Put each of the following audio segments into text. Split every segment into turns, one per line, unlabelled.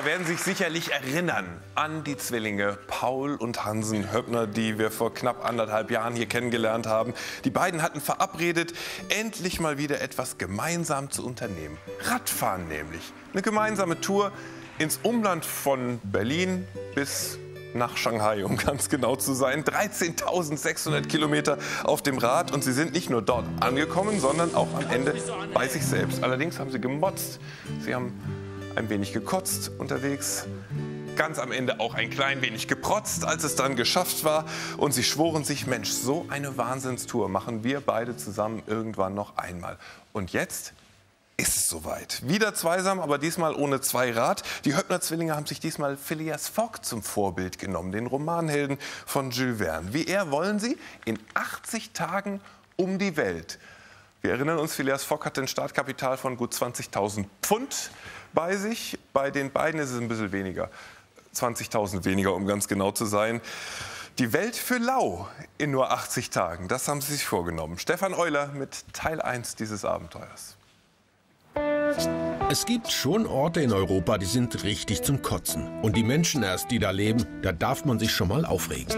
Zuschauer werden sich sicherlich erinnern an die Zwillinge Paul und Hansen Höppner, die wir vor knapp anderthalb Jahren hier kennengelernt haben. Die beiden hatten verabredet, endlich mal wieder etwas gemeinsam zu unternehmen. Radfahren nämlich. Eine gemeinsame Tour ins Umland von Berlin bis nach Shanghai, um ganz genau zu sein. 13.600 Kilometer auf dem Rad und sie sind nicht nur dort angekommen, sondern auch am Ende bei sich selbst. Allerdings haben sie gemotzt. Sie haben ein wenig gekotzt unterwegs, ganz am Ende auch ein klein wenig geprotzt, als es dann geschafft war. Und sie schworen sich, Mensch, so eine Wahnsinnstour machen wir beide zusammen irgendwann noch einmal. Und jetzt ist es soweit. Wieder zweisam, aber diesmal ohne Zweirad. Die Höppner-Zwillinge haben sich diesmal Phileas Fogg zum Vorbild genommen, den Romanhelden von Jules Verne. Wie er wollen sie in 80 Tagen um die Welt. Wir erinnern uns, Phileas Fogg hat ein Startkapital von gut 20.000 Pfund bei sich. Bei den beiden ist es ein bisschen weniger. 20.000 weniger, um ganz genau zu sein. Die Welt für Lau in nur 80 Tagen, das haben sie sich vorgenommen. Stefan Euler mit Teil 1 dieses Abenteuers.
Es gibt schon Orte in Europa, die sind richtig zum Kotzen. Und die Menschen erst, die da leben, da darf man sich schon mal aufregen.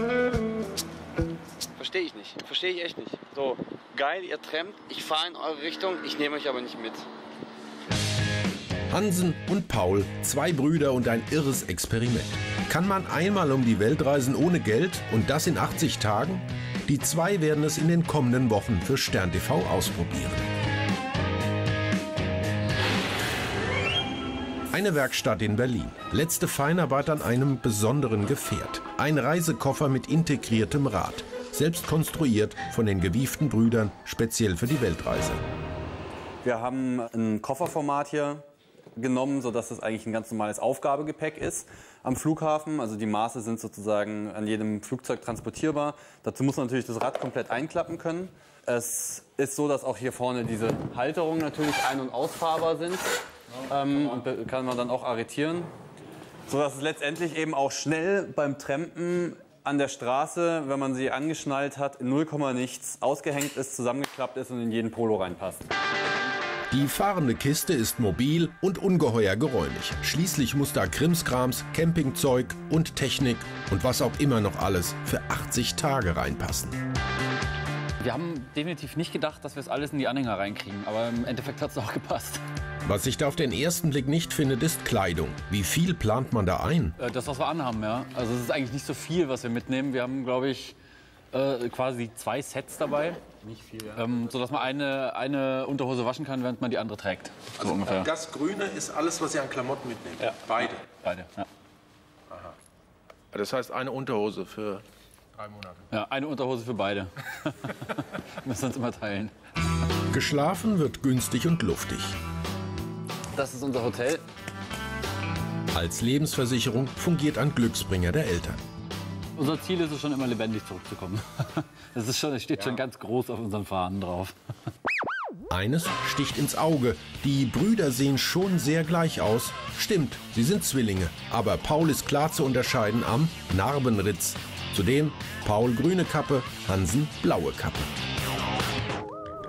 Verstehe ich nicht. Verstehe ich echt nicht. So, geil, ihr trennt, ich fahre in eure Richtung, ich nehme euch aber nicht mit.
Hansen und Paul, zwei Brüder und ein irres Experiment. Kann man einmal um die Welt reisen ohne Geld und das in 80 Tagen? Die zwei werden es in den kommenden Wochen für Stern TV ausprobieren. Eine Werkstatt in Berlin. Letzte Feinarbeit an einem besonderen Gefährt. Ein Reisekoffer mit integriertem Rad. Selbst konstruiert von den gewieften Brüdern, speziell für die Weltreise.
Wir haben ein Kofferformat hier genommen, sodass es eigentlich ein ganz normales Aufgabegepäck ist am Flughafen. Also die Maße sind sozusagen an jedem Flugzeug transportierbar. Dazu muss man natürlich das Rad komplett einklappen können. Es ist so, dass auch hier vorne diese Halterungen natürlich ein- und ausfahrbar sind. Ähm, und kann man dann auch arretieren. Sodass es letztendlich eben auch schnell beim Trampen an der Straße, wenn man sie angeschnallt hat, in 0, nichts ausgehängt ist, zusammengeklappt ist und in jeden Polo reinpasst.
Die fahrende Kiste ist mobil und ungeheuer geräumig. Schließlich muss da Krimskrams, Campingzeug und Technik und was auch immer noch alles für 80 Tage reinpassen.
Wir haben definitiv nicht gedacht, dass wir es alles in die Anhänger reinkriegen, aber im Endeffekt hat es auch gepasst.
Was sich da auf den ersten Blick nicht findet, ist Kleidung. Wie viel plant man da ein?
Äh, Das, was wir anhaben, ja. Also es ist eigentlich nicht so viel, was wir mitnehmen. Wir haben, glaube ich, äh, quasi zwei Sets dabei. Nicht viel, ja. Ähm, sodass man eine, eine Unterhose waschen kann, während man die andere trägt. So
Also
ungefähr.
das Grüne ist alles, was ihr an Klamotten mitnehmt.
Ja.
Beide.
Beide, ja.
Das heißt eine Unterhose für drei Monate.
ja. Eine Unterhose für beide. Müssen uns immer teilen.
Geschlafen wird günstig und luftig.
Das ist unser Hotel.
Als Lebensversicherung fungiert ein Glücksbringer der Eltern.
Unser Ziel ist es schon immer lebendig zurückzukommen. Das, ist schon, das steht schon ganz groß auf unseren Fahnen drauf.
Eines sticht ins Auge. Die Brüder sehen schon sehr gleich aus. Stimmt, sie sind Zwillinge. Aber Paul ist klar zu unterscheiden am Narbenritz. Zudem Paul grüne Kappe, Hansen blaue Kappe.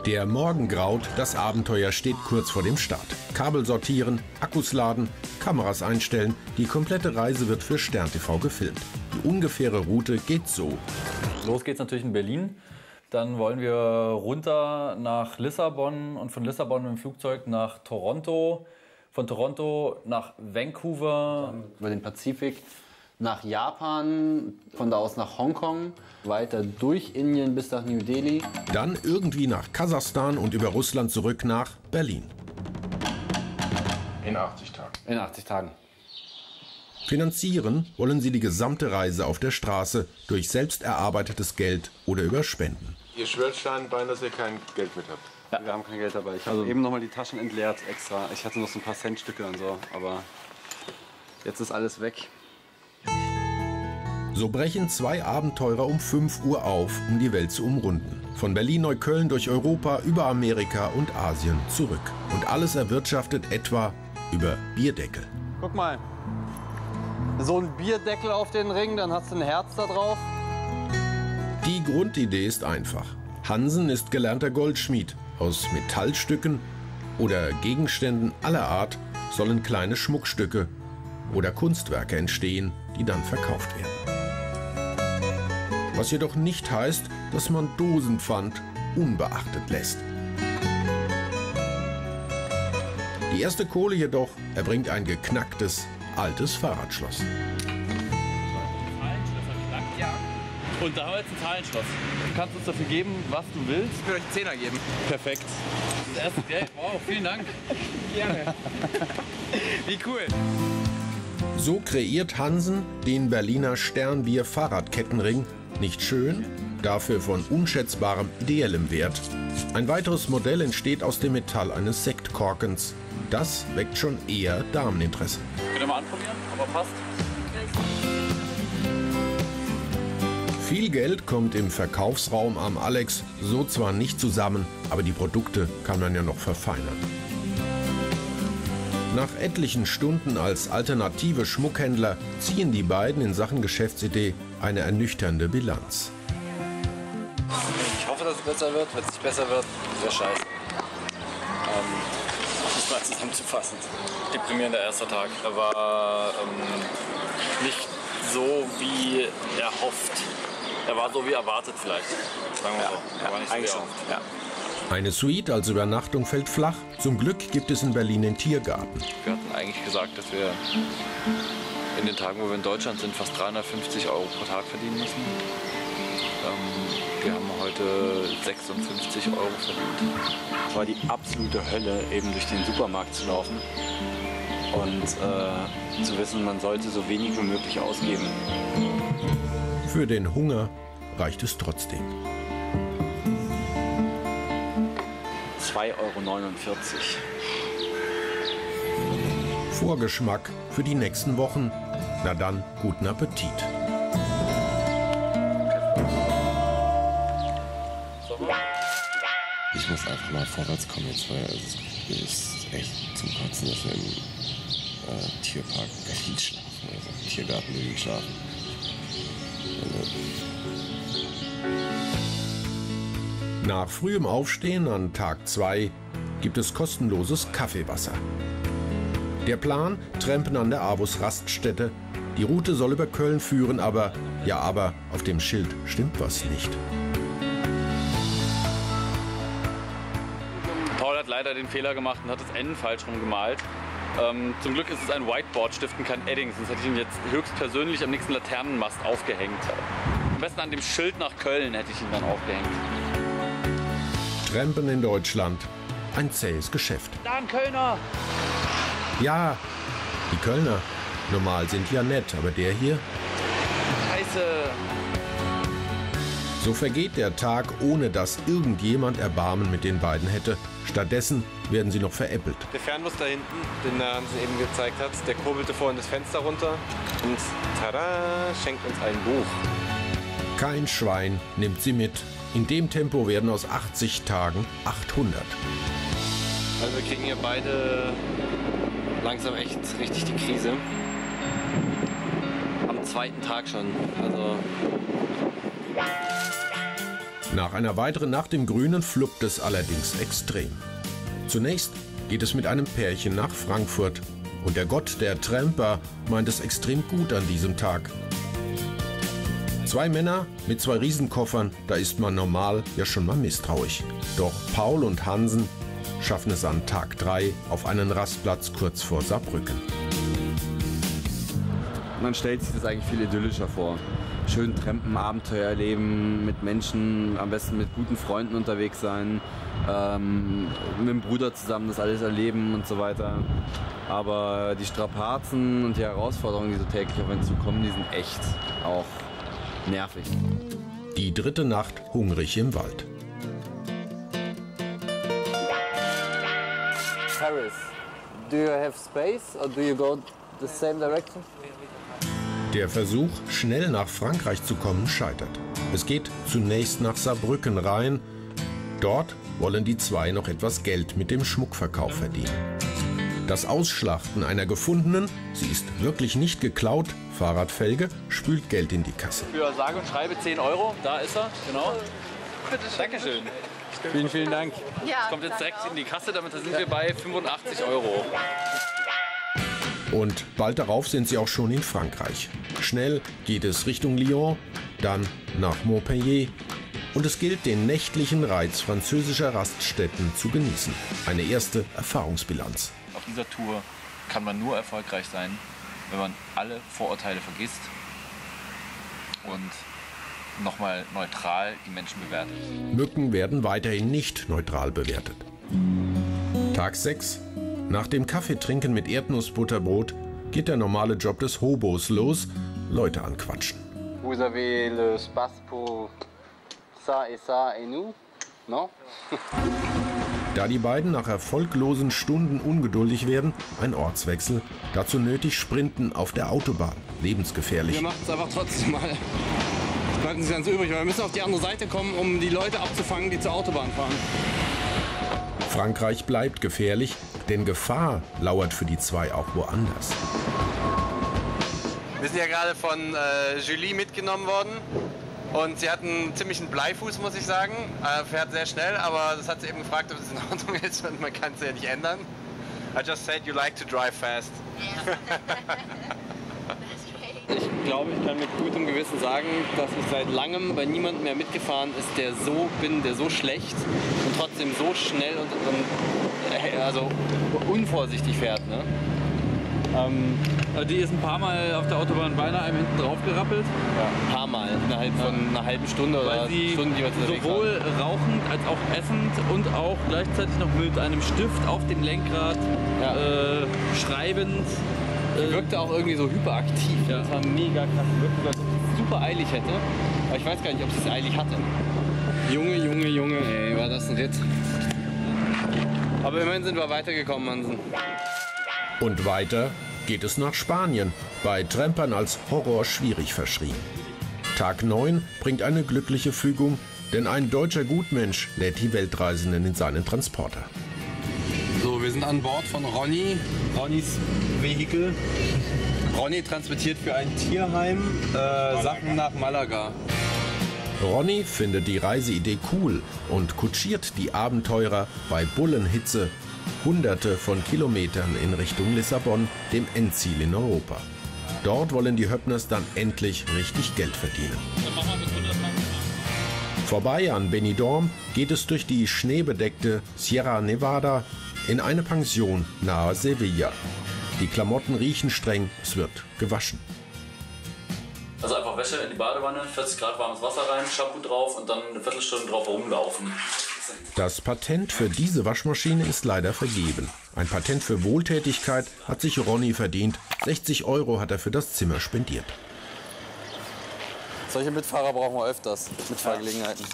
Der Morgen graut, das Abenteuer steht kurz vor dem Start. Kabel sortieren, Akkus laden, Kameras einstellen. Die komplette Reise wird für Stern TV gefilmt. Die ungefähre Route geht so.
Los geht's natürlich in Berlin. Dann wollen wir runter nach Lissabon und von Lissabon mit dem Flugzeug nach Toronto. Von Toronto nach Vancouver.
Über den Pazifik nach Japan, von da aus nach Hongkong, weiter durch Indien bis nach New Delhi.
Dann irgendwie nach Kasachstan und über Russland zurück nach Berlin.
In 80 Tagen.
In 80 Tagen.
Finanzieren wollen sie die gesamte Reise auf der Straße durch selbst erarbeitetes Geld oder über Spenden.
Ihr schwört Steinbein, dass ihr kein Geld mit habt.
Wir haben kein Geld dabei. Ich habe eben noch mal die Taschen entleert extra. Ich hatte noch so ein paar Centstücke und so, aber jetzt ist alles weg.
So brechen zwei Abenteurer um 5 Uhr auf, um die Welt zu umrunden. Von Berlin-Neukölln durch Europa, über Amerika und Asien zurück. Und alles erwirtschaftet etwa über Bierdeckel.
Guck mal. So ein Bierdeckel auf den Ring, dann hast du ein Herz da drauf.
Die Grundidee ist einfach. Hansen ist gelernter Goldschmied. Aus Metallstücken oder Gegenständen aller Art sollen kleine Schmuckstücke oder Kunstwerke entstehen, die dann verkauft werden. Was jedoch nicht heißt, dass man Dosenpfand unbeachtet lässt. Die erste Kohle jedoch erbringt ein geknacktes, altes Fahrradschloss.
Und da haben wir jetzt ein Zahlenschloss. Du kannst uns dafür geben, was du willst.
Ich will euch einen Zehner geben.
Perfekt. Das erste Geld. Wow, vielen Dank.
Gerne. Wie cool.
So kreiert Hansen den Berliner Sternbier Fahrradkettenring. Nicht schön, dafür von unschätzbarem ideellem Wert. Ein weiteres Modell entsteht aus dem Metall eines Sektkorkens. Das weckt schon eher Dameninteresse.
Könnt ihr mal anprobieren, aber passt.
Viel Geld kommt im Verkaufsraum am Alex so zwar nicht zusammen, aber die Produkte kann man ja noch verfeinern. Nach etlichen Stunden als alternative Schmuckhändler ziehen die beiden in Sachen Geschäftsidee eine ernüchternde Bilanz.
Ich hoffe, dass es besser wird. Wenn es nicht besser wird, wäre scheiße. Ähm, zusammenzufassen. Deprimierender erster Tag. Er war ähm, nicht so, wie erhofft. Er war so, wie erwartet vielleicht. Sagen wir so. Er war nicht so, wie erhofft.
Ja.
Eine Suite als Übernachtung fällt flach. Zum Glück gibt es in Berlin den Tiergarten.
Wir hatten eigentlich gesagt, dass wir in den Tagen, wo wir in Deutschland sind, fast 350 Euro pro Tag verdienen müssen. Ähm, wir haben heute 56 Euro verdient.
Es war die absolute Hölle, eben durch den Supermarkt zu laufen und äh, zu wissen, man sollte so wenig wie möglich ausgeben.
Für den Hunger reicht es trotzdem.
2,49 Euro.
Vorgeschmack für die nächsten Wochen. Na dann, guten Appetit.
Ich muss einfach mal vorwärts kommen jetzt, weil es ist echt zum Kotzen, dass wir im äh, Tierpark Berlin schlafen, also im Tiergarten Berlin schlafen.
Nach frühem Aufstehen an Tag 2 gibt es kostenloses Kaffeewasser. Der Plan, Trampen an der Avus Raststätte. Die Route soll über Köln führen, aber, ja aber, auf dem Schild stimmt was nicht.
Leider den Fehler gemacht und hat das N falsch rum gemalt. Ähm, zum Glück ist es ein Whiteboard-Stift und kein Edding, sonst hätte ich ihn jetzt höchstpersönlich am nächsten Laternenmast aufgehängt. Am besten an dem Schild nach Köln hätte ich ihn dann aufgehängt.
Trampen in Deutschland. Ein zähes Geschäft.
Da ein Kölner!
Ja, die Kölner. Normal sind ja nett, aber der hier?
Scheiße!
So vergeht der Tag, ohne dass irgendjemand Erbarmen mit den beiden hätte. Stattdessen werden sie noch veräppelt.
Der Fernbus da hinten, den der Hansen eben gezeigt hat, der kurbelte vorhin das Fenster runter und tada, schenkt uns ein Buch.
Kein Schwein nimmt sie mit. In dem Tempo werden aus 80 Tagen 800.
Also wir kriegen hier beide langsam echt richtig die Krise. Am zweiten Tag schon. Also
Nach einer weiteren Nacht im Grünen fluppt es allerdings extrem. Zunächst geht es mit einem Pärchen nach Frankfurt. Und der Gott der Tramper meint es extrem gut an diesem Tag. Zwei Männer mit zwei Riesenkoffern, da ist man normal ja schon mal misstrauisch. Doch Paul und Hansen schaffen es an Tag 3 auf einen Rastplatz kurz vor Saarbrücken.
Man stellt sich das eigentlich viel idyllischer vor. Schön Trampen, Abenteuer erleben, mit Menschen, am besten mit guten Freunden unterwegs sein, ähm, mit dem Bruder zusammen das alles erleben und so weiter. Aber die Strapazen und die Herausforderungen, die so täglich auf einen zukommen, die sind echt auch nervig.
Die dritte Nacht hungrig im Wald.
Paris, do you have space or do you go the same direction?
Der Versuch, schnell nach Frankreich zu kommen, scheitert. Es geht zunächst nach Saarbrücken rein. Dort wollen die zwei noch etwas Geld mit dem Schmuckverkauf verdienen. Das Ausschlachten einer gefundenen, sie ist wirklich nicht geklaut, Fahrradfelge spült Geld in die Kasse.
Für sage und schreibe 10 Euro, da ist er, genau. Dankeschön.
Vielen, vielen Dank.
Das kommt jetzt direkt in die Kasse, damit sind wir bei 85 Euro.
Und bald darauf sind sie auch schon in Frankreich. Schnell geht es Richtung Lyon, dann nach Montpellier. Und es gilt, den nächtlichen Reiz französischer Raststätten zu genießen. Eine erste Erfahrungsbilanz.
Auf dieser Tour kann man nur erfolgreich sein, wenn man alle Vorurteile vergisst und nochmal neutral die Menschen bewertet.
Mücken werden weiterhin nicht neutral bewertet. Tag 6. Nach dem Kaffeetrinken mit Erdnussbutterbrot geht der normale Job des Hobos los, Leute anquatschen.
Vous avez l'espace pour ça et ça et nous? Non?
Da die beiden nach erfolglosen Stunden ungeduldig werden, ein Ortswechsel, dazu nötig Sprinten auf der Autobahn. Lebensgefährlich.
Wir machen es einfach trotzdem mal. Das bleibt uns ganz übrig, weil wir müssen auf die andere Seite kommen, um die Leute abzufangen, die zur Autobahn fahren.
Frankreich bleibt gefährlich, denn Gefahr lauert für die zwei auch woanders.
Wir sind ja gerade von äh, Julie mitgenommen worden. Und sie hat einen ziemlichen Bleifuß, muss ich sagen. Äh, fährt sehr schnell, aber das hat sie eben gefragt, ob es in Ordnung ist und man kann es ja nicht ändern. I just said you like to drive fast.
Ich glaube, ich kann mit gutem Gewissen sagen, dass ich seit langem bei niemandem mehr mitgefahren ist, der so bin, der so schlecht und trotzdem so schnell und, und also unvorsichtig fährt. Ne?
Ähm, die ist ein paar Mal auf der Autobahn beinahe einem hinten drauf gerappelt.
Ja, ein paar Mal, innerhalb von einer halben Stunde oder
Weil sie
Stunden, die wir
sowohl
waren.
rauchend als auch essend und auch gleichzeitig noch mit einem Stift auf dem Lenkrad
Ja.
äh, schreibend.
Die wirkte auch irgendwie so hyperaktiv.
Ja.
Das war mega krass. Die wirkte, als ob sie es super eilig hätte. Aber ich weiß gar nicht, ob sie es eilig hatte. Junge, Junge, Junge, ey, war das ein Ritt. Aber immerhin sind wir weitergekommen, Hansen.
Und weiter geht es nach Spanien, bei Trempern als Horror schwierig verschrien. Tag 9 bringt eine glückliche Fügung, denn ein deutscher Gutmensch lädt die Weltreisenden in seinen Transporter.
So, wir sind an Bord von Ronny, Ronnys Vehikel. Ronny transportiert für ein Tierheim äh, Sachen nach Malaga.
Ronny findet die Reiseidee cool und kutschiert die Abenteurer bei Bullenhitze hunderte von Kilometern in Richtung Lissabon, dem Endziel in Europa. Dort wollen die Höppners dann endlich richtig Geld verdienen. Vorbei an Benidorm geht es durch die schneebedeckte Sierra Nevada in eine Pension nahe Sevilla. Die Klamotten riechen streng, es wird gewaschen.
Also einfach Wäsche in die Badewanne, 40 Grad warmes Wasser rein, Shampoo drauf und dann eine Viertelstunde drauf rumlaufen.
Das Patent für diese Waschmaschine ist leider vergeben. Ein Patent für Wohltätigkeit hat sich Ronny verdient. 60 Euro hat er für das Zimmer spendiert.
Solche Mitfahrer brauchen wir öfters, Mitfahrgelegenheiten.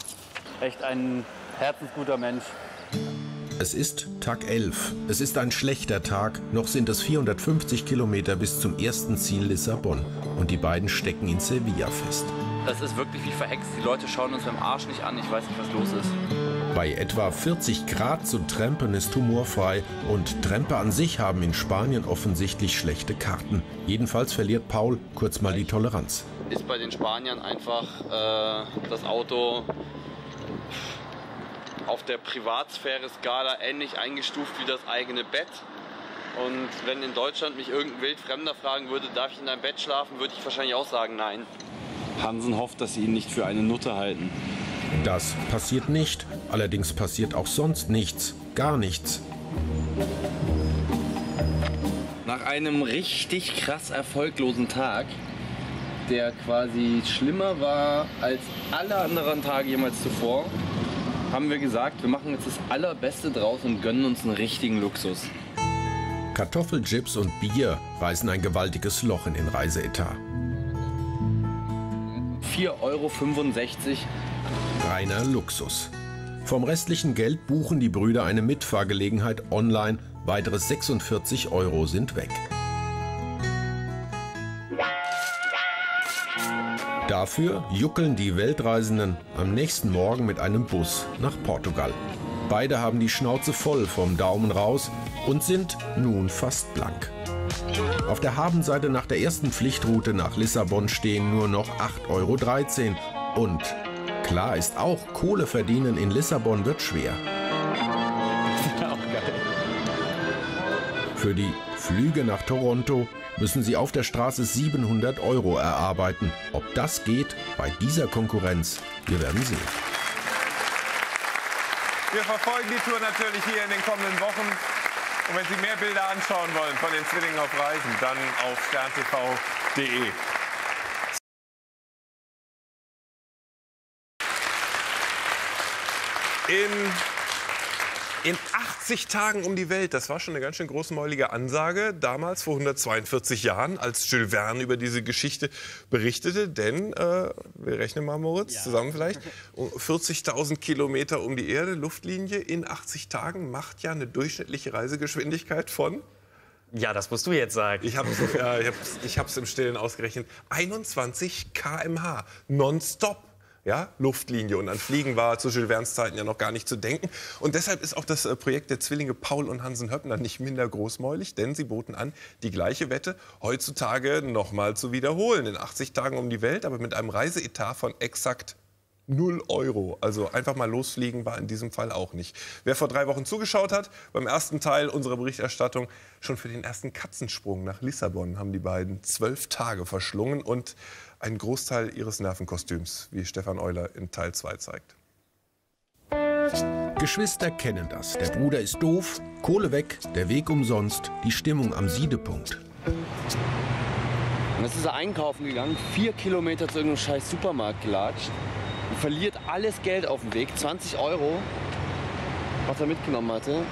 Echt ein herzensguter Mensch.
Es ist Tag 11. Es ist ein schlechter Tag. Noch sind es 450 Kilometer bis zum ersten Ziel Lissabon. Und die beiden stecken in Sevilla fest.
Das ist wirklich wie verhext. Die Leute schauen uns beim Arsch nicht an. Ich weiß nicht, was los ist.
Bei etwa 40 Grad zu trampen ist humorfrei und Tramper an sich haben in Spanien offensichtlich schlechte Karten. Jedenfalls verliert Paul kurz mal die Toleranz.
Ist bei den Spaniern einfach äh, das Auto auf der Privatsphäre-Skala ähnlich eingestuft wie das eigene Bett. Und wenn in Deutschland mich irgendein Wildfremder fragen würde, darf ich in deinem Bett schlafen, würde ich wahrscheinlich auch sagen, nein.
Hansen hofft, dass sie ihn nicht für eine Nutte halten.
Das passiert nicht. Allerdings passiert auch sonst nichts. Gar nichts.
Nach einem richtig krass erfolglosen Tag, der quasi schlimmer war als alle anderen Tage jemals zuvor, haben wir gesagt, wir machen jetzt das Allerbeste draus und gönnen uns einen richtigen Luxus.
Kartoffelchips und Bier reißen ein gewaltiges Loch in den Reiseetat.
4,65 Euro.
Reiner Luxus. Vom restlichen Geld buchen die Brüder eine Mitfahrgelegenheit online. Weitere 46 Euro sind weg. Dafür juckeln die Weltreisenden am nächsten Morgen mit einem Bus nach Portugal. Beide haben die Schnauze voll vom Daumen raus und sind nun fast blank. Auf der Habenseite nach der ersten Pflichtroute nach Lissabon stehen nur noch 8,13 Euro. Und klar ist auch, Kohle verdienen in Lissabon wird schwer. Für die Flüge nach Toronto müssen sie auf der Straße 700 Euro erarbeiten. Ob das geht bei dieser Konkurrenz, wir werden sehen.
Wir verfolgen die Tour natürlich hier in den kommenden Wochen. Und wenn Sie mehr Bilder anschauen wollen von den Zwillingen auf Reisen, dann auf sterntv.de. In in 80 Tagen um die Welt, das war schon eine ganz schön großmäulige Ansage damals vor 142 Jahren, als Jules Verne über diese Geschichte berichtete. Denn, äh, wir rechnen mal, Moritz, ja. zusammen vielleicht, 40.000 Kilometer um die Erde, Luftlinie in 80 Tagen macht ja eine durchschnittliche Reisegeschwindigkeit von
ja, das musst du jetzt sagen.
Ich habe es ja, im Stillen ausgerechnet. 21 km/h, nonstop ja, Luftlinie. Und an Fliegen war zu Jules Verne's Zeiten ja noch gar nicht zu denken. Und deshalb ist auch das äh, Projekt der Zwillinge Paul und Hansen Höppner nicht minder großmäulig, denn sie boten an, die gleiche Wette heutzutage nochmal zu wiederholen. In 80 Tagen um die Welt, aber mit einem Reiseetat von exakt 0 Euro. Also einfach mal losfliegen war in diesem Fall auch nicht. Wer vor drei Wochen zugeschaut hat, beim ersten Teil unserer Berichterstattung, schon für den ersten Katzensprung nach Lissabon haben die beiden zwölf Tage verschlungen und einen Großteil ihres Nervenkostüms, wie Stefan Euler in Teil 2 zeigt.
Geschwister kennen das. Der Bruder ist doof, Kohle weg, der Weg umsonst, die Stimmung am Siedepunkt.
Und jetzt ist er einkaufen gegangen, vier Kilometer zu irgendeinem scheiß Supermarkt gelatscht und verliert alles Geld auf dem Weg, 20 Euro, was er mitgenommen hatte.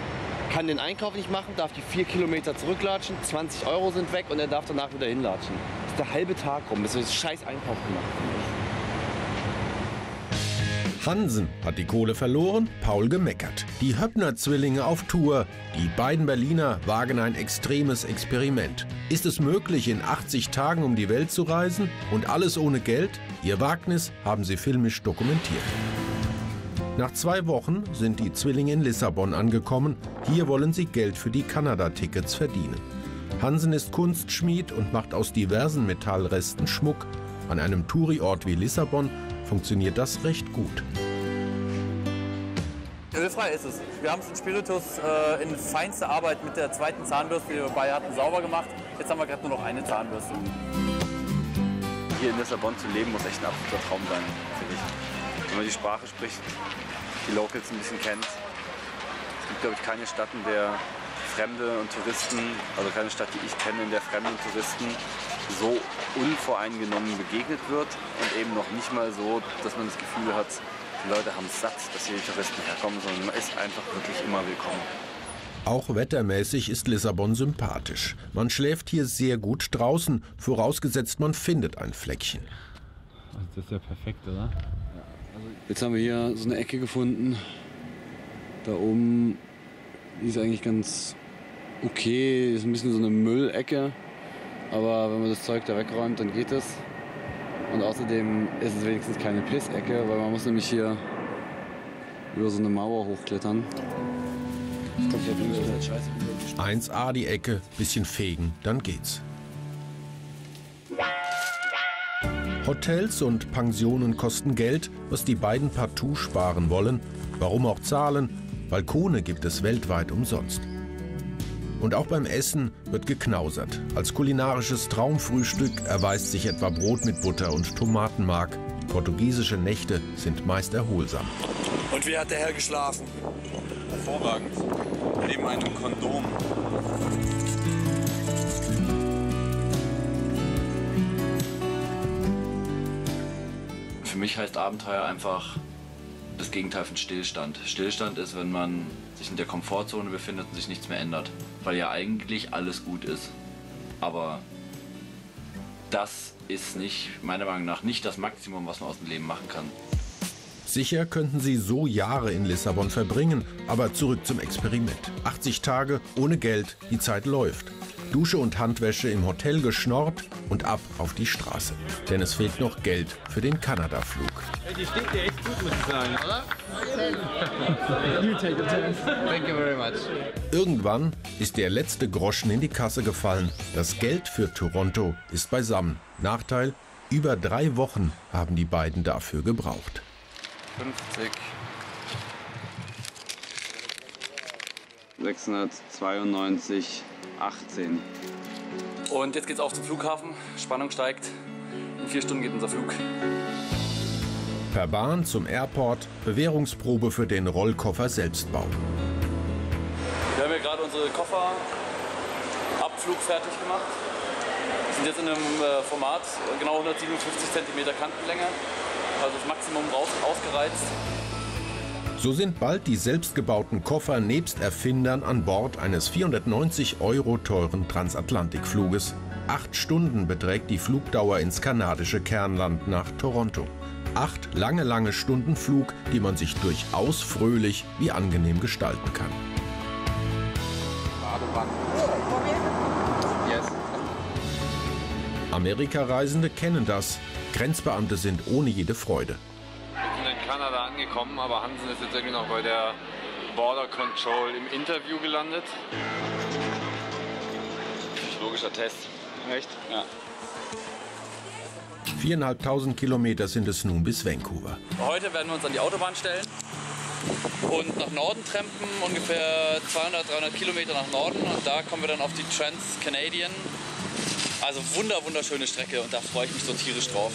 Kann den Einkauf nicht machen, darf die vier Kilometer zurücklatschen, 20 Euro sind weg und er darf danach wieder hinlatschen der halbe Tag rum, das scheiß Einkauf gemacht
Hansen hat die Kohle verloren, Paul gemeckert. Die Höppner-Zwillinge auf Tour. Die beiden Berliner wagen ein extremes Experiment. Ist es möglich, in 80 Tagen um die Welt zu reisen und alles ohne Geld? Ihr Wagnis haben sie filmisch dokumentiert. Nach zwei Wochen sind die Zwillinge in Lissabon angekommen. Hier wollen sie Geld für die Kanada-Tickets verdienen. Hansen ist Kunstschmied und macht aus diversen Metallresten Schmuck. An einem Touriort wie Lissabon funktioniert das recht gut.
Ölfrei ist es. Wir haben es in Spiritus äh, in feinster Arbeit mit der zweiten Zahnbürste, die wir dabei hatten, sauber gemacht. Jetzt haben wir gerade nur noch eine Zahnbürste. Hier in Lissabon zu leben, muss echt ein absoluter Traum sein, finde ich. Wenn man die Sprache spricht, die Locals ein bisschen kennt. Es gibt, glaube ich, keine Stadt, in der Fremde und Touristen, also keine Stadt, die ich kenne, in der Fremde und Touristen so unvoreingenommen begegnet wird und eben noch nicht mal so, dass man das Gefühl hat, die Leute haben es satt, dass hier die Touristen herkommen, sondern man ist einfach wirklich immer willkommen.
Auch wettermäßig ist Lissabon sympathisch. Man schläft hier sehr gut draußen, vorausgesetzt man findet ein Fleckchen.
Also das ist ja perfekt, oder? Jetzt haben wir hier so eine Ecke gefunden. Da oben ist eigentlich ganz okay, ist ein bisschen so eine Müllecke. Aber wenn man das Zeug da wegräumt, dann geht es. Und außerdem ist es wenigstens keine Pissecke, weil man muss nämlich hier über so eine Mauer hochklettern. Ich glaub,
ich 1a die Ecke, bisschen fegen, dann geht's. Hotels und Pensionen kosten Geld, was die beiden partout sparen wollen. Warum auch zahlen? Balkone gibt es weltweit umsonst. Und auch beim Essen wird geknausert. Als kulinarisches Traumfrühstück erweist sich etwa Brot mit Butter und Tomatenmark. Portugiesische Nächte sind meist erholsam.
Und wie hat der Herr geschlafen?
Hervorragend. Neben einem Kondom.
Für mich heißt Abenteuer einfach das Gegenteil von Stillstand. Stillstand ist, wenn man sich in der Komfortzone befindet und sich nichts mehr ändert, weil ja eigentlich alles gut ist. Aber das ist nicht, meiner Meinung nach, nicht das Maximum, was man aus dem Leben machen kann.
Sicher könnten Sie so Jahre in Lissabon verbringen, aber zurück zum Experiment. 80 Tage ohne Geld, die Zeit läuft. Dusche und Handwäsche im Hotel geschnorrt und ab auf die Straße. Denn es fehlt noch Geld für den Kanada-Flug.
Die steht dir echt gut, muss ich sagen, oder?
You take it, Thank you very much.
Irgendwann ist der letzte Groschen in die Kasse gefallen. Das Geld für Toronto ist beisammen. Nachteil, über drei Wochen haben die beiden dafür gebraucht.
50. 692, 18.
Und jetzt geht's auf zum Flughafen. Spannung steigt. In vier Stunden geht unser Flug.
Per Bahn zum Airport, Bewährungsprobe für den Rollkoffer Selbstbau.
Wir haben hier gerade unsere Koffer Abflug fertig gemacht. Wir sind jetzt in einem äh, Format genau 157 cm Kantenlänge. Also das Maximum raus, ausgereizt.
So sind bald die selbstgebauten Koffer nebst Erfindern an Bord eines 490 Euro teuren Transatlantikfluges. Acht Stunden beträgt die Flugdauer ins kanadische Kernland nach Toronto. Acht lange, lange Stunden Flug, die man sich durchaus fröhlich wie angenehm gestalten kann. Amerikareisende kennen das. Grenzbeamte sind ohne jede Freude.
Angekommen, aber Hansen ist jetzt irgendwie noch bei der Border Control im Interview gelandet. Logischer Test.
Echt? Ja.
Viereinhalbtausend Kilometer sind es nun bis Vancouver.
Heute werden wir uns an die Autobahn stellen und nach Norden trampen, ungefähr 200, 300 Kilometer nach Norden. Und da kommen wir dann auf die Trans-Canadian. Also wunder, wunderschöne Strecke und da freue ich mich so tierisch drauf.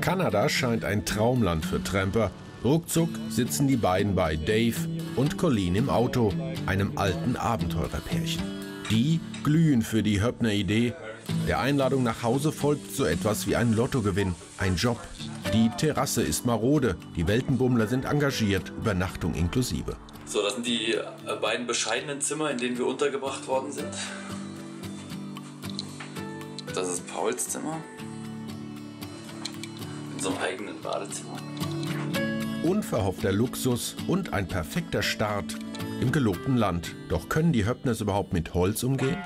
Kanada scheint ein Traumland für Tramper. Ruckzuck sitzen die beiden bei Dave und Colleen im Auto, einem alten Abenteurerpärchen. Die glühen für die Höppner-Idee. Der Einladung nach Hause folgt so etwas wie ein Lottogewinn, ein Job. Die Terrasse ist marode, die Weltenbummler sind engagiert, Übernachtung inklusive.
So, das sind die äh, beiden bescheidenen Zimmer, in denen wir untergebracht worden sind. Das ist Pauls Zimmer. In so einem eigenen Badezimmer.
Unverhoffter Luxus und ein perfekter Start im gelobten Land. Doch können die Höppners überhaupt mit Holz umgehen?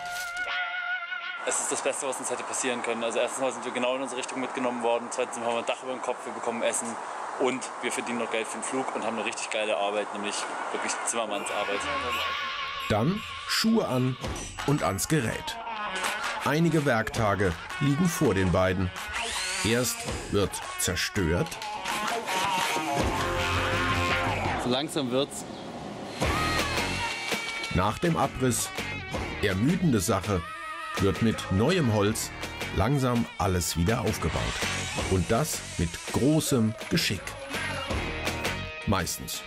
Es ist das Beste, was uns hätte passieren können. Also erstens mal sind wir genau in unsere Richtung mitgenommen worden. Zweitens haben wir ein Dach über dem Kopf, wir bekommen Essen und wir verdienen noch Geld für den Flug und haben eine richtig geile Arbeit, nämlich wirklich Zimmermannsarbeit.
Dann Schuhe an und ans Gerät. Einige Werktage liegen vor den beiden. Erst wird zerstört,
langsam wird's.
nach dem Abriss ermüdende Sache wird mit neuem Holz langsam alles wieder aufgebaut. Und das mit großem Geschick. Meistens.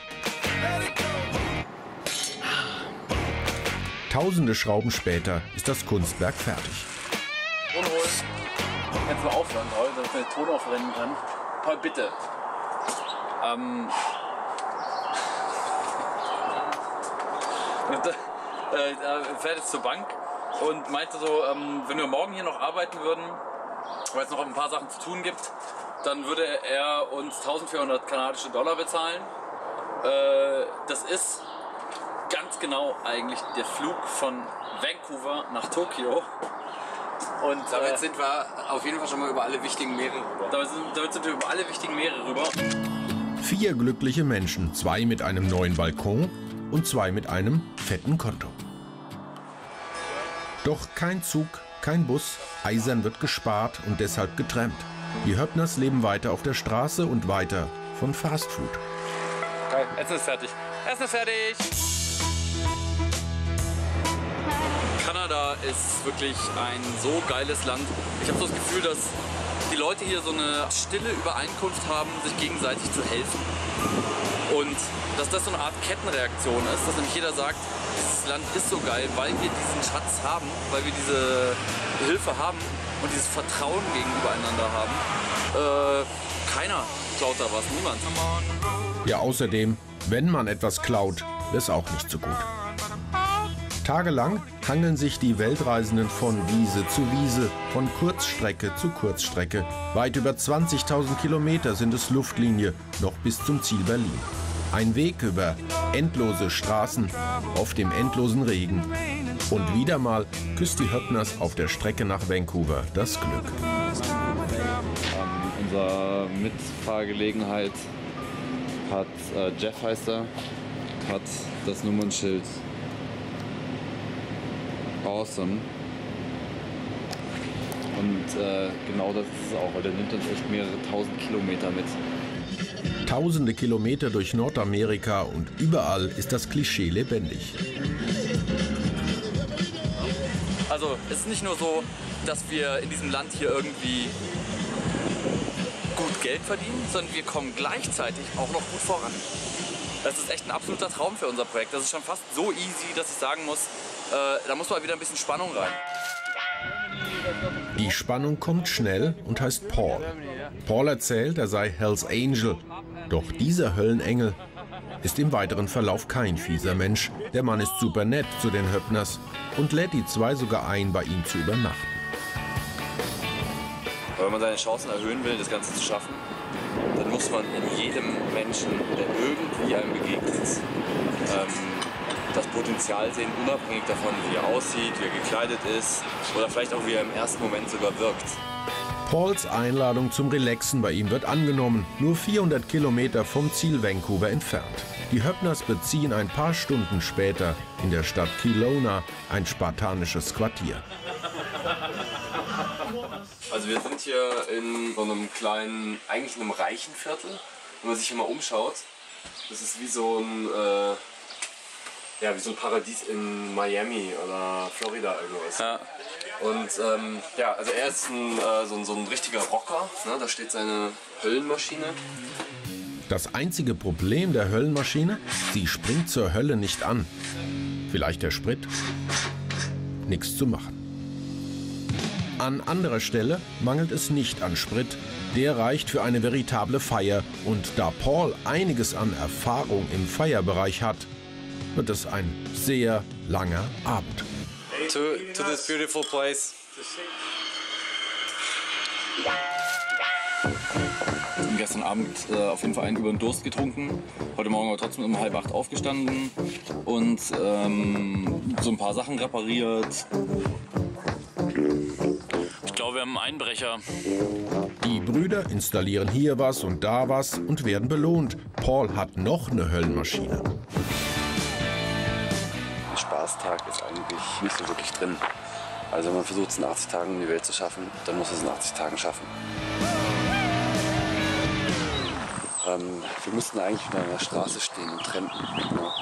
Tausende Schrauben später ist das Kunstwerk fertig.
Unruhig. Kannst du aufhören, Paul, damit ich den Ton aufrennen kann? Paul, bitte. Ähm. Äh, er fährt jetzt zur Bank und meinte so, ähm, wenn wir morgen hier noch arbeiten würden, weil es noch ein paar Sachen zu tun gibt, dann würde er uns 1400 kanadische Dollar bezahlen. Äh, das ist ganz genau eigentlich der Flug von Vancouver nach Tokio. Und
Damit
äh,
sind wir auf jeden Fall schon mal über alle wichtigen Meere rüber.
damit sind, damit sind wir über alle wichtigen Meere rüber.
Vier glückliche Menschen, zwei mit einem neuen Balkon und zwei mit einem fetten Konto. Doch kein Zug, kein Bus, eisern wird gespart und deshalb getrennt. Die Höppners leben weiter auf der Straße und weiter von Fastfood.
Geil, Essen ist fertig. Essen ist fertig! Kanada ist wirklich ein so geiles Land. Ich habe so das Gefühl, dass die Leute hier so eine stille Übereinkunft haben, sich gegenseitig zu helfen. Und dass das so eine Art Kettenreaktion ist, dass nämlich jeder sagt, dieses Land ist so geil, weil wir diesen Schatz haben, weil wir diese Hilfe haben und dieses Vertrauen gegenüber einander haben. Äh, keiner klaut da was, niemand.
Ja, außerdem, wenn man etwas klaut, ist auch nicht so gut. Tagelang hangeln sich die Weltreisenden von Wiese zu Wiese, von Kurzstrecke zu Kurzstrecke. Weit über 20.000 Kilometer sind es Luftlinie, noch bis zum Ziel Berlin. Ein Weg über endlose Straßen, auf dem endlosen Regen. Und wieder mal küsst die Höppners auf der Strecke nach Vancouver das Glück.
Ähm, unser Mitfahrgelegenheit hat, äh, Jeff heißt er, hat das Nummernschild awesome. Und äh, genau das ist es auch, weil der nimmt uns echt mehrere tausend Kilometer mit.
Tausende Kilometer durch Nordamerika und überall ist das Klischee lebendig.
Also es ist nicht nur so, dass wir in diesem Land hier irgendwie gut Geld verdienen, sondern wir kommen gleichzeitig auch noch gut voran. Das ist echt ein absoluter Traum für unser Projekt. Das ist schon fast so easy, dass ich sagen muss, äh, da muss mal wieder ein bisschen Spannung rein.
Die Spannung kommt schnell und heißt Paul. Paul erzählt, er sei Hells Angel. Doch dieser Höllenengel ist im weiteren Verlauf kein fieser Mensch. Der Mann ist super nett zu den Höppners und lädt die zwei sogar ein, bei ihm zu übernachten.
Aber wenn man seine Chancen erhöhen will, das Ganze zu schaffen, muss man in jedem Menschen, der irgendwie einem begegnet, ähm, das Potenzial sehen, unabhängig davon, wie er aussieht, wie er gekleidet ist oder vielleicht auch wie er im ersten Moment sogar wirkt.
Pauls Einladung zum Relaxen bei ihm wird angenommen, nur 400 Kilometer vom Ziel Vancouver entfernt. Die Höppners beziehen ein paar Stunden später in der Stadt Kelowna ein spartanisches Quartier.
Also wir sind hier in so einem kleinen, eigentlich in einem reichen Viertel. Wenn man sich hier mal umschaut, das ist wie so ein, äh, ja, wie so ein Paradies in Miami oder Florida irgendwas. Ja. Und ähm, ja, also er ist ein, äh, so, ein, so ein richtiger Rocker. Ne? Da steht seine Höllenmaschine.
Das einzige Problem der Höllenmaschine, sie springt zur Hölle nicht an. Vielleicht der Sprit? Nichts zu machen. An anderer Stelle mangelt es nicht an Sprit. Der reicht für eine veritable Feier. Und da Paul einiges an Erfahrung im Feierbereich hat, wird es ein sehr langer Abend.
To, to this beautiful place. Wir haben gestern Abend äh, auf jeden Fall einen über den Durst getrunken. Heute Morgen aber trotzdem um halb acht aufgestanden und ähm, so ein paar Sachen repariert. Ich glaube, wir haben einen Einbrecher.
Die Brüder installieren hier was und da was und werden belohnt. Paul hat noch eine Höllenmaschine.
Ein Spaßtag ist eigentlich nicht so wirklich drin. Also wenn man versucht, es in 80 Tagen die Welt zu schaffen, dann muss es in 80 Tagen schaffen. Ähm, wir müssten eigentlich wieder an der Straße stehen und trampen. Ja.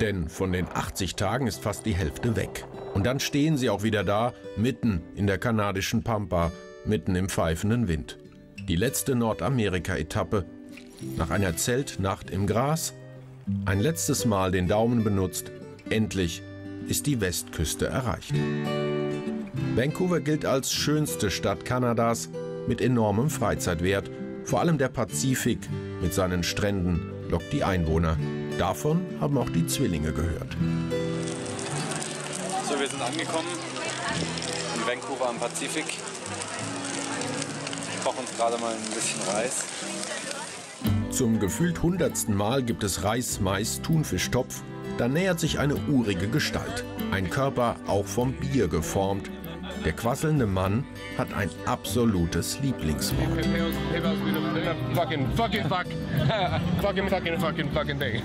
Denn von den 80 Tagen ist fast die Hälfte weg. Und dann stehen sie auch wieder da, mitten in der kanadischen Pampa, mitten im pfeifenden Wind. Die letzte Nordamerika-Etappe. Nach einer Zeltnacht im Gras, ein letztes Mal den Daumen benutzt, endlich ist die Westküste erreicht. Vancouver gilt als schönste Stadt Kanadas mit enormem Freizeitwert. Vor allem der Pazifik mit seinen Stränden lockt die Einwohner. Davon haben auch die Zwillinge gehört.
Wir sind angekommen in Vancouver am Pazifik. Ich koche uns gerade mal ein bisschen Reis.
Zum gefühlt hundertsten Mal gibt es Reis, Mais, Thunfischtopf. Da nähert sich eine urige Gestalt. Ein Körper auch vom Bier geformt. Der quasselnde Mann hat ein absolutes Lieblingswort.
Fucking, fucking, fuck. fucking, fucking, fucking, fucking thing.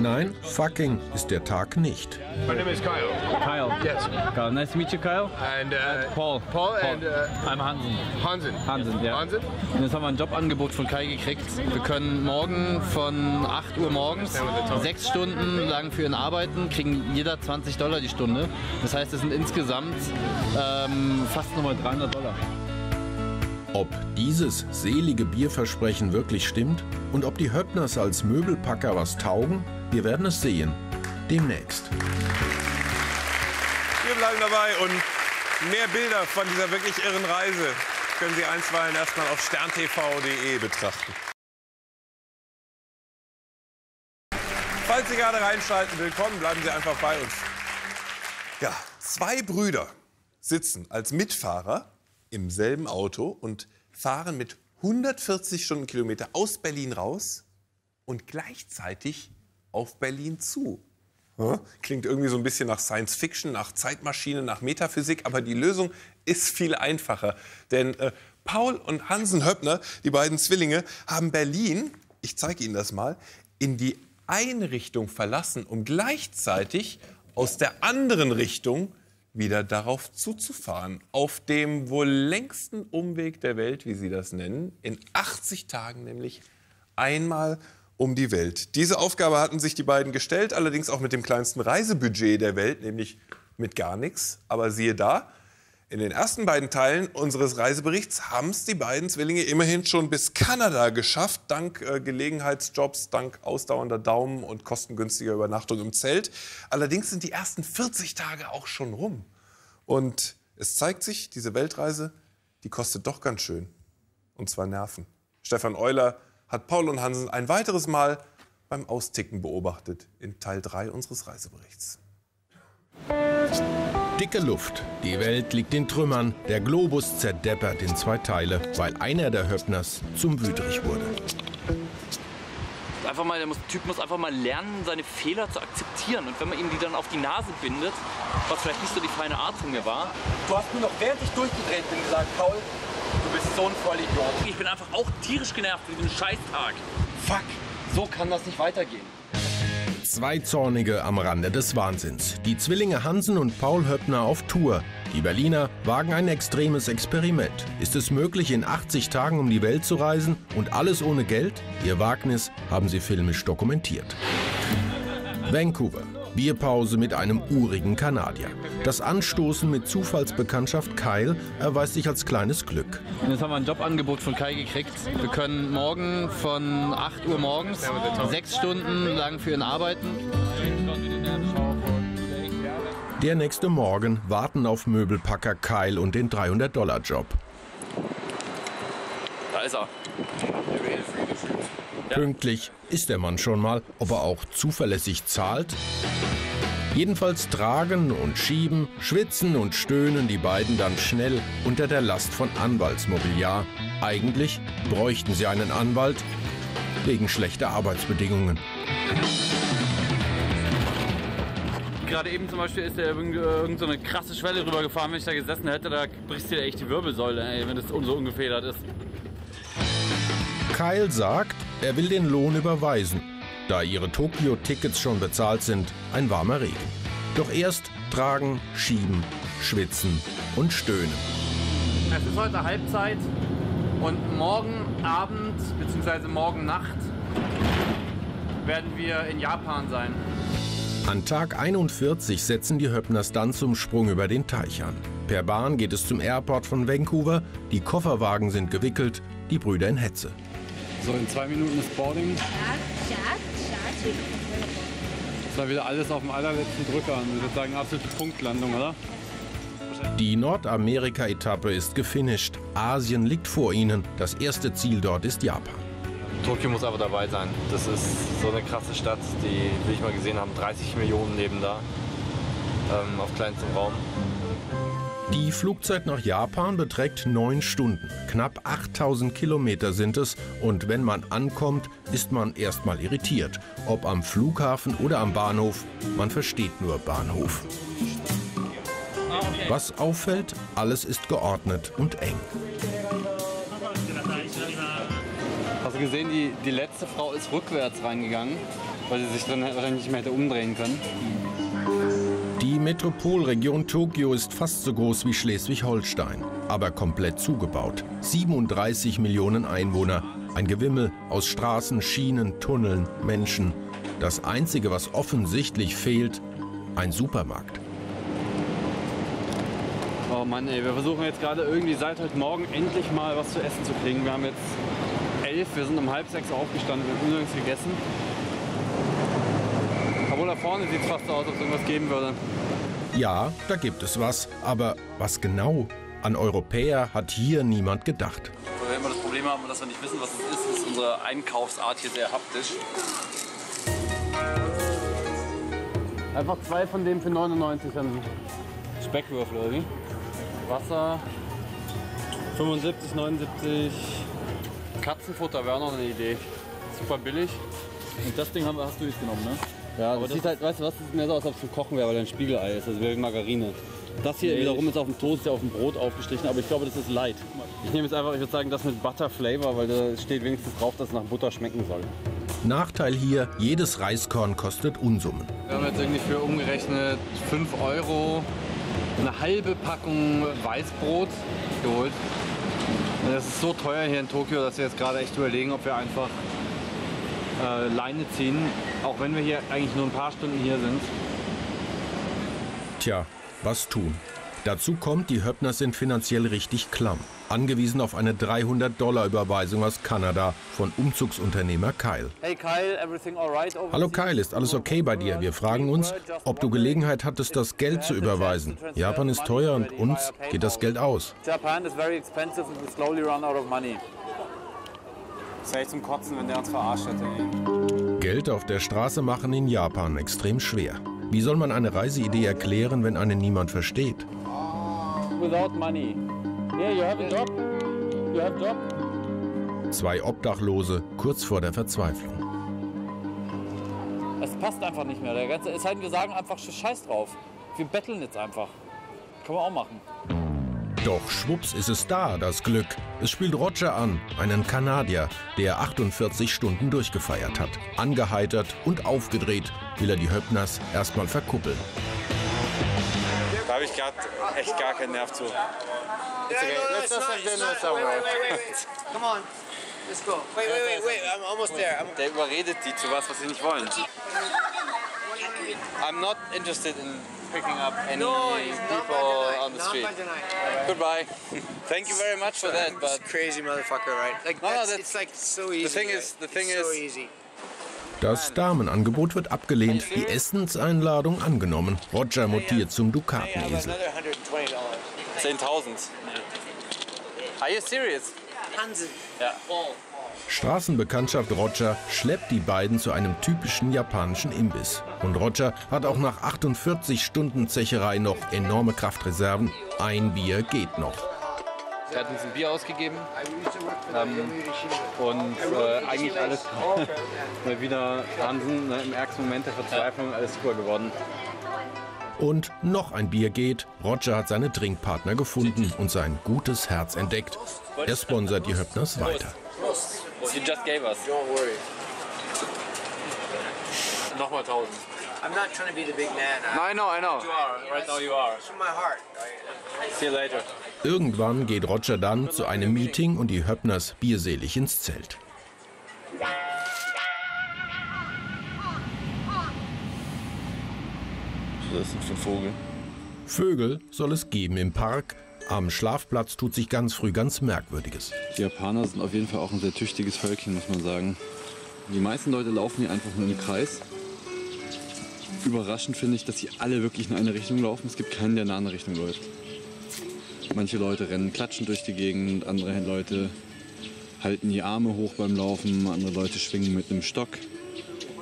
Nein, fucking ist der Tag nicht.
My name is Kyle.
Kyle.
Yes.
Kyle. Nice to meet you, Kyle.
And uh,
Paul.
Paul and uh,
I'm Hansen.
Hansen.
Hansen, ja.
Hansen?
Und jetzt haben wir ein Jobangebot von Kai gekriegt. Wir können morgen von 8 Uhr morgens sechs Stunden lang für ihn arbeiten, kriegen jeder 20 Dollar die Stunde. Das heißt, es sind insgesamt ähm, fast nochmal 300 Dollar.
Ob dieses selige Bierversprechen wirklich stimmt und ob die Höppners als Möbelpacker was taugen, wir werden es sehen. Demnächst.
Wir bleiben dabei und mehr Bilder von dieser wirklich irren Reise können Sie einstweilen erstmal auf sterntv.de betrachten. Falls Sie gerade reinschalten, willkommen, bleiben Sie einfach bei uns. Ja, zwei Brüder sitzen als Mitfahrer im selben Auto und fahren mit 140 Stundenkilometer aus Berlin raus und gleichzeitig auf Berlin zu. Klingt irgendwie so ein bisschen nach Science Fiction, nach Zeitmaschine, nach Metaphysik, aber die Lösung ist viel einfacher. Denn äh, Paul und Hansen Höppner, die beiden Zwillinge, haben Berlin, ich zeige Ihnen das mal, in die eine Richtung verlassen, um gleichzeitig aus der anderen Richtung wieder darauf zuzufahren. Auf dem wohl längsten Umweg der Welt, wie Sie das nennen, in 80 Tagen nämlich einmal um die Welt. Diese Aufgabe hatten sich die beiden gestellt, allerdings auch mit dem kleinsten Reisebudget der Welt, nämlich mit gar nichts. Aber siehe da, in den ersten beiden Teilen unseres Reiseberichts haben es die beiden Zwillinge immerhin schon bis Kanada geschafft, dank äh, Gelegenheitsjobs, dank ausdauernder Daumen und kostengünstiger Übernachtung im Zelt. Allerdings sind die ersten 40 Tage auch schon rum. Und es zeigt sich, diese Weltreise, die kostet doch ganz schön. Und zwar Nerven. Stefan Euler hat Paul und Hansen ein weiteres Mal beim Austicken beobachtet in Teil 3 unseres Reiseberichts.
Dicke Luft. Die Welt liegt in Trümmern. Der Globus zerdeppert in zwei Teile, weil einer der Höppners zum Wüterich wurde.
Einfach mal, der muss, Typ muss einfach mal lernen, seine Fehler zu akzeptieren. Und wenn man ihm die dann auf die Nase bindet, was vielleicht nicht so die feine Art von mir war.
Du hast mir noch während ich durchgedreht bin gesagt, Paul, du bist so ein Vollidiot.
Ich bin einfach auch tierisch genervt von diesem Scheißtag.
Fuck, so kann das nicht weitergehen.
Zwei Zornige am Rande des Wahnsinns. Die Zwillinge Hansen und Paul Höppner auf Tour. Die Berliner wagen ein extremes Experiment. Ist es möglich, in 80 Tagen um die Welt zu reisen und alles ohne Geld? Ihr Wagnis haben sie filmisch dokumentiert. Vancouver. Bierpause mit einem urigen Kanadier. Das Anstoßen mit Zufallsbekanntschaft Kyle erweist sich als kleines Glück.
Jetzt haben wir ein Jobangebot von Kai gekriegt. Wir können morgen von 8 Uhr morgens sechs Stunden lang für ihn arbeiten.
Der nächste Morgen warten auf Möbelpacker Kyle und den 300-Dollar-Job.
Da ist er.
Pünktlich ist der Mann schon mal, ob er auch zuverlässig zahlt? Jedenfalls tragen und schieben, schwitzen und stöhnen die beiden dann schnell unter der Last von Anwaltsmobiliar. Eigentlich bräuchten sie einen Anwalt wegen schlechter Arbeitsbedingungen.
Gerade eben zum Beispiel ist da irgend, irgend so eine krasse Schwelle rübergefahren. Wenn ich da gesessen hätte, da brichst dir echt die Wirbelsäule, ey, wenn das so ungefedert ist.
Kyle sagt, er will den Lohn überweisen, da ihre Tokio-Tickets schon bezahlt sind, ein warmer Regen. Doch erst tragen, schieben, schwitzen und stöhnen.
Es ist heute Halbzeit und morgen Abend bzw. morgen Nacht werden wir in Japan sein.
An Tag 41 setzen die Höppners dann zum Sprung über den Teich an. Per Bahn geht es zum Airport von Vancouver, die Kofferwagen sind gewickelt, die Brüder in Hetze.
So, in zwei Minuten ist Boarding. Das war wieder alles auf dem allerletzten Drücker. Ich würde sagen, absolute Punktlandung, oder?
Die Nordamerika-Etappe ist gefinisht. Asien liegt vor ihnen. Das erste Ziel dort ist Japan.
Tokio muss aber dabei sein. Das ist so eine krasse Stadt, die will ich mal gesehen haben. 30 Millionen leben da ähm, auf kleinstem Raum.
Die Flugzeit nach Japan beträgt neun Stunden. Knapp 8000 Kilometer sind es. Und wenn man ankommt, ist man erstmal irritiert. Ob am Flughafen oder am Bahnhof, man versteht nur Bahnhof. Was auffällt, alles ist geordnet und eng.
Hast du gesehen, die, die letzte Frau ist rückwärts reingegangen, weil sie sich dann wahrscheinlich nicht mehr hätte umdrehen können.
Die Metropolregion Tokio ist fast so groß wie Schleswig-Holstein, aber komplett zugebaut. 37 Millionen Einwohner, ein Gewimmel aus Straßen, Schienen, Tunneln, Menschen. Das Einzige, was offensichtlich fehlt, ein Supermarkt.
Oh Mann, ey, wir versuchen jetzt gerade irgendwie seit heute Morgen endlich mal was zu essen zu kriegen. Wir haben jetzt elf, wir sind um halb sechs aufgestanden, wir haben nirgends gegessen. Da vorne sieht es fast so aus, als ob es irgendwas geben würde.
Ja, da gibt es was, aber was genau? An Europäer hat hier niemand gedacht.
Weil wir immer das Problem haben, dass wir nicht wissen, was es ist, ist unsere Einkaufsart hier sehr haptisch.
Einfach zwei von dem für 99 an Speckwürfel oder wie? Wasser 75, 79. Katzenfutter wäre auch noch eine Idee. Super billig.
Und das Ding hast du jetzt genommen, ne?
Ja,
Aber
das,
das
sieht halt, weißt du was, das sieht mehr so aus, als ob es zum Kochen wäre, weil da ein Spiegelei ist, also wie Margarine. Das hier
Nee,
wiederum ist auf dem Toast, ja auf dem Brot aufgestrichen, aber ich glaube, das ist light. Ich nehme jetzt einfach, ich würde sagen, das mit Butter Flavor, weil da steht wenigstens drauf, dass es nach Butter schmecken soll.
Nachteil hier, jedes Reiskorn kostet Unsummen.
Wir haben jetzt irgendwie für umgerechnet 5 Euro eine halbe Packung Weißbrot geholt. Und Das ist so teuer hier in Tokio, dass wir jetzt gerade echt überlegen, ob wir einfach äh, Leine ziehen, auch wenn wir hier eigentlich nur ein paar Stunden hier sind.
Tja, was tun. Dazu kommt, die Höppners sind finanziell richtig klamm. Angewiesen auf eine 300-Dollar-Überweisung aus Kanada von Umzugsunternehmer Kyle.
Hey Kyle, everything alright over
Hallo Kyle, ist alles okay bei dir? Wir fragen uns, ob du Gelegenheit hattest, das Geld zu überweisen. Japan ist teuer und uns geht das Geld aus.
Japan is very expensive and we slowly run out of money.
Das wäre echt zum Kotzen, wenn der uns verarscht hätte. Ey.
Geld auf der Straße machen in Japan extrem schwer. Wie soll man eine Reiseidee erklären, wenn einen niemand versteht?
Without money. Yeah, you have a job. You have a job.
Zwei Obdachlose kurz vor der Verzweiflung.
Es passt einfach nicht mehr. Der ganze, es heißt, wir sagen einfach Scheiß drauf. Wir betteln jetzt einfach. Können wir auch machen.
Doch schwupps ist es da, das Glück. Es spielt Roger an, einen Kanadier, der 48 Stunden durchgefeiert hat. Angeheitert und aufgedreht will er die Höppners erstmal verkuppeln.
Da habe ich gerade echt gar keinen Nerv zu.
It's okay. Let's just have dinner somewhere. Come on. Let's go. Wait, wait, wait, wait. I'm almost there. I'm
Der überredet die zu was, was sie nicht wollen. I'm not interested in picking up any
No,
people on the street. Goodbye. Thank you very much for that, but
crazy motherfucker, right? Like
No, no,
that's,
that's-
it's like so easy.
the thing
right?
is, the thing
it's so
is-
easy.
Das Damenangebot wird abgelehnt, die Essenseinladung angenommen. Roger mutiert zum Dukatenesel.
Another 120 dollars.
10.000. Are you serious?
Hansen.
Ja.
Straßenbekanntschaft Roger schleppt die beiden zu einem typischen japanischen Imbiss. Und Roger hat auch nach 48 Stunden Zecherei noch enorme Kraftreserven. Ein Bier geht noch.
Er hat uns ein Bier ausgegeben ähm, und äh, eigentlich alles mal wieder Hansen ne, im ärgsten Moment der Verzweiflung alles super geworden.
Und noch ein Bier geht. Roger hat seine Trinkpartner gefunden und sein gutes Herz entdeckt. Er sponsert die Höppners weiter.
You just gave us.
Don't worry.
Nochmal 1000.
I'm not trying to be the big man.
No, I know, I know.
You are.
Right now you are.
It's from my heart.
See you later.
Irgendwann geht Roger dann zu einem Meeting und die Höppners bierselig ins Zelt.
Was ist das für ein Vogel?
Vögel soll es geben im Park. Am Schlafplatz tut sich ganz früh ganz Merkwürdiges.
Die Japaner sind auf jeden Fall auch ein sehr tüchtiges Völkchen, muss man sagen. Die meisten Leute laufen hier einfach nur im Kreis. Überraschend finde ich, dass sie alle wirklich in eine Richtung laufen. Es gibt keinen, der in eine andere Richtung läuft. Manche Leute rennen klatschend durch die Gegend, andere Leute halten die Arme hoch beim Laufen, andere Leute schwingen mit einem Stock.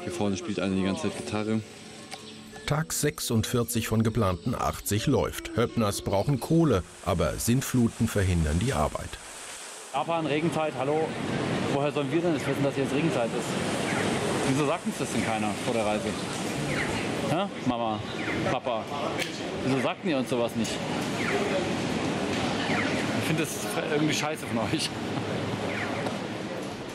Hier vorne spielt einer die ganze Zeit Gitarre.
Tag 46 von geplanten 80 läuft. Höppners brauchen Kohle, aber Sintfluten verhindern die Arbeit.
Japan, Regenzeit, hallo. Woher sollen wir denn jetzt wissen, dass jetzt Regenzeit ist? Wieso sagt uns das denn keiner vor der Reise? Hä? Mama, Papa, wieso sagten ihr uns sowas nicht? Ich finde das irgendwie scheiße von euch.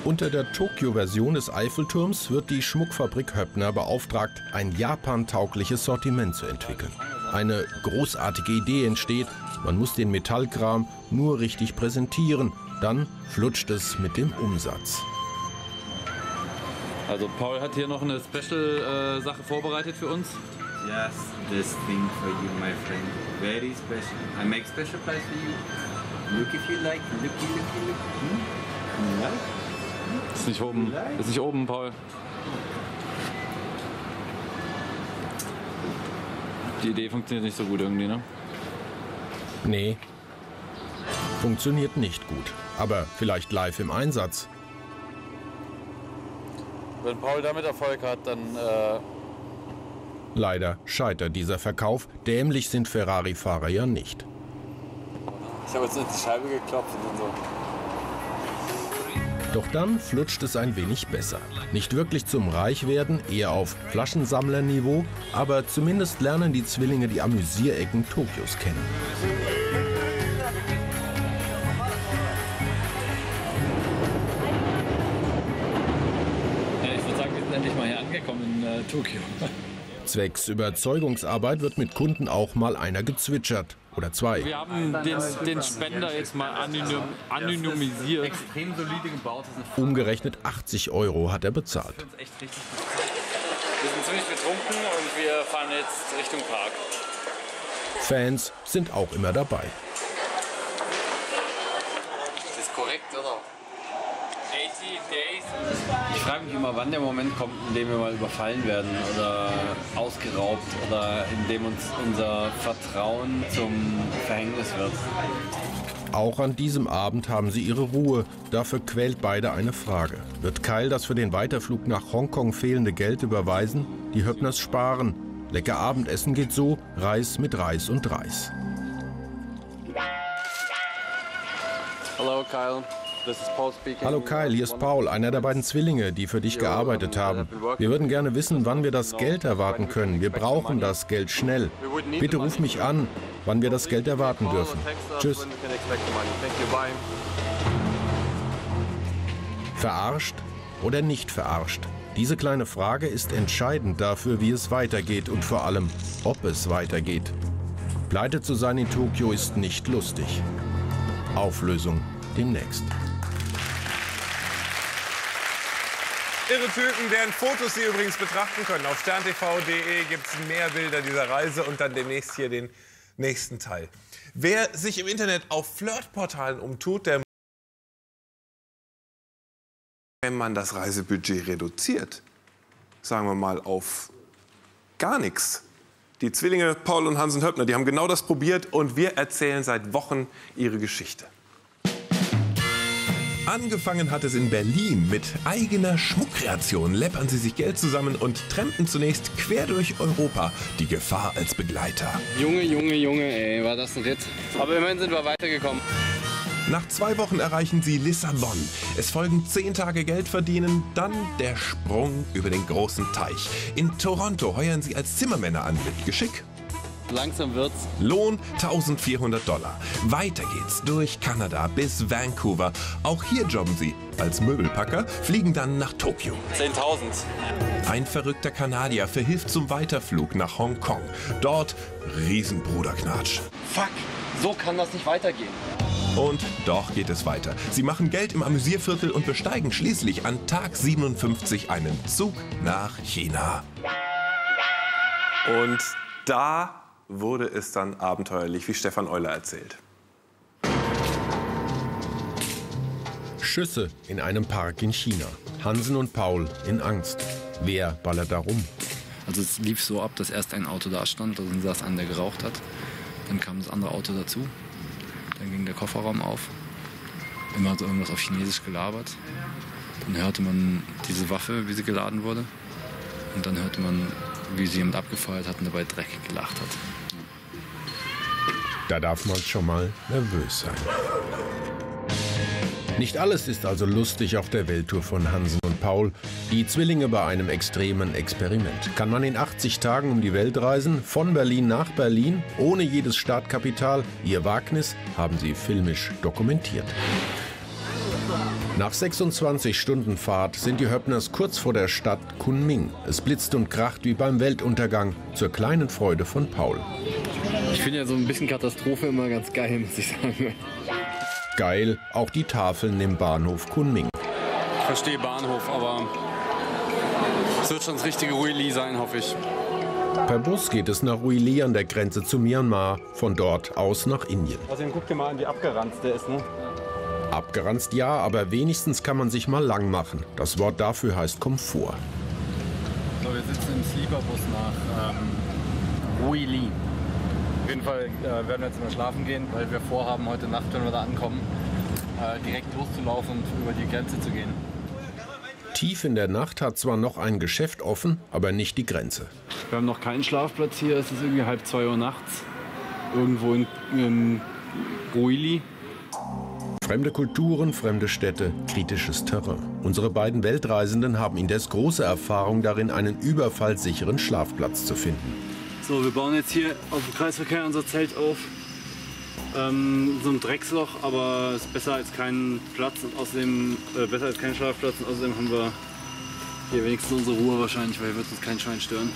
Unter der Tokio-Version des Eiffelturms wird die Schmuckfabrik Höppner beauftragt, ein japantaugliches Sortiment zu entwickeln. Eine großartige Idee entsteht, man muss den Metallkram nur richtig präsentieren, dann flutscht es mit dem Umsatz.
Also Paul hat hier noch eine Special-Sache vorbereitet für uns.
Yes, this thing for you, my friend. Very special. I make special price for you. Look if you like. Looky, looky, look. Hmm? You like?
Ist nicht oben. Ist nicht oben, Paul. Die Idee funktioniert nicht so gut irgendwie, ne?
Nee, funktioniert nicht gut. Aber vielleicht live im Einsatz.
Wenn Paul damit Erfolg hat, dann äh,
Leider scheitert dieser Verkauf. Dämlich sind Ferrari-Fahrer ja nicht.
Ich habe jetzt in die Scheibe geklopft und so.
Doch dann flutscht es ein wenig besser. Nicht wirklich zum Reichwerden, eher auf Flaschensammlerniveau, aber zumindest lernen die Zwillinge die Amüsierecken Tokios kennen.
ja, ich würde sagen, wir sind endlich mal hier angekommen in äh, Tokio.
Zwecks Überzeugungsarbeit wird mit Kunden auch mal einer gezwitschert. Oder zwei.
Wir haben den, den Spender jetzt mal anonym, anonymisiert.
Extrem solide gebaut. Das ist
Umgerechnet 80 Euro hat er bezahlt.
Wir sind ziemlich betrunken und wir fahren jetzt Richtung Park.
Fans sind auch immer dabei.
Ist korrekt, oder?
80 days.
Ich frage mich immer, wann der Moment kommt, in dem wir mal überfallen werden oder ausgeraubt oder in dem uns unser Vertrauen zum Verhängnis wird.
Auch an diesem Abend haben sie ihre Ruhe. Dafür quält beide eine Frage. Wird Kyle das für den Weiterflug nach Hongkong fehlende Geld überweisen? Die Höppners sparen. Lecker Abendessen geht so, Reis mit Reis und Reis.
Hallo Kyle,
Hallo Kyle, hier ist Paul, einer der beiden Zwillinge, die für dich gearbeitet haben. Wir würden gerne wissen, wann wir das Geld erwarten können. Wir brauchen das Geld schnell. Bitte ruf mich an, wann wir das Geld erwarten dürfen. Tschüss. Verarscht oder nicht verarscht? Diese kleine Frage ist entscheidend dafür, wie es weitergeht und vor allem, ob es weitergeht. Pleite zu sein in Tokio ist nicht lustig. Auflösung demnächst.
Irre Typen, deren Fotos Sie übrigens betrachten können. Auf sterntv.de gibt es mehr Bilder dieser Reise und dann demnächst hier den nächsten Teil. Wer sich im Internet auf Flirtportalen umtut, der wenn man das Reisebudget reduziert, sagen wir mal auf gar nichts. Die Zwillinge Paul und Hansen Höppner, die haben genau das probiert und wir erzählen seit Wochen ihre Geschichte. Angefangen hat es in Berlin. Mit eigener Schmuckkreation läppern sie sich Geld zusammen und trampen zunächst quer durch Europa. Die Gefahr als Begleiter.
Junge, Junge, Junge, ey, war das ein Ritt. Aber immerhin sind wir weitergekommen.
Nach zwei Wochen erreichen sie Lissabon. Es folgen zehn Tage Geld verdienen, dann der Sprung über den großen Teich. In Toronto heuern sie als Zimmermänner an mit Geschick.
Langsam wird's.
Lohn 1400 Dollar. Weiter geht's durch Kanada bis Vancouver. Auch hier jobben sie als Möbelpacker, fliegen dann nach Tokio.
10.000.
Ein verrückter Kanadier verhilft zum Weiterflug nach Hongkong. Dort Riesenbruderknatsch.
Fuck, so kann das nicht weitergehen.
Und doch geht es weiter. Sie machen Geld im Amüsierviertel und besteigen schließlich an Tag 57 einen Zug nach China. Und da wurde es dann abenteuerlich, wie Stefan Euler erzählt.
Schüsse in einem Park in China. Hansen und Paul in Angst. Wer ballert da rum?
Also es lief so ab, dass erst ein Auto da stand, da saß einer, der geraucht hat. Dann kam das andere Auto dazu. Dann ging der Kofferraum auf. Immer hat irgendwas auf Chinesisch gelabert. Dann hörte man diese Waffe, wie sie geladen wurde. Und dann hörte man, wie sie jemand abgefeuert hat und dabei dreckig gelacht hat.
Da darf man schon mal nervös sein. Nicht alles ist also lustig auf der Welttour von Hansen und Paul. Die Zwillinge bei einem extremen Experiment. Kann man in 80 Tagen um die Welt reisen, von Berlin nach Berlin, ohne jedes Startkapital? Ihr Wagnis haben sie filmisch dokumentiert. Nach 26 Stunden Fahrt sind die Höppners kurz vor der Stadt Kunming. Es blitzt und kracht wie beim Weltuntergang, zur kleinen Freude von Paul.
Ich finde ja so ein bisschen Katastrophe immer ganz geil, muss ich sagen.
Geil, auch die Tafeln im Bahnhof Kunming.
Ich verstehe Bahnhof, aber es wird schon das richtige Ruili sein, hoffe ich.
Per Bus geht es nach Ruili an der Grenze zu Myanmar, von dort aus nach Indien.
Außerdem guck dir mal an, wie abgeranzt der ist, ne?
Abgeranzt ja, aber wenigstens kann man sich mal lang machen. Das Wort dafür heißt Komfort.
So, wir sitzen im Sleeperbus nach ähm, Ruili. Auf jeden Fall äh, werden wir jetzt mal schlafen gehen, weil wir vorhaben, heute Nacht, wenn wir da ankommen, äh, direkt loszulaufen und über die Grenze zu gehen.
Tief in der Nacht hat zwar noch ein Geschäft offen, aber nicht die Grenze.
Wir haben noch keinen Schlafplatz hier. Es ist irgendwie halb zwei Uhr nachts. Irgendwo in, in Ruili.
Fremde Kulturen, fremde Städte, kritisches Terrain. Unsere beiden Weltreisenden haben indes große Erfahrung darin, einen überfallsicheren Schlafplatz zu finden.
So, wir bauen jetzt hier auf dem Kreisverkehr unser Zelt auf. Ähm, so ein Drecksloch, aber ist besser als kein Platz und außerdem äh, besser als kein Schlafplatz und außerdem haben wir hier wenigstens unsere Ruhe wahrscheinlich, weil hier wird uns kein Schwein stören.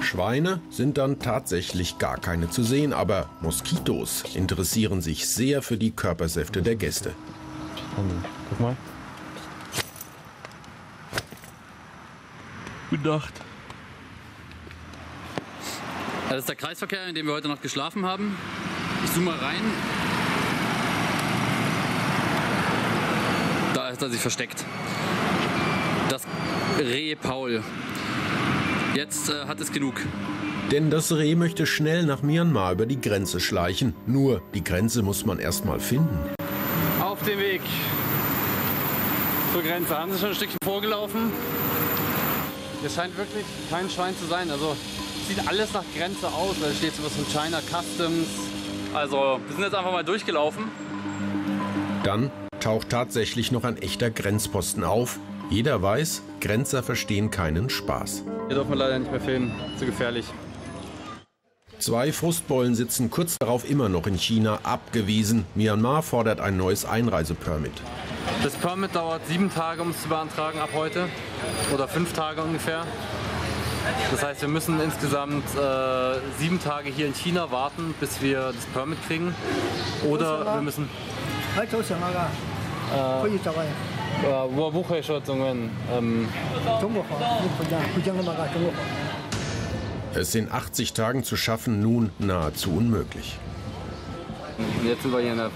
Schweine sind dann tatsächlich gar keine zu sehen, aber Moskitos interessieren sich sehr für die Körpersäfte der Gäste.
Guck mal. Gute Nacht. Das ist der Kreisverkehr, in dem wir heute Nacht geschlafen haben. Ich zoome mal rein. Da ist er sich versteckt. Das Reh Paul. Jetzt äh, hat es genug.
Denn das Reh möchte schnell nach Myanmar über die Grenze schleichen. Nur die Grenze muss man erst mal finden.
Auf dem Weg zur Grenze. Haben Sie schon ein Stückchen vorgelaufen? Hier scheint wirklich kein Schwein zu sein. Also sieht alles nach Grenze aus. Da steht sowas von China Customs. Also wir sind jetzt einfach mal durchgelaufen.
Dann taucht tatsächlich noch ein echter Grenzposten auf. Jeder weiß, Grenzer verstehen keinen Spaß.
Hier dürfen wir leider nicht mehr filmen. Zu gefährlich.
Zwei Frustbollen sitzen kurz darauf immer noch in China abgewiesen. Myanmar fordert ein neues Einreisepermit.
Das Permit dauert sieben Tage, um es zu beantragen ab heute. Oder fünf Tage ungefähr. Das heißt, wir müssen insgesamt äh, sieben Tage hier in China warten, bis wir das Permit kriegen. Oder wir müssen.
Es in 80 Tagen zu schaffen nun nahezu unmöglich.
Und jetzt sind wir hier in der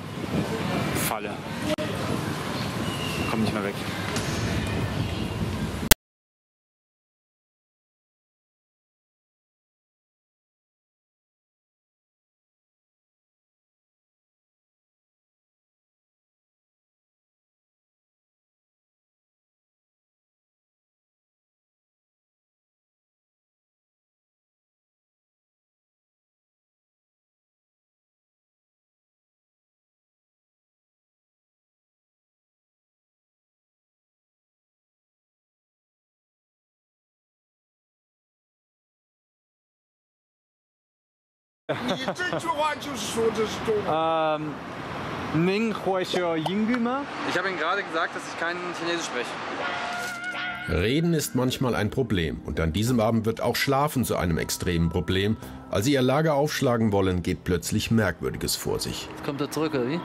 Falle. Komm nicht mehr weg. Ähm, Ning Huaishio Yingüma. Ich habe Ihnen gerade gesagt, dass ich kein Chinesisch spreche.
Reden ist manchmal ein Problem und an diesem Abend wird auch Schlafen zu einem extremen Problem. Als sie ihr Lager aufschlagen wollen, geht plötzlich Merkwürdiges vor sich.
Jetzt kommt er zurück, oder wie?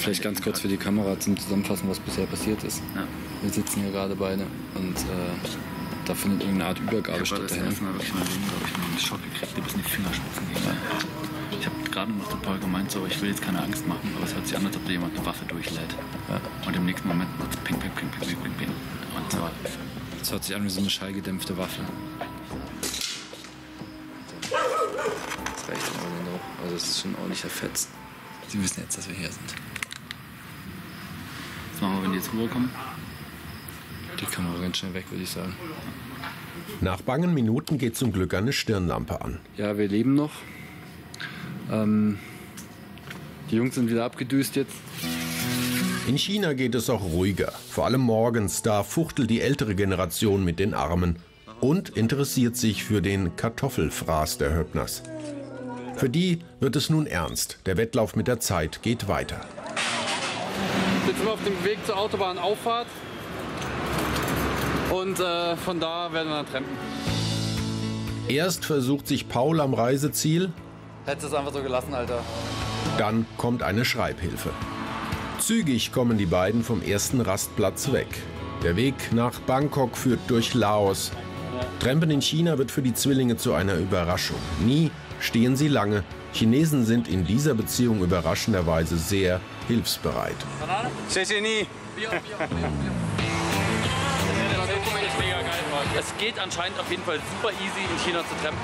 Vielleicht ganz kurz für die Kamera zum Zusammenfassen, was bisher passiert ist. Wir sitzen hier gerade beide und äh, da findet irgendeine Art Übergabe
Ich habe
statt.
das erste Mal wirklich in meinem Leben, glaube ich, einen Schock gekriegt, der bis in die Fingerspitzen ging. Ich habe gerade noch zu Paul gemeint, so, ich will jetzt keine Angst machen, aber es hört sich an, als ob da jemand eine Waffe durchlädt. Und im nächsten Moment macht es ping, ping, ping, ping, ping, ping, ping. Und so.
Es hört sich an wie so eine schallgedämpfte Waffe. Das reicht aber dann auch. Also es ist schon ordentlich verfetzt. Sie wissen jetzt, dass wir hier sind.
Was machen wir, wenn die jetzt rüberkommen?
Die Kamera ganz schnell weg, würde ich sagen.
Nach bangen Minuten geht zum Glück eine Stirnlampe an.
Ja, wir leben noch. Ähm, die Jungs sind wieder abgedüst jetzt.
In China geht es auch ruhiger. Vor allem morgens, da fuchtelt die ältere Generation mit den Armen und interessiert sich für den Kartoffelfraß der Höppners. Für die wird es nun ernst. Der Wettlauf mit der Zeit geht weiter.
Jetzt sind wir auf dem Weg zur Autobahnauffahrt. Und äh, von da werden wir dann trampen.
Erst versucht sich Paul am Reiseziel,
Hättest es einfach so gelassen, Alter.
dann kommt eine Schreibhilfe. Zügig kommen die beiden vom ersten Rastplatz weg. Der Weg nach Bangkok führt durch Laos. Trampen in China wird für die Zwillinge zu einer Überraschung. Nie stehen sie lange. Chinesen sind in dieser Beziehung überraschenderweise sehr hilfsbereit.
Es geht anscheinend auf jeden Fall super easy in China zu trampen.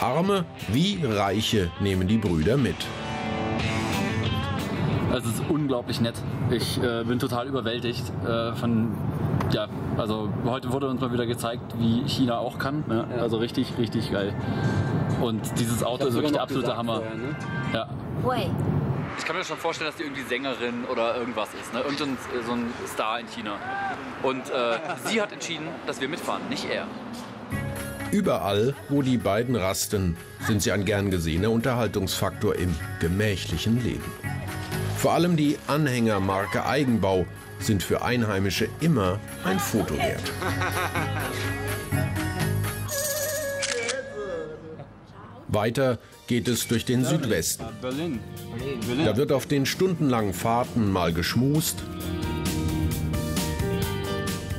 Arme wie Reiche nehmen die Brüder mit.
Also es ist unglaublich nett. Ich äh, bin total überwältigt äh, von, ja, also heute wurde uns mal wieder gezeigt, wie China auch kann. Ne? Also richtig, richtig geil. Und dieses Auto ist wirklich der absolute Hammer. Ja.
Ich kann mir schon vorstellen, dass die irgendwie Sängerin oder irgendwas ist. Ne? Irgendein so ein Star in China. Und äh, sie hat entschieden, dass wir mitfahren, nicht er.
Überall, wo die beiden rasten, sind sie ein gern gesehener Unterhaltungsfaktor im gemächlichen Leben. Vor allem die Anhängermarke Eigenbau sind für Einheimische immer ein Foto wert. Weiter geht es durch den Südwesten. Da wird auf den stundenlangen Fahrten mal geschmust.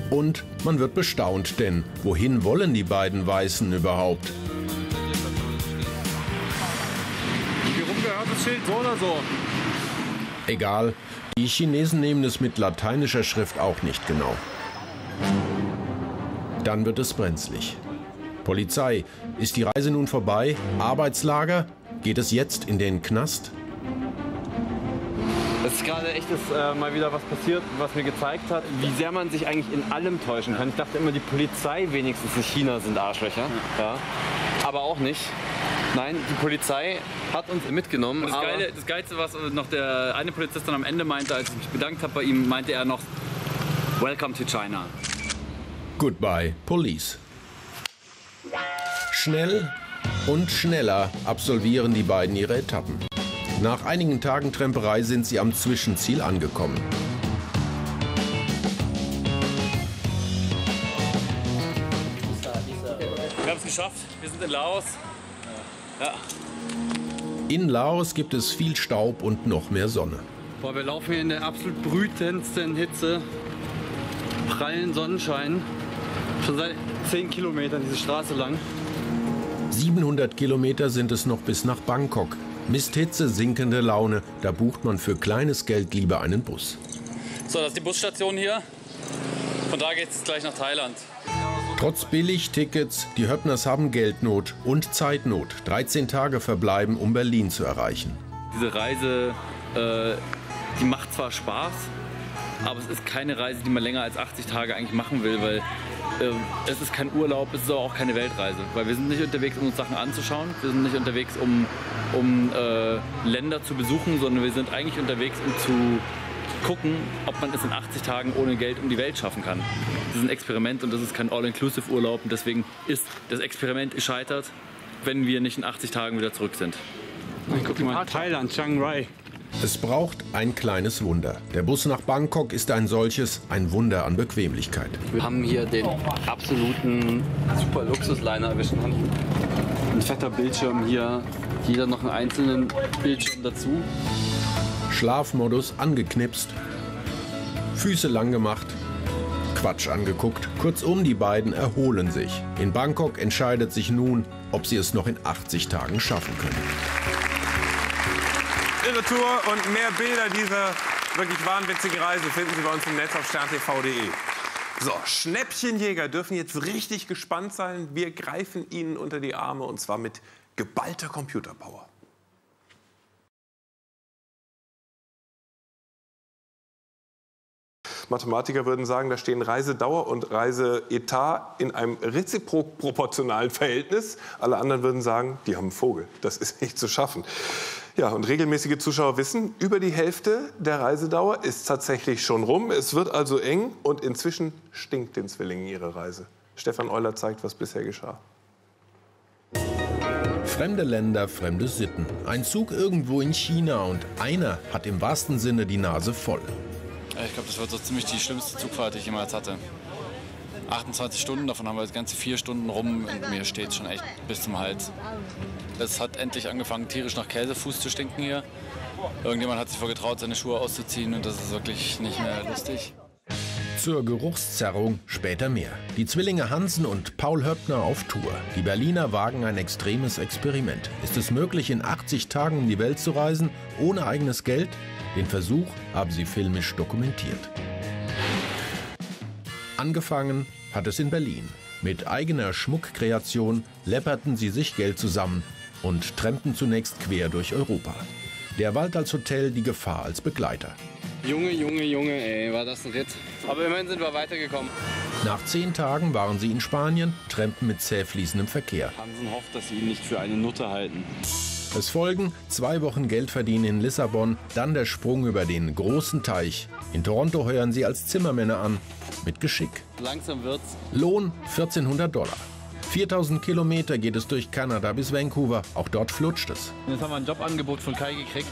Und man wird bestaunt, denn wohin wollen die beiden Weißen überhaupt?
Wie rum gehört das Schild, so oder so?
Egal, die Chinesen nehmen es mit lateinischer Schrift auch nicht genau. Dann wird es brenzlig. Polizei, ist die Reise nun vorbei? Arbeitslager? Geht es jetzt in den Knast?
Es ist gerade echt ist, äh, mal wieder was passiert, was mir gezeigt hat, wie sehr man sich eigentlich in allem täuschen kann. Ich dachte immer, die Polizei wenigstens in China sind Arschlöcher. Ja. Aber auch nicht. Nein, die Polizei hat uns mitgenommen.
Das,
aber
Geile, das Geilste, was noch der eine Polizist dann am Ende meinte, als ich mich bedankt habe bei ihm, meinte er noch, Welcome to China.
Goodbye, Police. Schnell und schneller absolvieren die beiden ihre Etappen. Nach einigen Tagen Tremperei sind sie am Zwischenziel angekommen.
Wir haben es geschafft, wir sind in Laos. Ja.
In Laos gibt es viel Staub und noch mehr Sonne.
Boah, wir laufen hier in der absolut brütendsten Hitze, prallen Sonnenschein. Schon seit 10 Kilometern diese Straße lang.
700 Kilometer sind es noch bis nach Bangkok. Misthitze, sinkende Laune, da bucht man für kleines Geld lieber einen Bus.
So, das ist die Busstation hier. Von da geht es gleich nach Thailand.
Trotz Billigtickets, die Höppners haben Geldnot und Zeitnot. 13 Tage verbleiben, um Berlin zu erreichen.
Diese Reise, äh, die macht zwar Spaß, aber es ist keine Reise, die man länger als 80 Tage eigentlich machen will, weil äh, es ist kein Urlaub, es ist aber auch keine Weltreise. Weil wir sind nicht unterwegs, um uns Sachen anzuschauen, wir sind nicht unterwegs, um, um äh, Länder zu besuchen, sondern wir sind eigentlich unterwegs, um zu gucken, ob man es in 80 Tagen ohne Geld um die Welt schaffen kann. Das ist ein Experiment und das ist kein All-Inclusive-Urlaub und deswegen ist das Experiment gescheitert, wenn wir nicht in 80 Tagen wieder zurück sind.
Guck mal, Thailand, Chiang Rai.
Es braucht ein kleines Wunder. Der Bus nach Bangkok ist ein solches, ein Wunder an Bequemlichkeit.
Wir haben hier den absoluten super Luxusliner erwischt. Ein fetter Bildschirm hier, jeder noch einen einzelnen Bildschirm dazu.
Schlafmodus angeknipst, Füße lang gemacht, Quatsch angeguckt. Kurzum, die beiden erholen sich. In Bangkok entscheidet sich nun, ob sie es noch in 80 Tagen schaffen können.
Irre Tour und mehr Bilder dieser wirklich wahnwitzigen Reise finden Sie bei uns im Netz auf sterntv.de. So, Schnäppchenjäger dürfen jetzt richtig gespannt sein. Wir greifen Ihnen unter die Arme und zwar mit geballter Computerpower. Mathematiker würden sagen, da stehen Reisedauer und Reiseetat in einem reziprok proportionalen Verhältnis. Alle anderen würden sagen, die haben einen Vogel. Das ist nicht zu schaffen. Ja, und regelmäßige Zuschauer wissen, über die Hälfte der Reisedauer ist tatsächlich schon rum. Es wird also eng und inzwischen stinkt den Zwillingen ihre Reise. Stefan Euler zeigt, was bisher geschah.
Fremde Länder, fremde Sitten. Ein Zug irgendwo in China und einer hat im wahrsten Sinne die Nase voll.
Ich glaube, das wird so ziemlich die schlimmste Zugfahrt, die ich jemals hatte. 28 Stunden, davon haben wir jetzt ganze vier Stunden rum und mir steht schon echt bis zum Hals. Es hat endlich angefangen, tierisch nach Käsefuß zu stinken hier. Irgendjemand hat sich vorgetraut, seine Schuhe auszuziehen und das ist wirklich nicht mehr lustig.
Zur Geruchszerrung später mehr. Die Zwillinge Hansen und Paul Höppner auf Tour. Die Berliner wagen ein extremes Experiment. Ist es möglich, in 80 Tagen um die Welt zu reisen, ohne eigenes Geld? Den Versuch haben sie filmisch dokumentiert. Angefangen hat es in Berlin. Mit eigener Schmuckkreation läpperten sie sich Geld zusammen und trennten zunächst quer durch Europa. Der Wald als Hotel, die Gefahr als Begleiter.
Junge, Junge, Junge, ey, war das ein Ritt. Aber immerhin sind wir weitergekommen.
Nach zehn Tagen waren sie in Spanien, Trampen mit zäh fließendem Verkehr.
Hansen hofft, dass sie ihn nicht für eine Nutte halten.
Es folgen zwei Wochen Geld verdienen in Lissabon, dann der Sprung über den großen Teich. In Toronto heuern sie als Zimmermänner an, mit Geschick.
Langsam wird's.
Lohn 1400 Dollar. 4000 Kilometer geht es durch Kanada bis Vancouver. Auch dort flutscht es.
Jetzt haben wir ein Jobangebot von Kai gekriegt.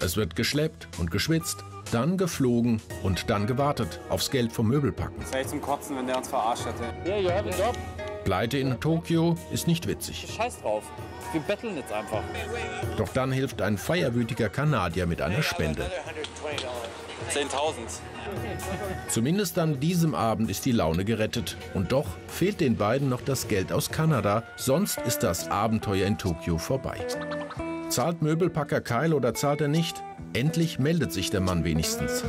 Es wird geschleppt und geschwitzt, dann geflogen und dann gewartet aufs Geld vom Möbelpacken.
Das wäre zum Kotzen, wenn der uns verarscht hätte.
Yeah, you have a job?
Pleite in Tokio ist nicht witzig.
Scheiß drauf. Wir betteln jetzt einfach.
Doch dann hilft ein feierwütiger Kanadier mit einer Spende.
10.000.
Zumindest an diesem Abend ist die Laune gerettet. Und doch fehlt den beiden noch das Geld aus Kanada, sonst ist das Abenteuer in Tokio vorbei. Zahlt Möbelpacker Kyle oder zahlt er nicht? Endlich meldet sich der Mann wenigstens.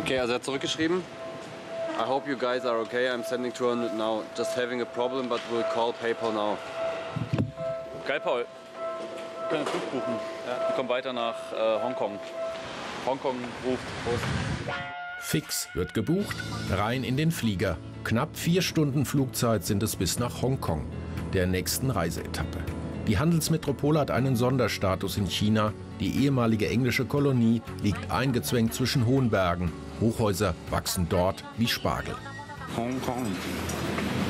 Okay, also er hat zurückgeschrieben. I hope you guys are okay. I'm sending 200 now. Just having a problem, but we'll call PayPal now.
Geil, Paul. Wir können einen Flug buchen. Wir kommen weiter nach äh, Hongkong. Hongkong ruft. Prost.
Fix wird gebucht, rein in den Flieger. Knapp vier Stunden Flugzeit sind es bis nach Hongkong, der nächsten Reiseetappe. Die Handelsmetropole hat einen Sonderstatus in China. Die ehemalige englische Kolonie liegt eingezwängt zwischen hohen Bergen. Hochhäuser wachsen dort wie Spargel.
Hongkong.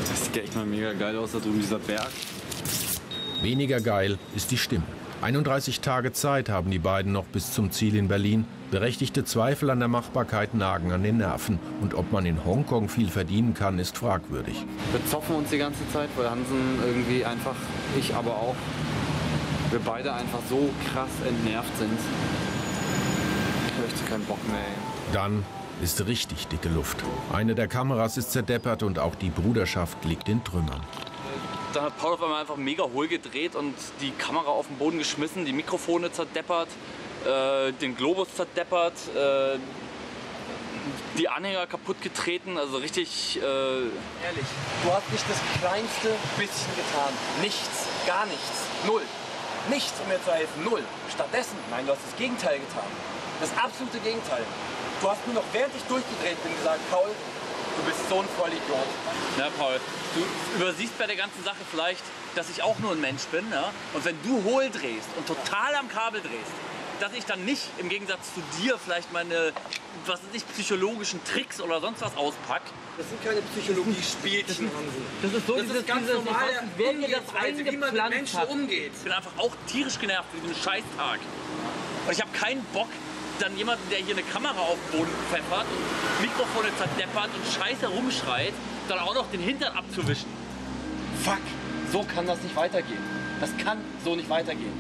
Das sieht echt mal mega geil aus da drüben, dieser Berg.
Weniger geil ist die Stimme. 31 Tage Zeit haben die beiden noch bis zum Ziel in Berlin. Berechtigte Zweifel an der Machbarkeit nagen an den Nerven. Und ob man in Hongkong viel verdienen kann, ist fragwürdig.
Wir zoffen uns die ganze Zeit, weil Hansen irgendwie einfach, ich aber auch, wir beide einfach so krass entnervt sind. Ich echt keinen Bock mehr. Ey.
Dann ist richtig dicke Luft. Eine der Kameras ist zerdeppert und auch die Bruderschaft liegt in Trümmern.
Dann hat Paul auf einmal einfach mega hohl gedreht und die Kamera auf den Boden geschmissen, die Mikrofone zerdeppert, äh, den Globus zerdeppert, äh, die Anhänger kaputt getreten, also richtig. Äh
Ehrlich, du hast nicht das kleinste bisschen getan. Nichts, gar nichts, null. Nichts, um mir zu helfen, null. Stattdessen, nein, du hast das Gegenteil getan. Das absolute Gegenteil. Du hast nur noch, während ich durchgedreht bin, gesagt, Paul, du bist so ein Vollidiot.
Ja, Paul, du übersiehst bei der ganzen Sache vielleicht, dass ich auch nur ein Mensch bin. Ja? Und wenn du hohl drehst und total am Kabel drehst, dass ich dann nicht im Gegensatz zu dir vielleicht meine, was weiß ich, psychologischen Tricks oder sonst was auspack.
Das sind keine Psychologie-Spielchen, Hansen.
Das ist so
Das
dieses,
ist ganz
dieses,
normale
das
Umgehensweise, wie man mit Menschen
hat.
umgeht.
Ich bin einfach auch tierisch genervt von diesem Scheißtag. Und ich habe keinen Bock, dann jemanden, der hier eine Kamera auf den Boden pfeffert und Mikrofone zerdeppert und Scheiße rumschreit, dann auch noch den Hintern abzuwischen.
Fuck, so kann das nicht weitergehen. Das kann so nicht weitergehen.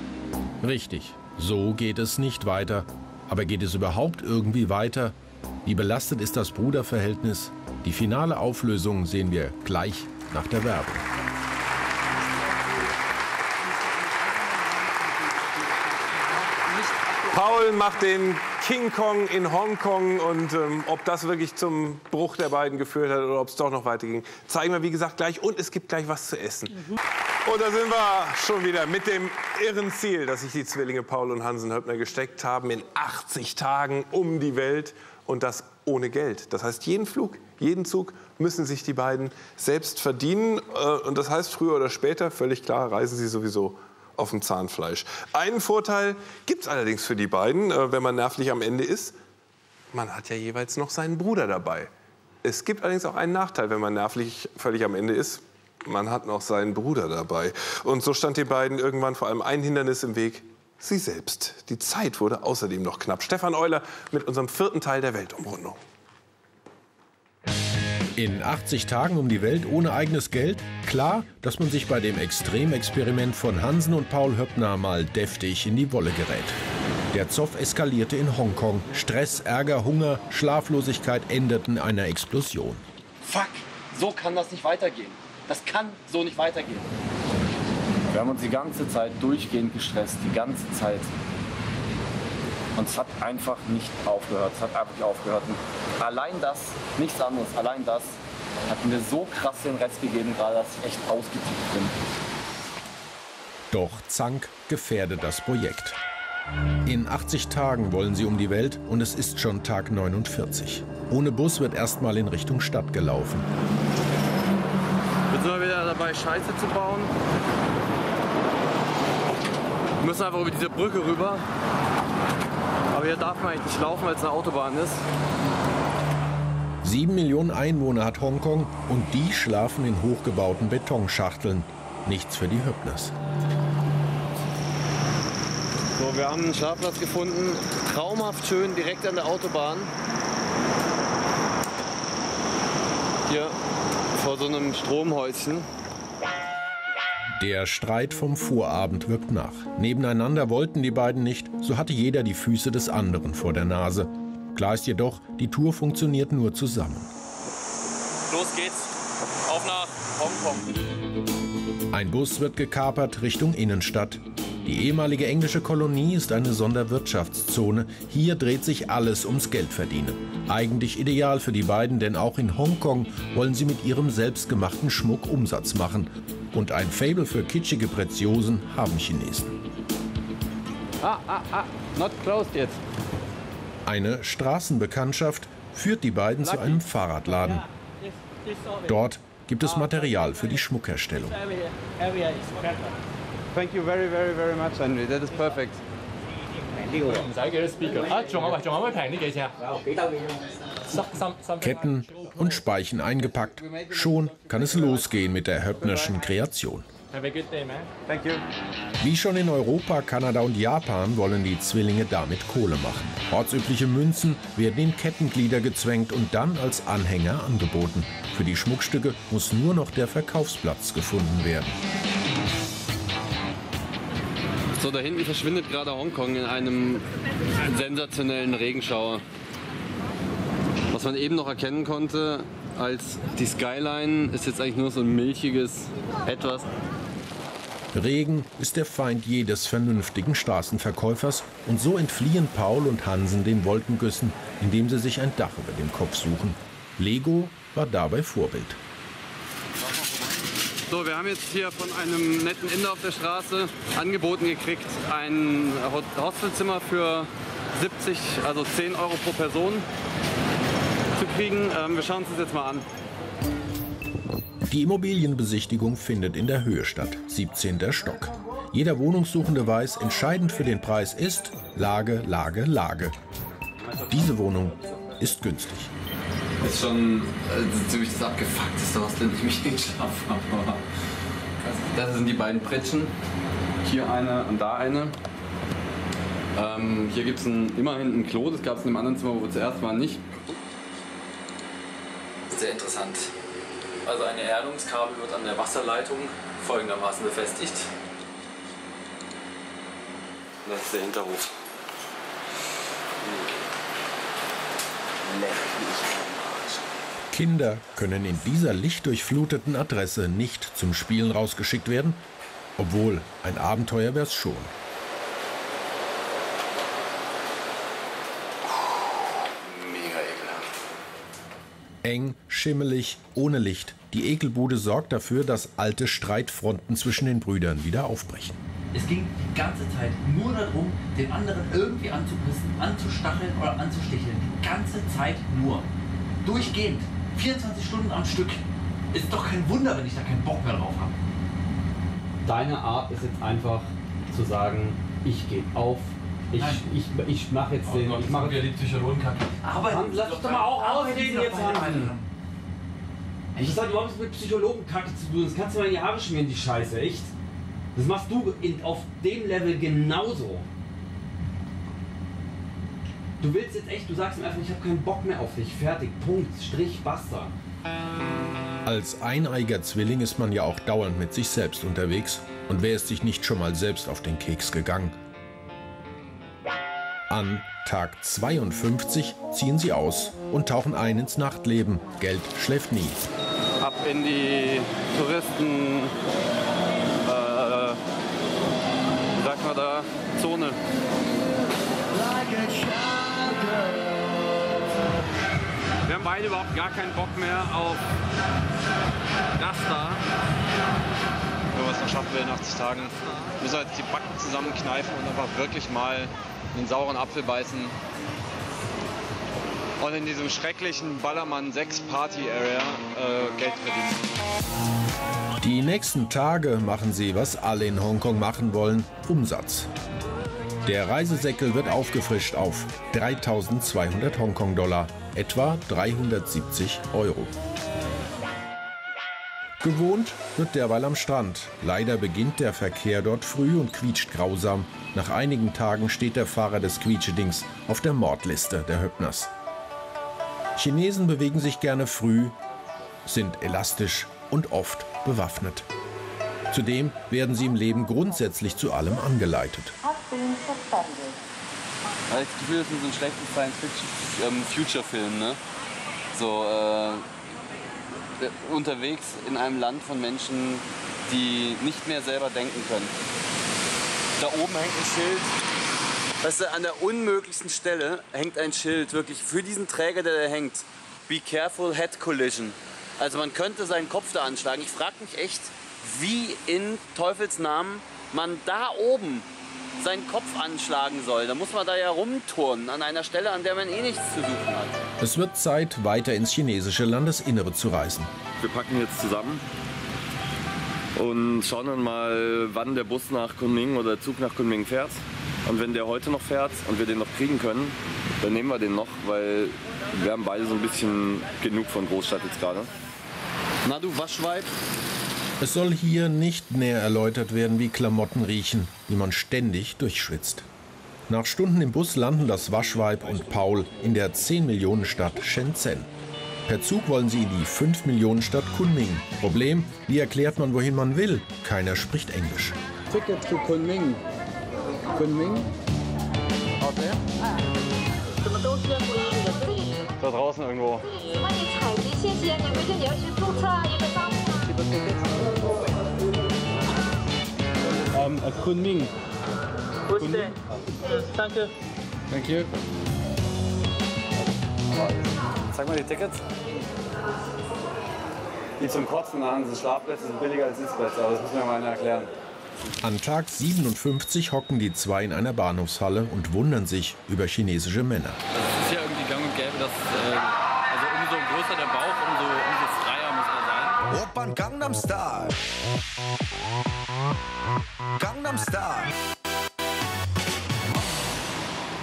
Richtig, so geht es nicht weiter. Aber geht es überhaupt irgendwie weiter? Wie belastet ist das Bruderverhältnis? Die finale Auflösung sehen wir gleich nach der Werbung.
Paul macht den King Kong in Hongkong und ähm, ob das wirklich zum Bruch der beiden geführt hat oder ob es doch noch weiterging, zeigen wir wie gesagt gleich und es gibt gleich was zu essen. Und da sind wir schon wieder mit dem irren Ziel, das sich die Zwillinge Paul und Hansen Höppner gesteckt haben, in 80 Tagen um die Welt und das ohne Geld. Das heißt, jeden Flug, jeden Zug müssen sich die beiden selbst verdienen äh, und das heißt, früher oder später, völlig klar, reisen sie sowieso auf dem Zahnfleisch. Einen Vorteil gibt es allerdings für die beiden, äh, wenn man nervlich am Ende ist. Man hat ja jeweils noch seinen Bruder dabei. Es gibt allerdings auch einen Nachteil, wenn man nervlich völlig am Ende ist. Man hat noch seinen Bruder dabei. Und so stand den beiden irgendwann vor allem ein Hindernis im Weg. Sie selbst. Die Zeit wurde außerdem noch knapp. Stefan Euler mit unserem vierten Teil der Weltumrundung.
In 80 Tagen um die Welt ohne eigenes Geld? Klar, dass man sich bei dem Extremexperiment von Hansen und Paul Höppner mal deftig in die Wolle gerät. Der Zoff eskalierte in Hongkong. Stress, Ärger, Hunger, Schlaflosigkeit endeten in einer Explosion.
Fuck, so kann das nicht weitergehen. Das kann so nicht weitergehen.
Wir haben uns die ganze Zeit durchgehend gestresst, die ganze Zeit. Und es hat einfach nicht aufgehört. Es hat einfach nicht aufgehört. Und allein das, nichts anderes, allein das hat mir so krass den Rest gegeben, gerade dass ich echt ausgetickt bin.
Doch Zank gefährdet das Projekt. In 80 Tagen wollen sie um die Welt und es ist schon Tag 49. Ohne Bus wird erstmal in Richtung Stadt gelaufen.
Jetzt sind wir wieder dabei, Scheiße zu bauen. Wir müssen einfach über diese Brücke rüber. Aber hier darf man eigentlich nicht laufen, weil es eine Autobahn ist.
Sieben Millionen Einwohner hat Hongkong und die schlafen in hochgebauten Betonschachteln. Nichts für die Höppners.
So, wir haben einen Schlafplatz gefunden. Traumhaft schön, direkt an der Autobahn. Hier vor so einem Stromhäuschen.
Der Streit vom Vorabend wirkt nach. Nebeneinander wollten die beiden nicht, so hatte jeder die Füße des anderen vor der Nase. Klar ist jedoch, die Tour funktioniert nur zusammen.
Los geht's. Auf nach Hongkong.
Ein Bus wird gekapert Richtung Innenstadt. Die ehemalige englische Kolonie ist eine Sonderwirtschaftszone. Hier dreht sich alles ums Geldverdienen. Eigentlich ideal für die beiden, denn auch in Hongkong wollen sie mit ihrem selbstgemachten Schmuck Umsatz machen. Und ein Fable für kitschige Preziosen haben Chinesen.
Ah, ah, ah, not closed jetzt.
Eine Straßenbekanntschaft führt die beiden zu einem Fahrradladen. Dort gibt es Material für die Schmuckherstellung.
Thank you very, very, very much, Henry. That is perfect.
Ketten und Speichen eingepackt. Schon kann es losgehen mit der Höppnerschen Kreation. Wie schon in Europa, Kanada und Japan wollen die Zwillinge damit Kohle machen. Ortsübliche Münzen werden in Kettenglieder gezwängt und dann als Anhänger angeboten. Für die Schmuckstücke muss nur noch der Verkaufsplatz gefunden werden.
So, da hinten verschwindet gerade Hongkong in einem sensationellen Regenschauer. Was man eben noch erkennen konnte, als die Skyline ist jetzt eigentlich nur so ein milchiges Etwas.
Regen ist der Feind jedes vernünftigen Straßenverkäufers und so entfliehen Paul und Hansen den Wolkengüssen, indem sie sich ein Dach über dem Kopf suchen. Lego war dabei Vorbild.
So, wir haben jetzt hier von einem netten Inder auf der Straße angeboten gekriegt, ein Hostelzimmer für 70, also 10 Euro pro Person zu kriegen. Ähm, wir schauen uns das jetzt mal an.
Die Immobilienbesichtigung findet in der Höhe statt, 17. Stock. Jeder Wohnungssuchende weiß, entscheidend für den Preis ist Lage, Lage, Lage. Diese Wohnung ist günstig.
Das ist schon äh, ziemlich das abgefuckteste in dem ich geschlafen habe. Das sind die beiden Pritschen. Hier eine und da eine. Ähm, hier gibt es immerhin ein Klo, das gab es in einem anderen Zimmer, wo wir zuerst waren, nicht.
Sehr interessant. Also ein Erdungskabel wird an der Wasserleitung folgendermaßen befestigt.
Das ist der Hinterhof.
Kinder können in dieser lichtdurchfluteten Adresse nicht zum Spielen rausgeschickt werden, obwohl ein Abenteuer wär's schon.
Mega ekelhaft.
Eng, schimmelig, ohne Licht. Die Ekelbude sorgt dafür, dass alte Streitfronten zwischen den Brüdern wieder aufbrechen.
Es ging die ganze Zeit nur darum, den anderen irgendwie anzupissen, anzustacheln oder anzusticheln. Die ganze Zeit nur. Durchgehend. 24 Stunden am Stück. Ist doch kein Wunder, wenn ich da keinen Bock mehr drauf habe.
Deine Art ist jetzt einfach zu sagen, ich gehe auf, ich, ich, ich mache jetzt den, ich mache
die Psychologenkacke. Aber
Hans, lass doch doch mal auch ausreden jetzt.
Ich
Das hat überhaupt nichts mit Psychologenkacke zu tun. Das kannst du mal in die Haare schmieren, die Scheiße, echt. Das machst du in, auf dem Level genauso. Du willst jetzt echt, du sagst mir einfach, ich habe keinen Bock mehr auf dich. Fertig, Punkt, Strich, basta.
Als eineiger Zwilling ist man ja auch dauernd mit sich selbst unterwegs. Und wer ist sich nicht schon mal selbst auf den Keks gegangen? An Tag 52 ziehen sie aus und tauchen ein ins Nachtleben. Geld schläft nie.
Ab in die Touristen. Äh, wie sagt man da? Zone. Wir haben beide überhaupt gar keinen Bock mehr auf das da.
Wenn wir es noch schaffen will in 80 Tagen, müssen wir jetzt die Backen zusammenkneifen und einfach wirklich mal einen sauren Apfel beißen. Und in diesem schrecklichen Ballermann 6 Party Area äh, Geld verdienen.
Die nächsten Tage machen sie, was alle in Hongkong machen wollen, Umsatz. Der Reisesäckel wird aufgefrischt auf 3200 Hongkong-Dollar, etwa 370 Euro. Gewohnt wird derweil am Strand. Leider beginnt der Verkehr dort früh und quietscht grausam. Nach einigen Tagen steht der Fahrer des Quietschedings auf der Mordliste der Höppners. Chinesen bewegen sich gerne früh sind elastisch und oft bewaffnet. Zudem werden sie im Leben grundsätzlich zu allem angeleitet.
Ich das Gefühl, das ist so ein schlechter Science-Fiction-Future-Film, ne? So, äh, unterwegs in einem Land von Menschen, die nicht mehr selber denken können. Da oben hängt ein Schild. Weißt du, an der unmöglichsten Stelle hängt ein Schild, wirklich für diesen Träger, der da hängt. Be careful head collision. Also man könnte seinen Kopf da anschlagen. Ich frage mich echt, wie in Teufels Namen man da oben seinen Kopf anschlagen soll. Da muss man da ja rumturnen, an einer Stelle, an der man eh nichts zu suchen hat.
Es wird Zeit, weiter ins chinesische Landesinnere zu reisen.
Wir packen jetzt zusammen und schauen dann mal, wann der Bus nach Kunming oder der Zug nach Kunming fährt. Und wenn der heute noch fährt und wir den noch kriegen können, dann nehmen wir den noch, weil wir haben beide so ein bisschen genug von Großstadt jetzt gerade.
Na du Waschweib?
Es soll hier nicht näher erläutert werden, wie Klamotten riechen, die man ständig durchschwitzt. Nach Stunden im Bus landen das Waschweib und Paul in der 10-Millionen-Stadt Shenzhen. Per Zug wollen sie in die 5-Millionen-Stadt Kunming. Problem, wie erklärt man, wohin man will? Keiner spricht Englisch.
Ticket to Kunming. Kunming?
Da draußen irgendwo.
Ähm, äh, Kunming.
Danke.
Thank you.
Zeig mal die Tickets. Die zum Kotzen an, diese Schlafplätze sind billiger als Sitzplätze, aber das muss mir mal einer erklären.
An Tag 57 hocken die zwei in einer Bahnhofshalle und wundern sich über chinesische Männer.
Es ist ja irgendwie gang und gäbe, dass äh, also umso größer der Bauch, umso, umso
Opern Gangnam Style. Gangnam Style.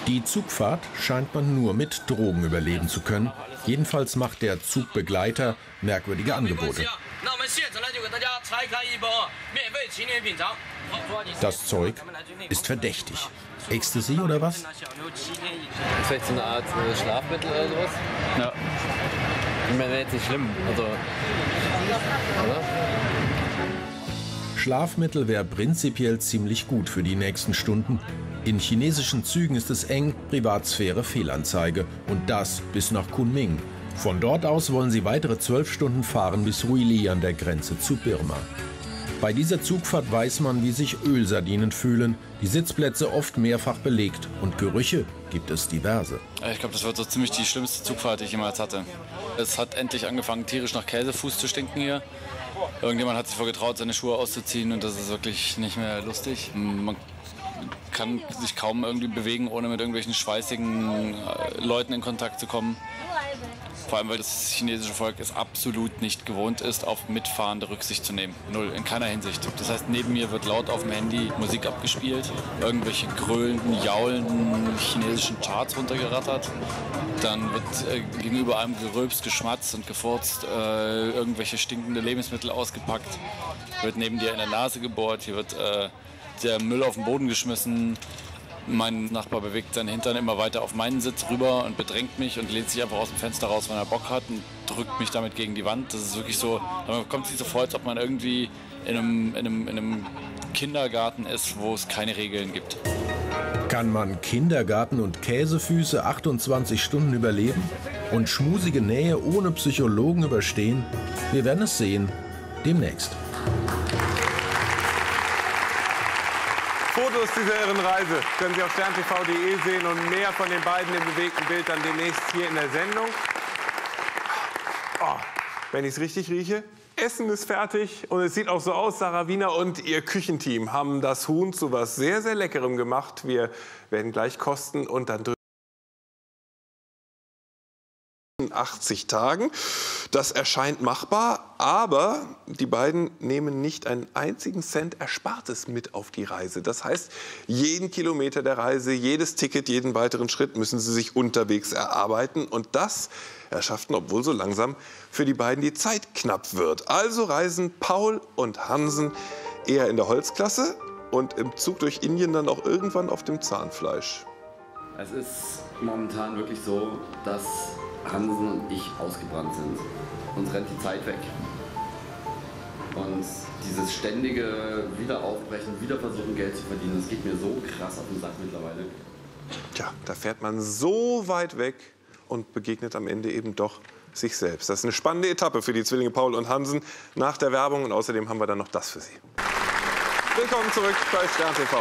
Die Zugfahrt scheint man nur mit Drogen überleben zu können. Jedenfalls macht der Zugbegleiter merkwürdige Angebote. Das Zeug ist verdächtig. Ecstasy oder was?
Ist vielleicht so eine Art äh, Schlafmittel oder sowas?
Ja.
Ich meine, wäre jetzt nicht schlimm. Also,
Schlafmittel wäre prinzipiell ziemlich gut für die nächsten Stunden. In chinesischen Zügen ist es eng, Privatsphäre Fehlanzeige. Und das bis nach Kunming. Von dort aus wollen sie weitere zwölf Stunden fahren bis Huili an der Grenze zu Birma. Bei dieser Zugfahrt weiß man, wie sich Ölsardinen fühlen. Die Sitzplätze oft mehrfach belegt und Gerüche gibt es diverse.
Ich glaube, das wird so ziemlich die schlimmste Zugfahrt, die ich jemals hatte. Es hat endlich angefangen, tierisch nach Käsefuß zu stinken hier. Irgendjemand hat sich vorgetraut, seine Schuhe auszuziehen und das ist wirklich nicht mehr lustig. Man kann sich kaum irgendwie bewegen, ohne mit irgendwelchen schweißigen äh, Leuten in Kontakt zu kommen. Vor allem, weil das chinesische Volk es absolut nicht gewohnt ist, auf Mitfahrende Rücksicht zu nehmen. Null, in keiner Hinsicht. Das heißt, neben mir wird laut auf dem Handy Musik abgespielt, irgendwelche grölenden, jaulenden chinesischen Charts runtergerattert. Dann wird äh, gegenüber einem gerülpst, geschmatzt und gefurzt, äh, irgendwelche stinkende Lebensmittel ausgepackt, wird neben dir in der Nase gebohrt, hier wird äh, der Müll auf den Boden geschmissen. Mein Nachbar bewegt seinen Hintern immer weiter auf meinen Sitz rüber und bedrängt mich und lehnt sich einfach aus dem Fenster raus, wenn er Bock hat und drückt mich damit gegen die Wand. Das ist wirklich so, man kommt sich so vor, als ob man irgendwie in einem, in einem, in einem Kindergarten ist, wo es keine Regeln gibt.
Kann man Kindergarten und Käsefüße 28 Stunden überleben und schmusige Nähe ohne Psychologen überstehen? Wir werden es sehen demnächst.
Fotos dieser irren Reise können Sie auf sterntv.de sehen und mehr von den beiden im bewegten Bild dann demnächst hier in der Sendung. Oh, wenn ich es richtig rieche, Essen ist fertig und es sieht auch so aus. Sarah Wiener und ihr Küchenteam haben das Huhn zu was sehr, sehr Leckerem gemacht. Wir werden gleich kosten und dann drüber. 80 Tagen. Das erscheint machbar, aber die beiden nehmen nicht einen einzigen Cent Erspartes mit auf die Reise. Das heißt, jeden Kilometer der Reise, jedes Ticket, jeden weiteren Schritt müssen sie sich unterwegs erarbeiten. Und das erschafften, obwohl so langsam für die beiden die Zeit knapp wird. Also reisen Paul und Hansen eher in der Holzklasse und im Zug durch Indien dann auch irgendwann auf dem Zahnfleisch.
Es ist momentan wirklich so, dass
Hansen und ich ausgebrannt sind. Uns rennt die Zeit weg. Und dieses ständige Wiederaufbrechen, wieder versuchen Geld zu verdienen, das geht mir so krass auf den Sack mittlerweile.
Tja, da fährt man so weit weg und begegnet am Ende eben doch sich selbst. Das ist eine spannende Etappe für die Zwillinge Paul und Hansen nach der Werbung. Und außerdem haben wir dann noch das für Sie. Willkommen zurück bei Stern TV.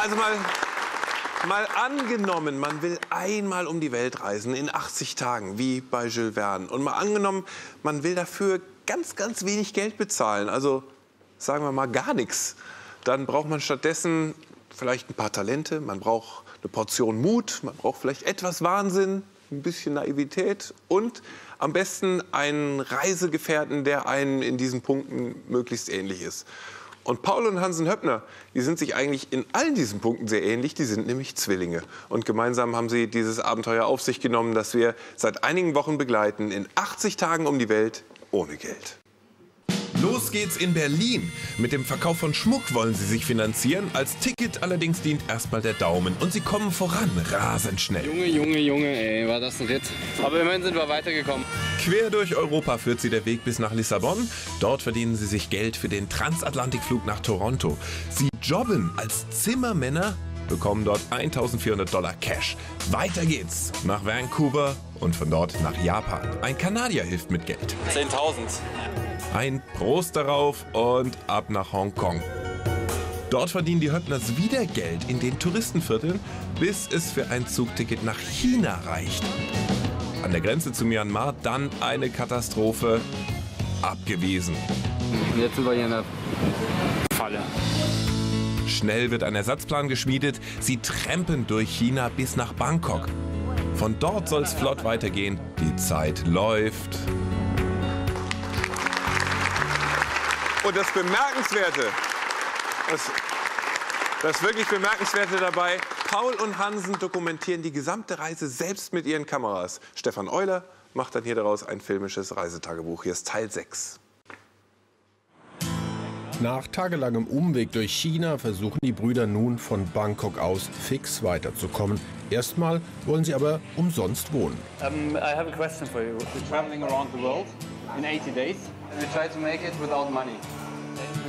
Also mal, mal angenommen, man will einmal um die Welt reisen in 80 Tagen, wie bei Jules Verne. Und mal angenommen, man will dafür ganz, ganz wenig Geld bezahlen. Also sagen wir mal gar nichts. Dann braucht man stattdessen vielleicht ein paar Talente, man braucht eine Portion Mut, man braucht vielleicht etwas Wahnsinn, ein bisschen Naivität und am besten einen Reisegefährten, der einem in diesen Punkten möglichst ähnlich ist. Und Paul und Hansen Höppner, die sind sich eigentlich in allen diesen Punkten sehr ähnlich. Die sind nämlich Zwillinge. Und gemeinsam haben sie dieses Abenteuer auf sich genommen, das wir seit einigen Wochen begleiten. In 80 Tagen um die Welt ohne Geld.
Los geht's in Berlin. Mit dem Verkauf von Schmuck wollen sie sich finanzieren. Als Ticket allerdings dient erstmal der Daumen. Und sie kommen voran, rasend schnell.
Junge, Junge, Junge, ey, war das ein Ritt. Aber immerhin sind wir weitergekommen.
Quer durch Europa führt sie der Weg bis nach Lissabon. Dort verdienen sie sich Geld für den Transatlantikflug nach Toronto. Sie jobben als Zimmermänner, bekommen dort 1400 Dollar Cash. Weiter geht's nach Vancouver und von dort nach Japan. Ein Kanadier hilft mit Geld.
10.000.
Ein Prost darauf und ab nach Hongkong. Dort verdienen die Höppners wieder Geld in den Touristenvierteln, bis es für ein Zugticket nach China reicht. An der Grenze zu Myanmar dann eine Katastrophe. Abgewiesen.
Jetzt sind wir hier in der Falle.
Schnell wird ein Ersatzplan geschmiedet. Sie trampen durch China bis nach Bangkok. Von dort soll es flott weitergehen. Die Zeit läuft.
Und das Bemerkenswerte, das, das wirklich Bemerkenswerte dabei, Paul und Hansen dokumentieren die gesamte Reise selbst mit ihren Kameras. Stefan Euler macht dann hier daraus ein filmisches Reisetagebuch. Hier ist Teil 6.
Nach tagelangem Umweg durch China versuchen die Brüder nun von Bangkok aus fix weiterzukommen. Erstmal wollen sie aber umsonst wohnen.
Um, I have a question for you. We're traveling around the world in 80 days and we try to make it without money.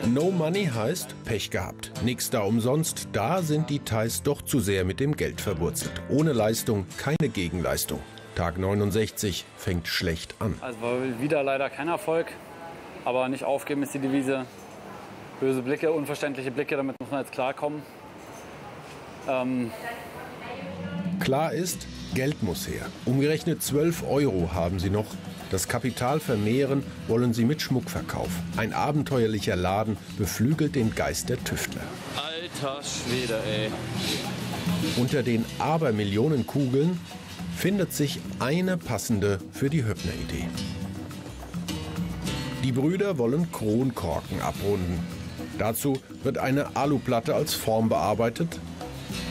No Money heißt Pech gehabt. Nix da umsonst. Da sind die Thais doch zu sehr mit dem Geld verwurzelt. Ohne Leistung keine Gegenleistung. Tag 69 fängt schlecht an.
Also wieder leider kein Erfolg, aber nicht aufgeben ist die Devise. Böse Blicke, unverständliche Blicke, damit muss man jetzt klarkommen. Ähm,
Klar ist, Geld muss her. Umgerechnet 12 Euro haben sie noch. Das Kapital vermehren wollen sie mit Schmuckverkauf. Ein abenteuerlicher Laden beflügelt den Geist der Tüftler.
alter Schwede, ey.
Unter den Abermillionen Kugeln findet sich eine passende für die Höppner-Idee. Die Brüder wollen Kronkorken abrunden. Dazu wird eine Aluplatte als Form bearbeitet.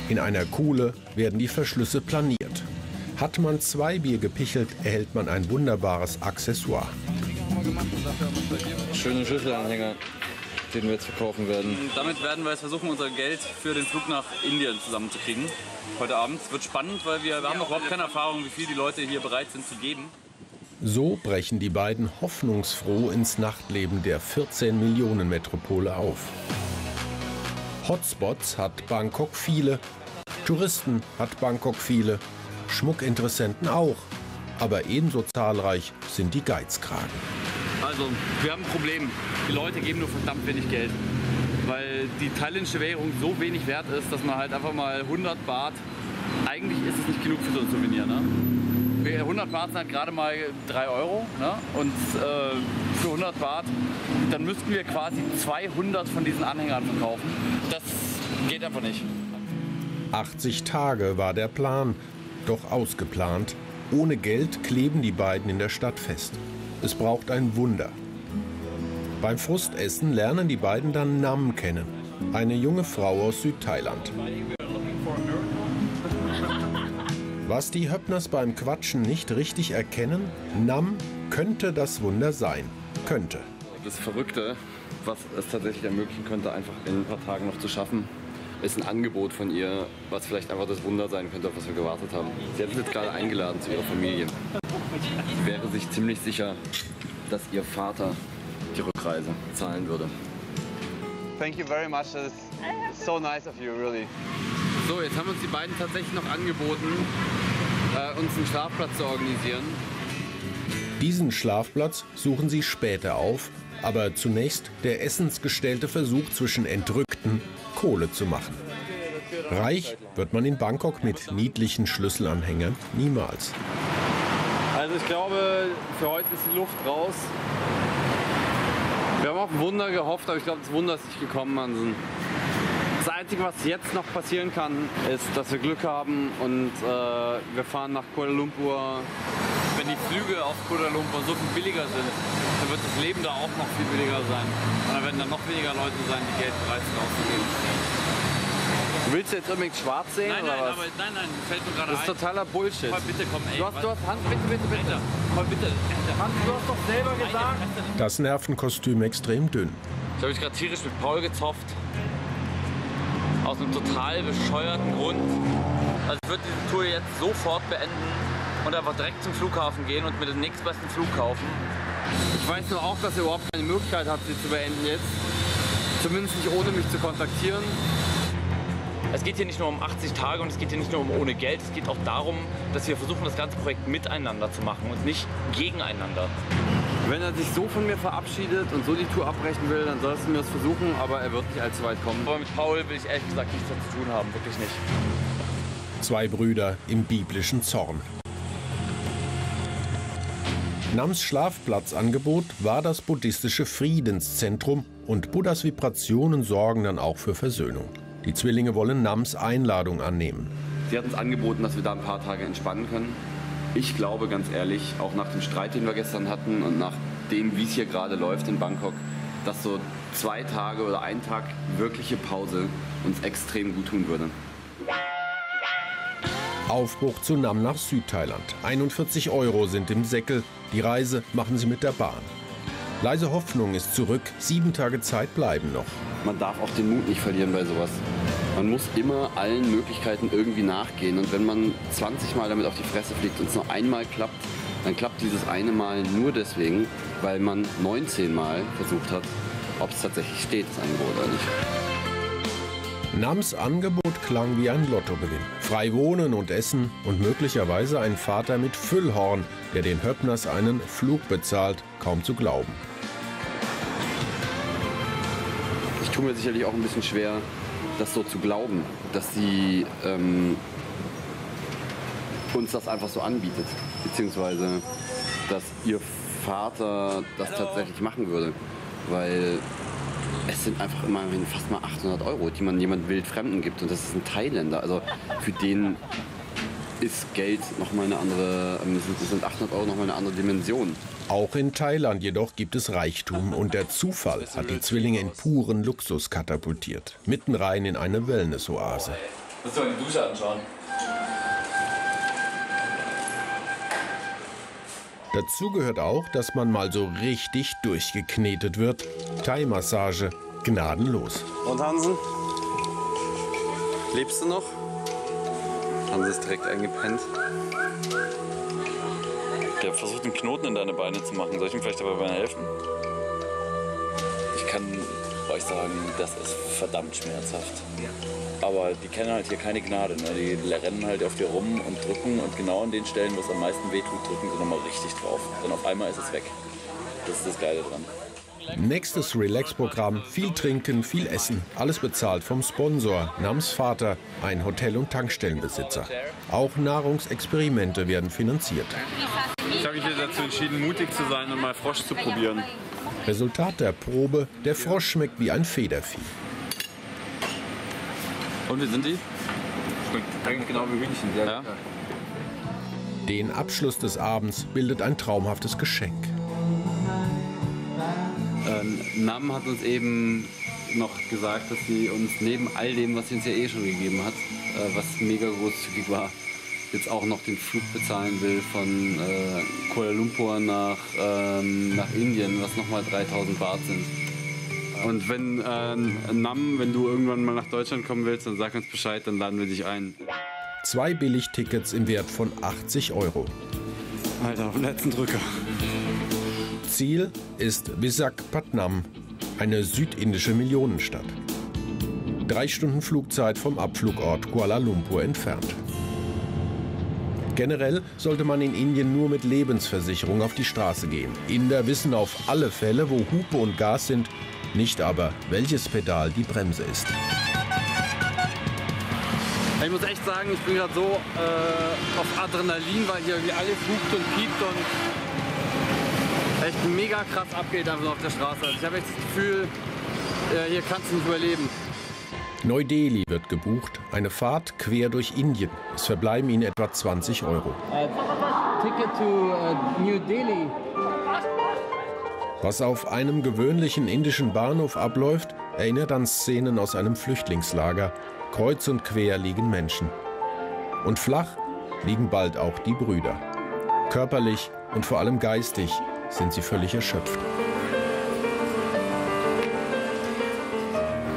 In einer Kuhle werden die Verschlüsse planiert. Hat man zwei Bier gepichelt, erhält man ein wunderbares Accessoire.
Schöne Schlüsselanhänger, den wir jetzt verkaufen werden.
Damit werden wir jetzt versuchen, unser Geld für den Flug nach Indien zusammenzukriegen. Heute Abend. Es wird spannend, weil wir, wir haben noch überhaupt keine Erfahrung, wie viel die Leute hier bereit sind zu geben.
So brechen die beiden hoffnungsfroh ins Nachtleben der 14 Millionen Metropole auf. Hotspots hat Bangkok viele, Touristen hat Bangkok viele, Schmuckinteressenten auch. Aber ebenso zahlreich sind die Geizkragen.
Also, wir haben ein Problem. Die Leute geben nur verdammt wenig Geld. Weil die thailändische Währung so wenig wert ist, dass man halt einfach mal 100 Baht, eigentlich ist es nicht genug für so ein Souvenir. Ne? 100 Baht sind halt gerade mal 3 Euro. Ne? Und äh, für 100 Baht, dann müssten wir quasi 200 von diesen Anhängern verkaufen. Das geht einfach nicht.
80 Tage war der Plan, doch ausgeplant. Ohne Geld kleben die beiden in der Stadt fest. Es braucht ein Wunder. Beim Frustessen lernen die beiden dann Nam kennen, eine junge Frau aus Südthailand. Was die Höppners beim Quatschen nicht richtig erkennen, Nam könnte das Wunder sein. Könnte.
Das Verrückte, was es tatsächlich ermöglichen könnte, einfach in ein paar Tagen noch zu schaffen,
ist ein Angebot von ihr, was vielleicht einfach das Wunder sein könnte, auf was wir gewartet haben. Sie hat uns jetzt gerade eingeladen zu ihrer Familie. Sie wäre sich ziemlich sicher, dass ihr Vater die Rückreise zahlen würde.
Thank you very much. That's so nice of you, really. So, jetzt haben uns die beiden tatsächlich noch angeboten, äh, uns einen Schlafplatz zu organisieren.
Diesen Schlafplatz suchen sie später auf, aber zunächst der essensgestellte Versuch zwischen Entrückten, Kohle zu machen. Reich wird man in Bangkok mit niedlichen Schlüsselanhängern niemals.
Also ich glaube, für heute ist die Luft raus. Wir haben auf ein Wunder gehofft, aber ich glaube, das Wunder ist nicht gekommen, Hansen. Das Einzige, was jetzt noch passieren kann, ist, dass wir Glück haben und äh, wir fahren nach Kuala Lumpur.
Wenn die Flüge auf Kuala Lumpur so viel billiger sind, dann wird das Leben da auch noch viel billiger sein. Und dann werden da noch weniger Leute sein, die Geld bereit sind auszugeben.
Willst du jetzt unbedingt schwarz sehen
Nein,
oder
nein,
was?
aber nein, nein, fällt mir gerade
Das ist
ein.
totaler Bullshit.
Komm, bitte, komm, ey.
Du hast, du hast, Hans, bitte, bitte, bitte.
Komm, bitte.
Hans, du hast doch selber gesagt.
Das Nervenkostüm extrem dünn.
Ich habe mich gerade tierisch mit Paul gezofft. Aus einem total bescheuerten Grund. Also ich würde diese Tour jetzt sofort beenden und einfach direkt zum Flughafen gehen und mir den nächstbesten Flug kaufen.
Ich weiß nur auch, dass ihr überhaupt keine Möglichkeit habt, sie zu beenden jetzt. Zumindest nicht ohne mich zu kontaktieren.
Es geht hier nicht nur um 80 Tage und es geht hier nicht nur um ohne Geld. Es geht auch darum, dass wir versuchen, das ganze Projekt miteinander zu machen und nicht gegeneinander.
Wenn er sich so von mir verabschiedet und so die Tour abbrechen will, dann sollst du mir das versuchen, aber er wird nicht allzu weit kommen.
Aber mit Paul will ich ehrlich gesagt nichts mehr zu tun haben, wirklich nicht.
Zwei Brüder im biblischen Zorn. Nams Schlafplatzangebot war das buddhistische Friedenszentrum und Buddhas Vibrationen sorgen dann auch für Versöhnung. Die Zwillinge wollen Nams Einladung annehmen.
Sie hat uns angeboten, dass wir da ein paar Tage entspannen können. Ich glaube ganz ehrlich, auch nach dem Streit, den wir gestern hatten und nach dem, wie es hier gerade läuft in Bangkok, dass so zwei Tage oder ein Tag wirkliche Pause uns extrem gut tun würde.
Aufbruch zu Nam nach Südthailand. 41 Euro sind im Säckel. Die Reise machen sie mit der Bahn. Leise Hoffnung ist zurück. Sieben Tage Zeit bleiben noch.
Man darf auch den Mut nicht verlieren bei sowas. Man muss immer allen Möglichkeiten irgendwie nachgehen. Und wenn man 20 Mal damit auf die Fresse fliegt und es nur einmal klappt, dann klappt dieses eine Mal nur deswegen, weil man 19 Mal versucht hat, ob es tatsächlich steht, das Angebot oder nicht.
Nams Angebot klang wie ein Lottogewinn. Frei wohnen und essen und möglicherweise ein Vater mit Füllhorn, der den Höppners einen Flug bezahlt, kaum zu glauben.
Ich tue mir sicherlich auch ein bisschen schwer, das so zu glauben, dass sie ähm, uns das einfach so anbietet, beziehungsweise dass ihr Vater das tatsächlich machen würde, weil es sind einfach immerhin fast mal 800 Euro, die man jemand wildfremden gibt. Und das ist ein Thailänder, also für den ist Geld nochmal eine andere, ähm, sind- sind 800 Euro nochmal eine andere Dimension.
Auch in Thailand jedoch gibt es Reichtum und der Zufall hat die Zwillinge in puren Luxus katapultiert. Mitten rein in eine Wellness-Oase.
Du mal die Dusche anschauen?
Dazu gehört auch, dass man mal so richtig durchgeknetet wird. Thai-Massage gnadenlos.
Und Hansen? Lebst du noch? Hansen ist direkt eingepennt.
Der versucht einen Knoten in deine Beine zu machen. Soll ich ihm vielleicht dabei helfen? Ich kann euch sagen, das ist verdammt schmerzhaft. Aber die kennen halt hier keine Gnade. Ne? Die rennen halt auf dir rum und drücken und genau an den Stellen, wo es am meisten wehtut, drücken sie nochmal richtig drauf. Dann auf einmal ist es weg. Das ist das Geile dran.
Nächstes Relax-Programm, viel trinken, viel essen. Alles bezahlt vom Sponsor, Nams Vater, ein Hotel- und Tankstellenbesitzer. Auch Nahrungsexperimente werden finanziert.
Ich habe mich dazu entschieden, mutig zu sein und mal Frosch zu probieren.
Resultat der Probe, der Frosch schmeckt wie ein Federvieh.
Und wie sind die?
Schmeckt eigentlich genau wie Hühnchen. Sehr
Ja.
Den Abschluss des Abends bildet ein traumhaftes Geschenk.
Ähm, Nam hat uns eben noch gesagt, dass sie uns neben all dem, was sie uns ja eh schon gegeben hat, äh, was mega großzügig war, jetzt auch noch den Flug bezahlen will von äh, Kuala Lumpur nach, ähm, nach Indien, was nochmal 3000 Baht sind. Und wenn äh, Nam, wenn du irgendwann mal nach Deutschland kommen willst, dann sag uns Bescheid, dann laden wir dich ein.
Zwei Billigtickets im Wert von 80 Euro.
Alter, auf den letzten Drücker.
Ziel ist Visakhapatnam, eine südindische Millionenstadt. Drei Stunden Flugzeit vom Abflugort Kuala Lumpur entfernt. Generell sollte man in Indien nur mit Lebensversicherung auf die Straße gehen. Inder wissen auf alle Fälle, wo Hupe und Gas sind, nicht aber, welches Pedal die Bremse ist.
Ich muss echt sagen, ich bin gerade so äh, auf Adrenalin, weil hier irgendwie alles hupt und piept und echt mega krass abgeht einfach auf der Straße. Also ich habe echt das Gefühl, äh, hier kannst du nicht überleben.
Neu-Delhi wird gebucht, eine Fahrt quer durch Indien. Es verbleiben ihnen etwa 20 Euro.
ticket to uh, New Delhi.
Was auf einem gewöhnlichen indischen Bahnhof abläuft, erinnert an Szenen aus einem Flüchtlingslager. Kreuz und quer liegen Menschen. Und flach liegen bald auch die Brüder. Körperlich und vor allem geistig sind sie völlig erschöpft.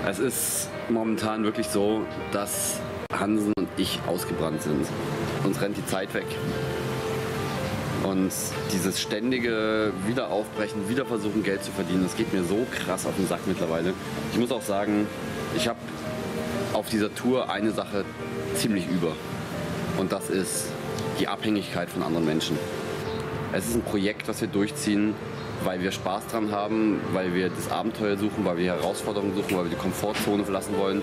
Es ist momentan wirklich so, dass Hansen und ich ausgebrannt sind. Uns rennt die Zeit weg. Und dieses ständige Wiederaufbrechen, wieder versuchen, Geld zu verdienen, das geht mir so krass auf den Sack mittlerweile. Ich muss auch sagen, ich habe auf dieser Tour eine Sache ziemlich über. Und das ist die Abhängigkeit von anderen Menschen. Es ist ein Projekt, das wir durchziehen, weil wir Spaß dran haben, weil wir das Abenteuer suchen, weil wir Herausforderungen suchen, weil wir die Komfortzone verlassen wollen.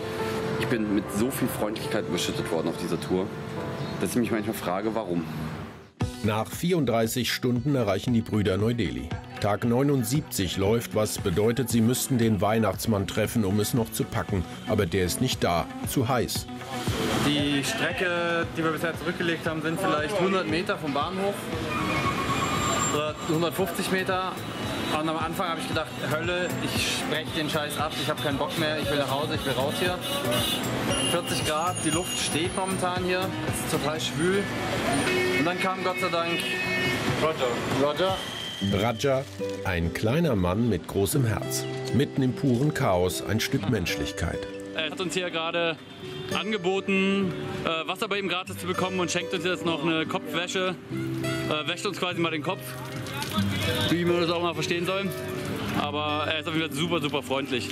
Ich bin mit so viel Freundlichkeit überschüttet worden auf dieser Tour, dass ich mich manchmal frage, warum.
Nach 34 Stunden erreichen die Brüder Neu-Delhi. Tag 79 läuft, was bedeutet, sie müssten den Weihnachtsmann treffen, um es noch zu packen. Aber der ist nicht da, zu heiß.
Die Strecke, die wir bisher zurückgelegt haben, sind vielleicht 100 Meter vom Bahnhof. Oder 150 Meter. Und am Anfang habe ich gedacht, Hölle, ich spreche den Scheiß ab, ich habe keinen Bock mehr, ich will nach Hause, ich will raus hier. 40 Grad, die Luft steht momentan hier, es ist total schwül. Und dann kam Gott sei Dank Roger. Roger.
Raja, ein kleiner Mann mit großem Herz. Mitten im puren Chaos ein Stück Menschlichkeit.
Er hat uns hier gerade angeboten, äh, Wasser bei ihm gratis zu bekommen und schenkt uns jetzt noch eine Kopfwäsche. Äh, wäscht uns quasi mal den Kopf, wie man das auch mal verstehen soll. Aber er ist auf jeden Fall super, super freundlich.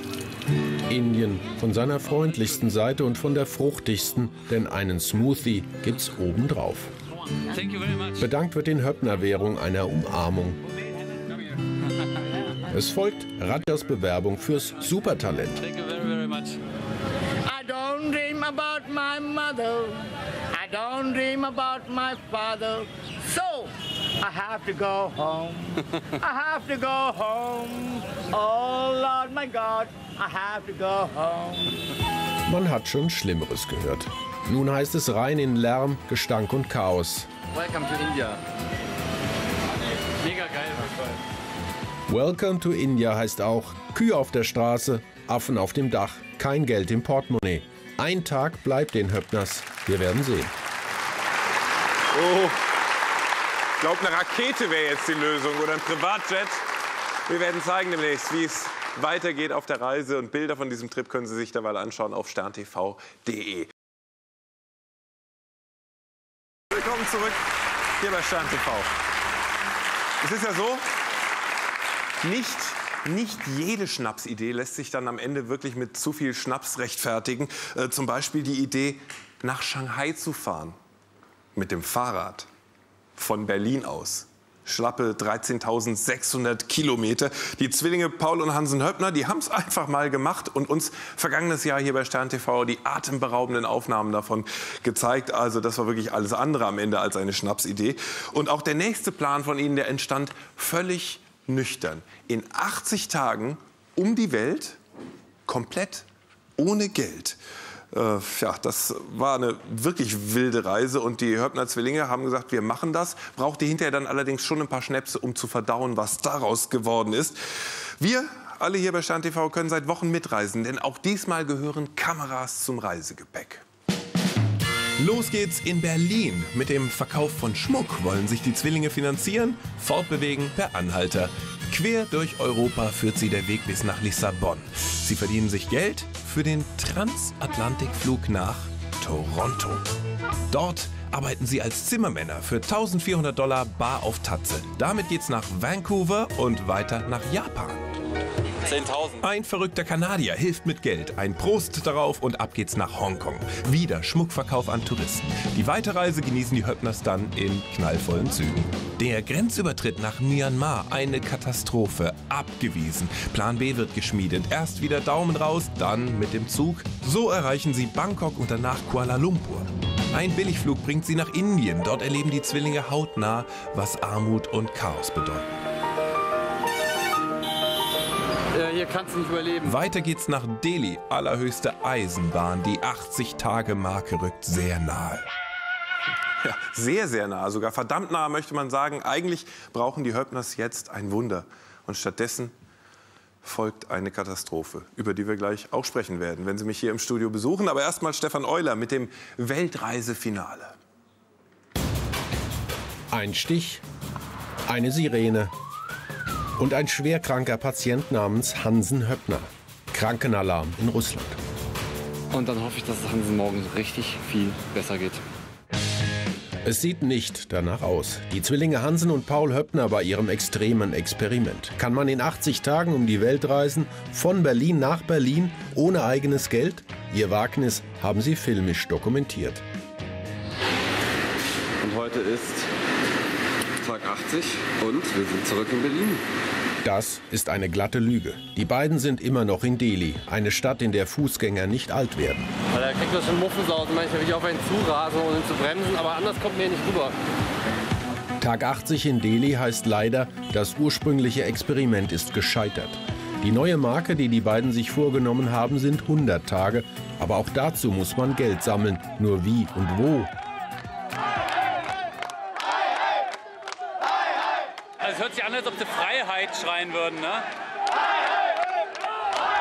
Indien von seiner freundlichsten Seite und von der fruchtigsten, denn einen Smoothie gibt's obendrauf. Bedankt wird in Höppner-Währung einer Umarmung. Es folgt Rajas Bewerbung fürs Supertalent.
Thank you very, very much.
I don't dream about my mother. I don't dream about my father. So I have to go home. I have to go home. Oh Lord, my God, I have to go home.
Man hat schon Schlimmeres gehört. Nun heißt es rein in Lärm, Gestank und Chaos.
Welcome to India.
Mega geil.
Welcome to India heißt auch Kühe auf der Straße, Affen auf dem Dach, kein Geld im Portemonnaie. Ein Tag bleibt den Höppners. Wir werden sehen.
Oh, ich glaube, eine Rakete wäre jetzt die Lösung oder ein Privatjet. Wir werden zeigen demnächst, wie es weitergeht auf der Reise. Und Bilder von diesem Trip können Sie sich derweil anschauen auf sterntv.de. Willkommen zurück hier bei Stern TV. Es ist ja so, nicht, nicht jede Schnapsidee lässt sich dann am Ende wirklich mit zu viel Schnaps rechtfertigen. Äh, zum Beispiel die Idee, nach Shanghai zu fahren. Mit dem Fahrrad. Von Berlin aus. Schlappe 13.600 Kilometer. Die Zwillinge Paul und Hansen Höppner, die haben es einfach mal gemacht und uns vergangenes Jahr hier bei Stern TV die atemberaubenden Aufnahmen davon gezeigt. Also das war wirklich alles andere am Ende als eine Schnapsidee. Und auch der nächste Plan von ihnen, der entstand völlig nüchtern. In 80 Tagen um die Welt, komplett ohne Geld. Äh, ja, das war eine wirklich wilde Reise und die Höppner Zwillinge haben gesagt, wir machen das. Brauchte hinterher dann allerdings schon ein paar Schnäpse, um zu verdauen, was daraus geworden ist. Wir alle hier bei Stern TV können seit Wochen mitreisen, denn auch diesmal gehören Kameras zum Reisegepäck. Los geht's in Berlin. Mit dem Verkauf von Schmuck wollen sich die Zwillinge finanzieren, fortbewegen per Anhalter. Quer durch Europa führt sie der Weg bis nach Lissabon. Sie verdienen sich Geld für den Transatlantikflug nach Toronto. Dort arbeiten sie als Zimmermänner für 1400 Dollar bar auf Tatze. Damit geht's nach Vancouver und weiter nach Japan.
10.000.
Ein verrückter Kanadier hilft mit Geld. Ein Prost darauf und ab geht's nach Hongkong. Wieder Schmuckverkauf an Touristen. Die Weiterreise genießen die Höppners dann in knallvollen Zügen. Der Grenzübertritt nach Myanmar, eine Katastrophe, abgewiesen. Plan B wird geschmiedet. Erst wieder Daumen raus, dann mit dem Zug. So erreichen sie Bangkok und danach Kuala Lumpur. Ein Billigflug bringt sie nach Indien. Dort erleben die Zwillinge hautnah, was Armut und Chaos bedeuten.
Ja, hier kannst du nicht überleben.
Weiter geht's nach Delhi, allerhöchste Eisenbahn. Die 80-Tage-Marke rückt sehr nahe. Ja, sehr, sehr nah, sogar verdammt nah möchte man sagen. Eigentlich brauchen die Höppners jetzt ein Wunder. Und stattdessen folgt eine Katastrophe, über die wir gleich auch sprechen werden, wenn Sie mich hier im Studio besuchen. Aber erstmal Stefan Euler mit dem Weltreisefinale.
Ein Stich, eine Sirene und ein schwerkranker Patient namens Hansen Höppner. Krankenalarm in Russland.
Und dann hoffe ich, dass es Hansen morgen richtig viel besser geht.
Es sieht nicht danach aus. Die Zwillinge Hansen und Paul Höppner bei ihrem extremen Experiment. Kann man in 80 Tagen um die Welt reisen, von Berlin nach Berlin, ohne eigenes Geld? Ihr Wagnis haben sie filmisch dokumentiert.
Und heute ist 80 und wir sind zurück in Berlin.
Das ist eine glatte Lüge. Die beiden sind immer noch in Delhi, eine Stadt, in der Fußgänger nicht alt werden.
Er kriegt das schon Muffensausen, manchmal will ich auf einen zurasen, ohne ihn zu bremsen, aber anders kommt mir nicht rüber.
Tag 80 in Delhi heißt leider, das ursprüngliche Experiment ist gescheitert. Die neue Marke, die die beiden sich vorgenommen haben, sind 100 Tage. Aber auch dazu muss man Geld sammeln. Nur wie und wo?
Es hört sich an, als ob sie Freiheit schreien würden, ne?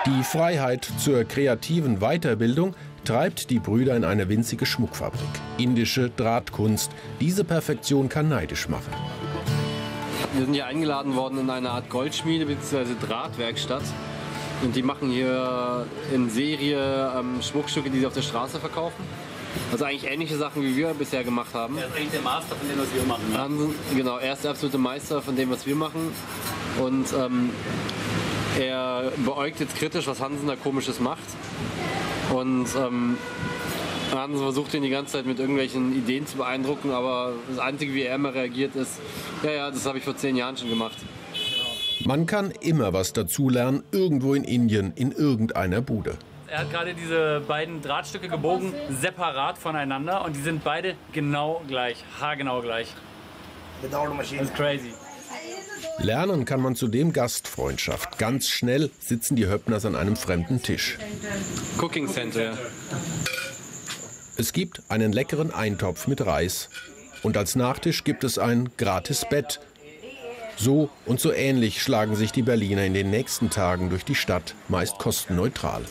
Die Freiheit zur kreativen Weiterbildung treibt die Brüder in eine winzige Schmuckfabrik. Indische Drahtkunst. Diese Perfektion kann neidisch machen.
Wir sind hier eingeladen worden in eine Art Goldschmiede bzw. Drahtwerkstatt. Und die machen hier in Serie ähm, Schmuckstücke, die sie auf der Straße verkaufen. Also eigentlich ähnliche Sachen, wie wir bisher gemacht haben.
Er ist eigentlich der Master von dem, was wir machen. Ne?
Hansen, genau, er ist der absolute Meister von dem, was wir machen. Und ähm, er beäugt jetzt kritisch, was Hansen da komisches macht. Und ähm, Hansen versucht ihn die ganze Zeit mit irgendwelchen Ideen zu beeindrucken, aber das Einzige, wie er immer reagiert, ist, ja, ja, das habe ich vor zehn Jahren schon gemacht.
Man kann immer was dazulernen, irgendwo in Indien, in irgendeiner Bude.
Er hat gerade diese beiden Drahtstücke gebogen, separat voneinander und die sind beide genau gleich, haargenau gleich. Das ist crazy.
Lernen kann man zudem Gastfreundschaft. Ganz schnell sitzen die Höppners an einem fremden Tisch.
Cooking Center.
Es gibt einen leckeren Eintopf mit Reis. Und als Nachtisch gibt es ein gratis Bett. So und so ähnlich schlagen sich die Berliner in den nächsten Tagen durch die Stadt, meist kostenneutral.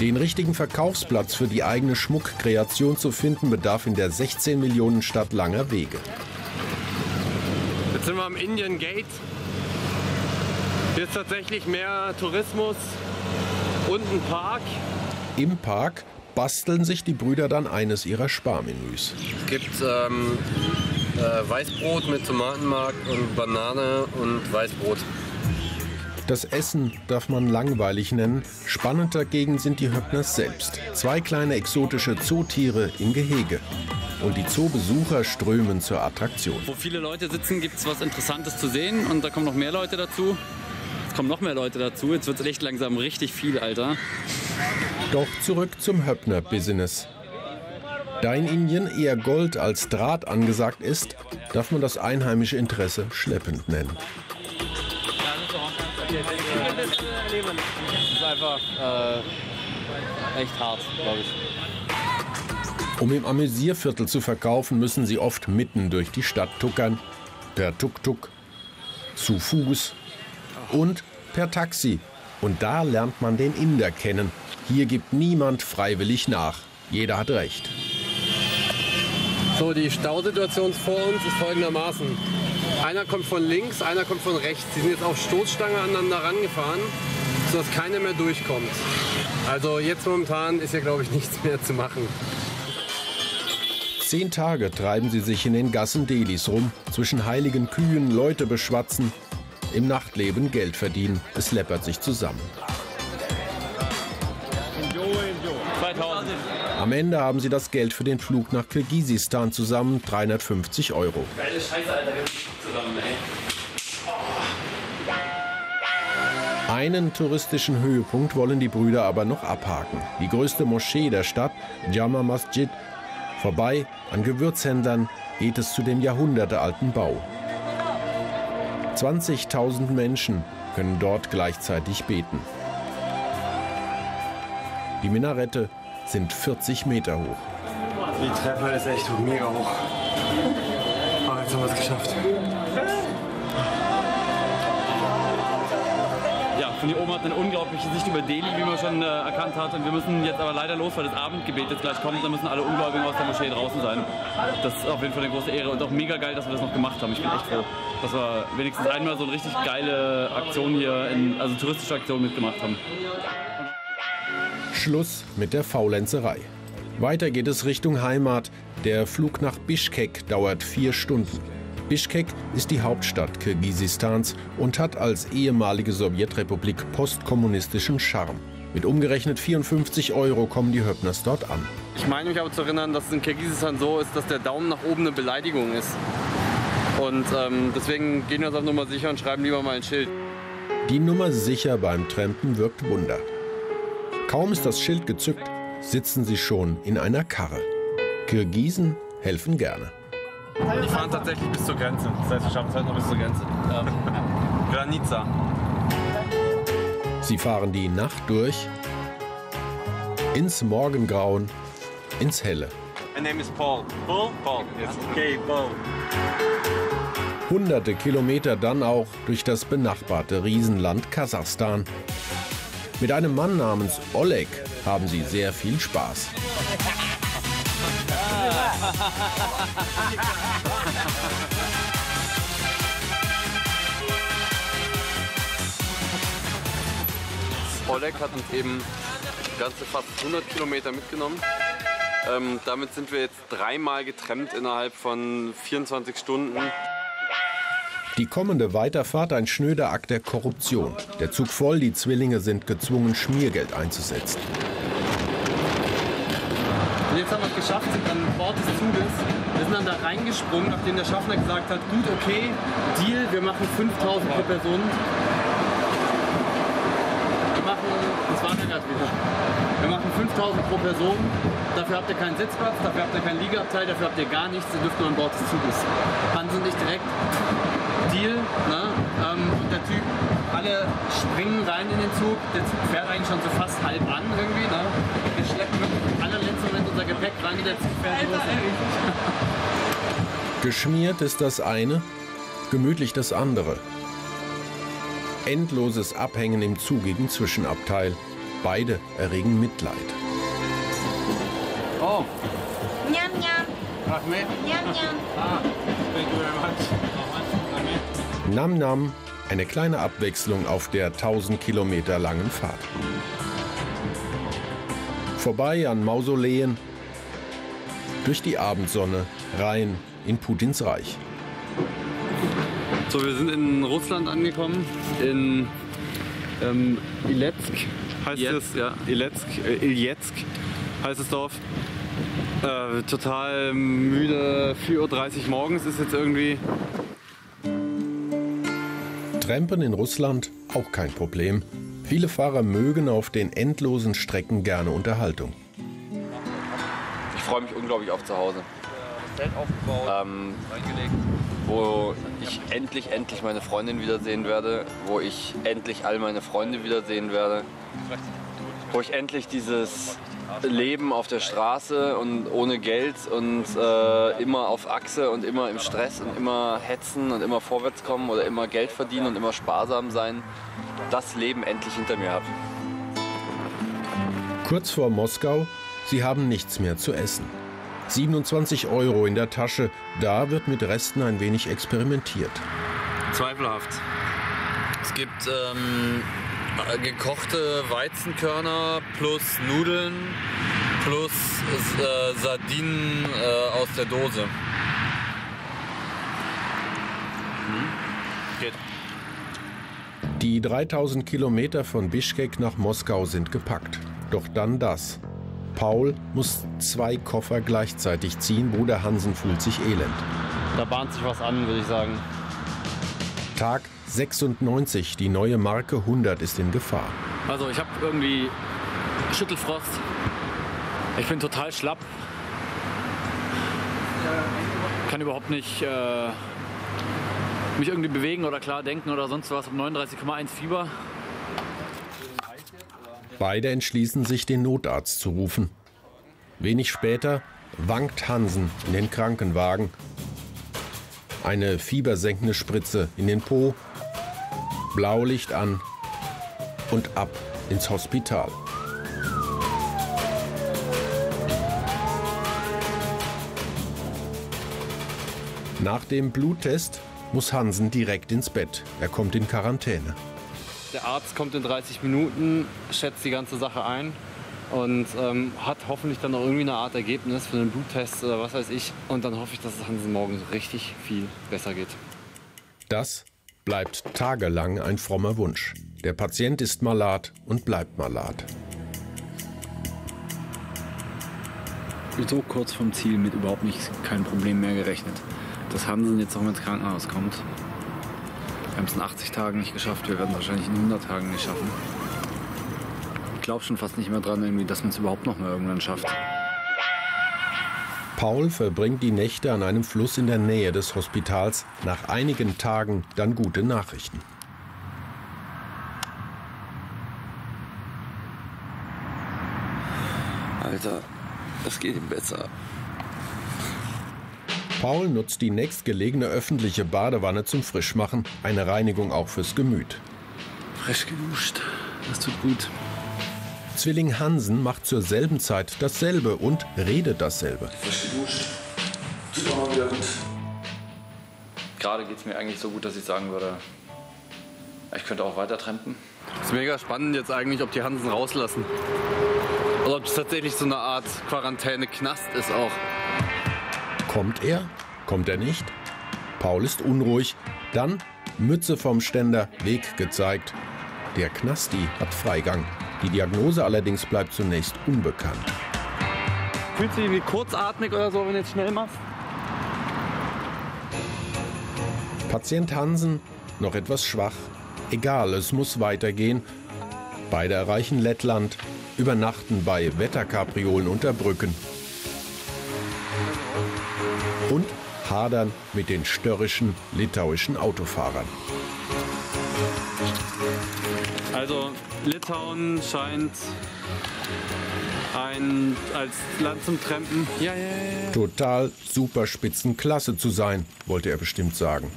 Den richtigen Verkaufsplatz für die eigene Schmuckkreation zu finden, bedarf in der 16 Millionen Stadt langer Wege.
Jetzt sind wir am Indian Gate. Hier ist tatsächlich mehr Tourismus und ein Park.
Im Park basteln sich die Brüder dann eines ihrer Sparmenüs.
Es gibt ähm, äh, Weißbrot mit Tomatenmark und Banane und Weißbrot.
Das Essen darf man langweilig nennen. Spannend dagegen sind die Höppners selbst. Zwei kleine exotische Zootiere im Gehege. Und die Zoobesucher strömen zur Attraktion.
Wo viele Leute sitzen, gibt es was Interessantes zu sehen und da kommen noch mehr Leute dazu. Es kommen noch mehr Leute dazu. Jetzt wird es echt langsam richtig viel, Alter.
Doch zurück zum Höppner-Business. Da in Indien eher Gold als Draht angesagt ist, darf man das einheimische Interesse schleppend nennen.
Das ist einfach äh, echt hart, glaube ich.
Um im Amüsierviertel zu verkaufen, müssen sie oft mitten durch die Stadt tuckern. Per Tuk-Tuk, zu Fuß und per Taxi. Und da lernt man den Inder kennen. Hier gibt niemand freiwillig nach. Jeder hat recht.
So, die Stausituation vor uns ist folgendermaßen. Einer kommt von links, einer kommt von rechts. Die sind jetzt auf Stoßstange aneinander rangefahren, sodass keiner mehr durchkommt. Also jetzt momentan ist ja, glaube ich, nichts mehr zu machen.
Zehn Tage treiben sie sich in den Gassen Delis rum, zwischen heiligen Kühen Leute beschwatzen, im Nachtleben Geld verdienen. Es läppert sich zusammen. Am Ende haben sie das Geld für den Flug nach Kirgisistan zusammen, 350 Euro.
Geile Scheiße, Alter. Wir zusammen, ey.
Einen touristischen Höhepunkt wollen die Brüder aber noch abhaken. Die größte Moschee der Stadt, Jama Masjid. Vorbei an Gewürzhändlern geht es zu dem jahrhundertealten Bau. 20.000 Menschen können dort gleichzeitig beten. Die Minarette sind 40 Meter hoch.
Die Treppe ist echt mega hoch. Aber jetzt haben wir es geschafft.
Ja, von hier oben hat eine unglaubliche Sicht über Delhi, wie man schon äh, erkannt hat. Und wir müssen jetzt aber leider los, weil das Abendgebet jetzt gleich kommt. Da müssen alle Ungläubigen aus der Moschee draußen sein. Das ist auf jeden Fall eine große Ehre und auch mega geil, dass wir das noch gemacht haben. Ich bin echt froh, dass wir wenigstens einmal so eine richtig geile Aktion hier, in, also touristische Aktion mitgemacht haben.
Schluss mit der Faulenzerei. Weiter geht es Richtung Heimat. Der Flug nach Bischkek dauert vier Stunden. Bischkek ist die Hauptstadt Kirgisistans und hat als ehemalige Sowjetrepublik postkommunistischen Charme. Mit umgerechnet 54 Euro kommen die Höppners dort an.
Ich meine mich aber zu erinnern, dass es in Kirgisistan so ist, dass der Daumen nach oben eine Beleidigung ist. Und ähm, deswegen gehen wir uns auf Nummer sicher und schreiben lieber mal ein Schild.
Die Nummer sicher beim Trampen wirkt Wunder. Kaum ist das Schild gezückt, sitzen sie schon in einer Karre. Kirgisen helfen gerne.
Die fahren tatsächlich bis zur Grenze. Das heißt, wir schaffen es halt noch bis zur Grenze. Ähm, Granica.
Sie fahren die Nacht durch, ins Morgengrauen, ins Helle.
My name is Paul. Paul? Paul. Yes. Okay, Paul.
Hunderte Kilometer dann auch durch das benachbarte Riesenland Kasachstan. Mit einem Mann namens Oleg haben sie sehr viel Spaß.
Oleg hat uns eben ganze fast 100 Kilometer mitgenommen. Ähm, damit sind wir jetzt dreimal getrennt innerhalb von 24 Stunden.
Die kommende Weiterfahrt ein schnöder Akt der Korruption. Der Zug voll, die Zwillinge sind gezwungen, Schmiergeld einzusetzen.
Und jetzt haben wir es geschafft, sind an Bord des Zuges. Wir sind dann da reingesprungen, nachdem der Schaffner gesagt hat, gut, okay, Deal, wir machen 5000 pro Person. Wir machen, das war wieder. Wir machen 5000 pro Person, dafür habt ihr keinen Sitzplatz, dafür habt ihr kein Liegeabteil, dafür habt ihr gar nichts, ihr dürft nur an Bord des Zuges. Hans und direkt, Deal, ne? ähm, und der Typ, alle springen rein in den Zug, der Zug fährt eigentlich schon so fast halb an irgendwie, ne? wir schleppen wirklich im allerletzten Moment unser Gepäck rein, der Zug fährt los.
Geschmiert ist das eine, gemütlich das andere. Endloses Abhängen im zugigen Zwischenabteil. Beide erregen Mitleid.
Oh,
nyam.
Ahmed.
Nyam, nyam.
Ah, thank you very much.
Nam Nam, eine kleine Abwechslung auf der 1000 Kilometer langen Fahrt. Vorbei an Mausoleen, durch die Abendsonne, rein in Putins Reich.
So, wir sind in Russland angekommen, in ähm, Iletsk heißt es, ja, Iletsk, äh, Iljetsk heißt das Dorf. Äh, total müde, 4.30 Uhr morgens ist jetzt irgendwie.
Trampen in Russland auch kein Problem. Viele Fahrer mögen auf den endlosen Strecken gerne Unterhaltung.
Ich freue mich unglaublich auf zu Hause. Ähm, wo ich endlich, endlich meine Freundin wiedersehen werde, wo ich endlich all meine Freunde wiedersehen werde, wo ich endlich dieses Leben auf der Straße und ohne Geld und äh, immer auf Achse und immer im Stress und immer hetzen und immer vorwärts kommen oder immer Geld verdienen und immer sparsam sein, das Leben endlich hinter mir habe.
Kurz vor Moskau, sie haben nichts mehr zu essen. 27 Euro in der Tasche, da wird mit Resten ein wenig experimentiert.
Zweifelhaft. Es gibt ähm, äh, gekochte Weizenkörner plus Nudeln plus äh, Sardinen äh, aus der Dose.
Hm? Geht. Die 3000 Kilometer von Bischkek nach Moskau sind gepackt. Doch dann das. Paul muss zwei Koffer gleichzeitig ziehen. Bruder Hansen fühlt sich elend.
Da bahnt sich was an, würde ich sagen.
Tag 96, die neue Marke 100 ist in Gefahr.
Also ich habe irgendwie Schüttelfrost. Ich bin total schlapp. Kann überhaupt nicht äh, mich irgendwie bewegen oder klar denken oder sonst was. Hab 39,1 Fieber.
Beide entschließen sich, den Notarzt zu rufen. Wenig später wankt Hansen in den Krankenwagen. Eine fiebersenkende Spritze in den Po, Blaulicht an und ab ins Hospital. Nach dem Bluttest muss Hansen direkt ins Bett. Er kommt in Quarantäne.
Der Arzt kommt in 30 Minuten, schätzt die ganze Sache ein und ähm, hat hoffentlich dann noch irgendwie eine Art Ergebnis für den Bluttest oder was weiß ich. Und dann hoffe ich, dass es Hansen morgen richtig viel besser geht.
Das bleibt tagelang ein frommer Wunsch. Der Patient ist malat und bleibt malat.
So kurz vom Ziel mit überhaupt nicht kein Problem mehr gerechnet. Dass Hansen jetzt auch ins Krankenhaus kommt. Wir haben es in 80 Tagen nicht geschafft, wir werden es wahrscheinlich in 100 Tagen nicht schaffen. Ich glaube schon fast nicht mehr dran, irgendwie, dass man es überhaupt noch mal irgendwann schafft.
Paul verbringt die Nächte an einem Fluss in der Nähe des Hospitals. Nach einigen Tagen dann gute Nachrichten.
Alter, es geht ihm besser.
Paul nutzt die nächstgelegene öffentliche Badewanne zum Frischmachen. Eine Reinigung auch fürs Gemüt.
Frisch geduscht, das tut gut.
Zwilling Hansen macht zur selben Zeit dasselbe und redet dasselbe.
Frisch geduscht, mal wieder gut. Gerade geht es mir eigentlich so gut, dass ich sagen würde, ich könnte auch weiter trampen.
Es ist mega spannend jetzt eigentlich, ob die Hansen rauslassen. Oder ob es tatsächlich so eine Art Quarantäne-Knast ist auch.
Kommt er? Kommt er nicht? Paul ist unruhig. Dann Mütze vom Ständer, Weg gezeigt. Der Knasti hat Freigang. Die Diagnose allerdings bleibt zunächst unbekannt.
Fühlst du dich irgendwie kurzatmig oder so, wenn du jetzt schnell machst?
Patient Hansen noch etwas schwach. Egal, es muss weitergehen. Beide erreichen Lettland, übernachten bei Wetterkapriolen unter Brücken und hadern mit den störrischen litauischen Autofahrern.
Litauen scheint ein als Land zum Trampen. Ja, ja, ja.
Total super Spitzenklasse zu sein, wollte er bestimmt sagen.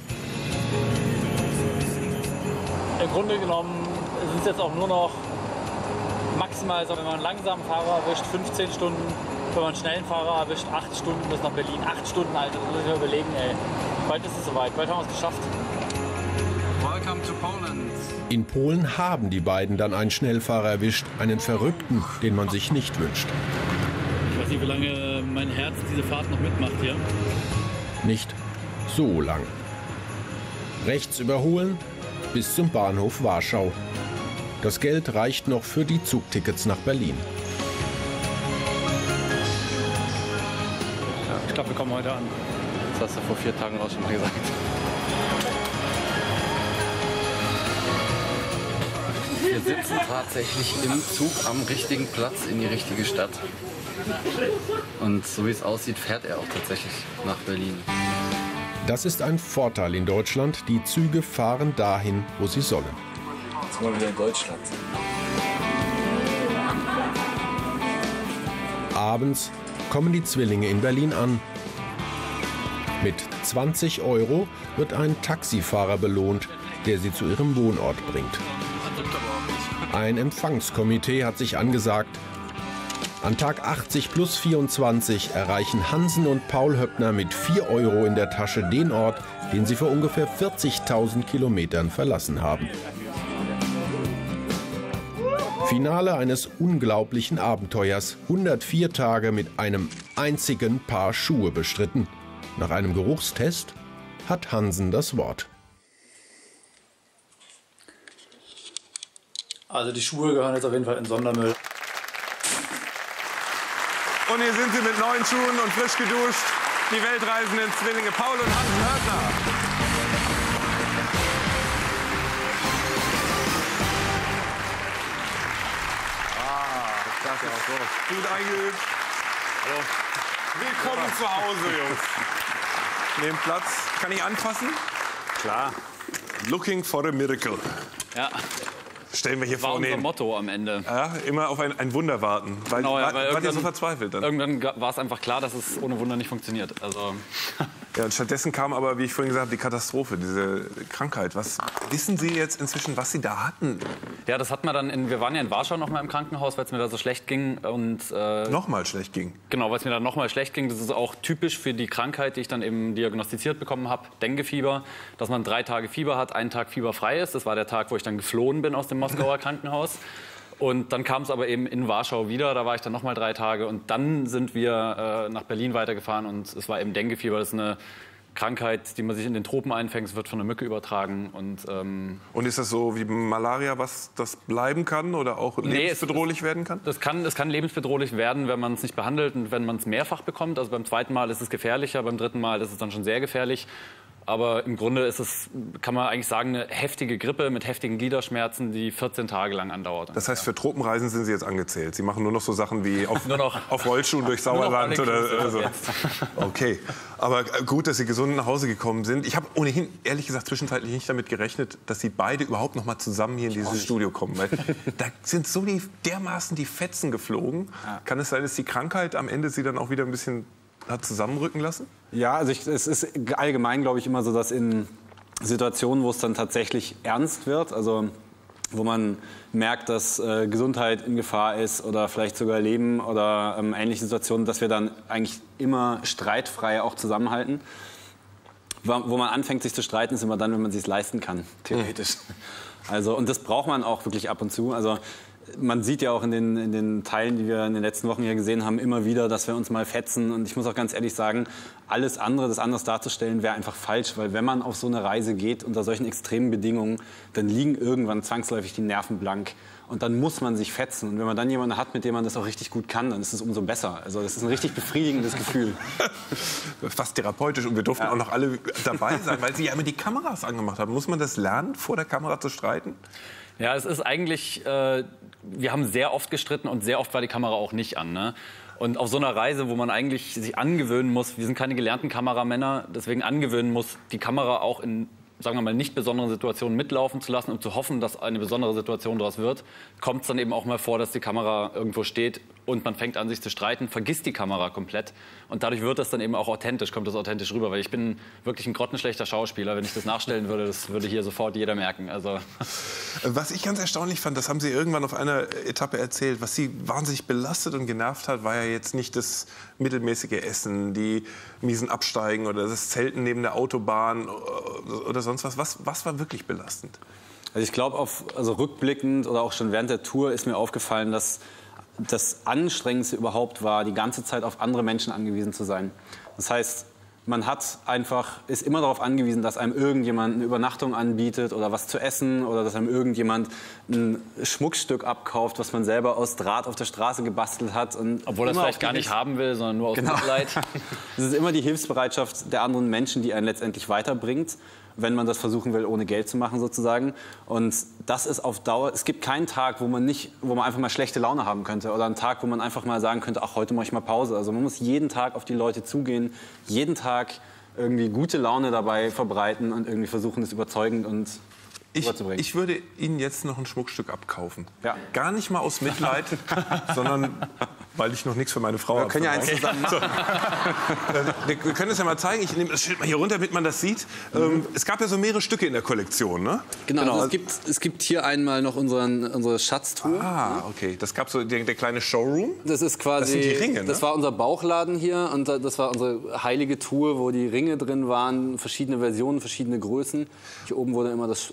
Im Grunde genommen ist es jetzt auch nur noch maximal, also wenn man einen langsamen Fahrer erwischt, 15 Stunden, wenn man einen schnellen Fahrer erwischt, 8 Stunden bis nach Berlin. 8 Stunden, Alter, das muss ich mir überlegen, ey. Bald ist es soweit, bald haben wir es geschafft.
Welcome to Poland.
In Polen haben die beiden dann einen Schnellfahrer erwischt, einen Verrückten, den man sich nicht wünscht.
Ich weiß nicht, wie lange mein Herz diese Fahrt noch mitmacht hier.
Nicht so lang. Rechts überholen bis zum Bahnhof Warschau. Das Geld reicht noch für die Zugtickets nach Berlin.
Ja, ich glaube, wir kommen heute an. Das hast du vor vier Tagen auch schon mal gesagt.
Wir sitzen tatsächlich im Zug am richtigen Platz in die richtige Stadt. Und so wie es aussieht, fährt er auch tatsächlich nach Berlin.
Das ist ein Vorteil in Deutschland. Die Züge fahren dahin, wo sie sollen.
Jetzt mal wieder in Deutschland.
Abends kommen die Zwillinge in Berlin an. Mit 20 Euro wird ein Taxifahrer belohnt, der sie zu ihrem Wohnort bringt. Ein Empfangskomitee hat sich angesagt. An Tag 80 plus 24 erreichen Hansen und Paul Höppner mit 4 Euro in der Tasche den Ort, den sie vor ungefähr 40.000 Kilometern verlassen haben. Finale eines unglaublichen Abenteuers. 104 Tage mit einem einzigen Paar Schuhe bestritten. Nach einem Geruchstest hat Hansen das Wort.
Also die Schuhe gehören jetzt auf jeden Fall in Sondermüll.
Und hier sind sie mit neuen Schuhen und frisch geduscht. Die weltreisenden Zwillinge Paul und Hansen Hörtner.
Klasse, auch so.
Gut eingeübt. Hallo. Willkommen zu Hause, Jungs. Nehmt Platz. Kann ich anfassen?
Klar.
Looking for a miracle.
Ja.
Stellen wir hier
War
vor.
unser. Motto am Ende.
Ja, immer auf ein, ein Wunder warten. Weil,
Genau, ja, weil
wart ihr so verzweifelt dann?
Irgendwann war es einfach klar, dass es ohne Wunder nicht funktioniert. Also
Ja, und stattdessen kam aber, wie ich vorhin gesagt habe, die Katastrophe, diese Krankheit. Was wissen Sie jetzt inzwischen, was Sie da hatten?
Ja, das hat man dann in, wir waren ja in Warschau noch mal im Krankenhaus, weil es mir da so schlecht ging und äh,
Nochmal schlecht ging.
Genau, weil es mir dann nochmal schlecht ging. Das ist auch typisch für die Krankheit, die ich dann eben diagnostiziert bekommen habe, Denguefieber, dass man drei Tage Fieber hat, einen Tag fieberfrei ist. Das war der Tag, wo ich dann geflohen bin aus dem Moskauer Krankenhaus. Und dann kam es aber eben in Warschau wieder, da war ich dann nochmal drei Tage und dann sind wir äh, nach Berlin weitergefahren und es war eben Denguefieber. Das ist eine Krankheit, die man sich in den Tropen einfängt, es wird von einer Mücke übertragen und ähm,
Und ist das so wie Malaria, was das bleiben kann oder auch
Nee, es-
lebensbedrohlich werden kann?
Das kann, es kann lebensbedrohlich werden, wenn man es nicht behandelt und wenn man es mehrfach bekommt. Also beim zweiten Mal ist es gefährlicher, beim dritten Mal ist es dann schon sehr gefährlich. Aber im Grunde ist es, kann man eigentlich sagen, eine heftige Grippe mit heftigen Gliederschmerzen, die 14 Tage lang andauert.
Das heißt, für Tropenreisen sind Sie jetzt angezählt. Sie machen nur noch so Sachen wie auf, auf Rollschuhen durch Sauerland oder so.
jetzt.
Okay, aber gut, dass Sie gesund nach Hause gekommen sind. Ich habe ohnehin, ehrlich gesagt, zwischenzeitlich nicht damit gerechnet, dass Sie beide überhaupt noch mal zusammen hier in dieses Studio kommen. Weil da sind so die, dermaßen die Fetzen geflogen. Kann es sein, dass die Krankheit am Ende Sie dann auch wieder ein bisschen hat zusammenrücken lassen?
Ja, also ich, es ist allgemein, glaube ich, immer so, dass in Situationen, wo es dann tatsächlich ernst wird, also wo man merkt, dass äh, Gesundheit in Gefahr ist oder vielleicht sogar Leben oder ähm, ähnliche Situationen, dass wir dann eigentlich immer streitfrei auch zusammenhalten. Wo wo man anfängt, sich zu streiten, ist immer dann, wenn man es sich leisten kann, theoretisch. Also, und das braucht man auch wirklich ab und zu. Also, man sieht ja auch in den, in den Teilen, die wir in den letzten Wochen hier gesehen haben, immer wieder, dass wir uns mal fetzen. Und ich muss auch ganz ehrlich sagen, alles andere, das anders darzustellen, wäre einfach falsch. Weil wenn man auf so eine Reise geht, unter solchen extremen Bedingungen, dann liegen irgendwann zwangsläufig die Nerven blank. Und dann muss man sich fetzen. Und wenn man dann jemanden hat, mit dem man das auch richtig gut kann, dann ist es umso besser. Also das ist ein richtig befriedigendes Gefühl.
Fast therapeutisch und wir durften auch noch alle dabei sein, weil Sie ja immer die Kameras angemacht haben. Muss man das lernen, vor der Kamera zu streiten?
Ja, es ist eigentlich, äh, wir haben sehr oft gestritten und sehr oft war die Kamera auch nicht an. Ne? Und auf so einer Reise, wo man eigentlich sich angewöhnen muss, wir sind keine gelernten Kameramänner, deswegen angewöhnen muss, die Kamera auch in, sagen wir mal, nicht besonderen Situationen mitlaufen zu lassen und zu hoffen, dass eine besondere Situation daraus wird, kommt es dann eben auch mal vor, dass die Kamera irgendwo steht und man fängt an, sich zu streiten, vergisst die Kamera komplett. Und dadurch wird das dann eben auch authentisch, kommt das authentisch rüber. Weil ich bin wirklich ein grottenschlechter Schauspieler. Wenn ich das nachstellen würde, das würde hier sofort jeder merken. Also
Was ich ganz erstaunlich fand, das haben Sie irgendwann auf einer Etappe erzählt, was Sie wahnsinnig belastet und genervt hat, war ja jetzt nicht das mittelmäßige Essen, die miesen Absteigen oder das Zelten neben der Autobahn oder sonst was. Was, was war wirklich belastend?
Also ich glaube, also rückblickend oder auch schon während der Tour ist mir aufgefallen, dass das Anstrengendste überhaupt war, die ganze Zeit auf andere Menschen angewiesen zu sein. Das heißt, man hat einfach, ist immer darauf angewiesen, dass einem irgendjemand eine Übernachtung anbietet oder was zu essen oder dass einem irgendjemand ein Schmuckstück abkauft, was man selber aus Draht auf der Straße gebastelt hat. Und
Obwohl er es
immer
vielleicht gar nicht haben will, sondern nur aus
Genau.
Mitleid.
Es ist immer die Hilfsbereitschaft der anderen Menschen, die einen letztendlich weiterbringt, wenn man das versuchen will, ohne Geld zu machen sozusagen. Und das ist auf Dauer, es gibt keinen Tag, wo man, nicht, wo man einfach mal schlechte Laune haben könnte oder einen Tag, wo man einfach mal sagen könnte, ach, heute mache ich mal Pause. Also man muss jeden Tag auf die Leute zugehen, jeden Tag irgendwie gute Laune dabei verbreiten und irgendwie versuchen, das überzeugend und
Ich, ich würde Ihnen jetzt noch ein Schmuckstück abkaufen.
Ja.
Gar nicht mal aus Mitleid, sondern weil ich noch nichts für meine Frau
Wir
habe.
können ja eins zusammen
So. Äh, wir, wir können es ja mal zeigen. Ich nehme das Schild mal hier runter, damit man das sieht. Ähm, es gab ja so mehrere Stücke in der Kollektion, ne?
Genau, Also es, gibt, es gibt hier einmal noch unseren, unsere Schatztruhe.
Ah, okay. Das gab so der, der kleine Showroom.
Das ist quasi,
Das sind die Ringe, ne?
das war unser Bauchladen hier und da- das war unsere heilige Truhe, wo die Ringe drin waren, verschiedene Versionen, verschiedene Größen. Hier oben wurde immer das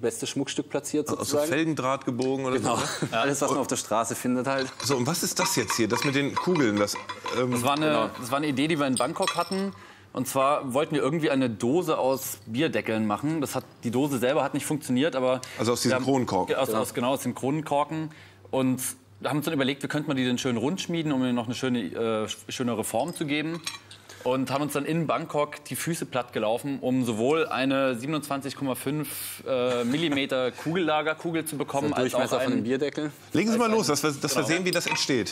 beste Schmuckstück platziert
Aus so
sozusagen.
Felgendraht gebogen oder
Genau.
so. Ne?
Alles, was man auf der Straße findet halt.
So, und was ist das jetzt hier? Das mit den Kugeln? Das, ähm,
Das war, eine,
genau.
das war eine Idee, die wir in Bangkok hatten. Und zwar wollten wir irgendwie eine Dose aus Bierdeckeln machen. Das hat, die Dose selber hat nicht funktioniert, aber...
Also aus diesem
wir haben-
Kronenkorken.
Aus,
Ja.
aus, genau, aus dem Kronenkorken. Und da haben uns dann überlegt, wie könnte man die denn schön rund schmieden, um ihnen noch eine schöne, äh, schönere Form zu geben. Und haben uns dann in Bangkok die Füße platt gelaufen, um sowohl eine 27,5 äh, Millimeter Kugellagerkugel zu bekommen,
Der
als auch
Durchmesser von dem
einen
Bierdeckel.
Legen Sie mal los, dass wir, dass wir
Genau.
sehen, wie das entsteht.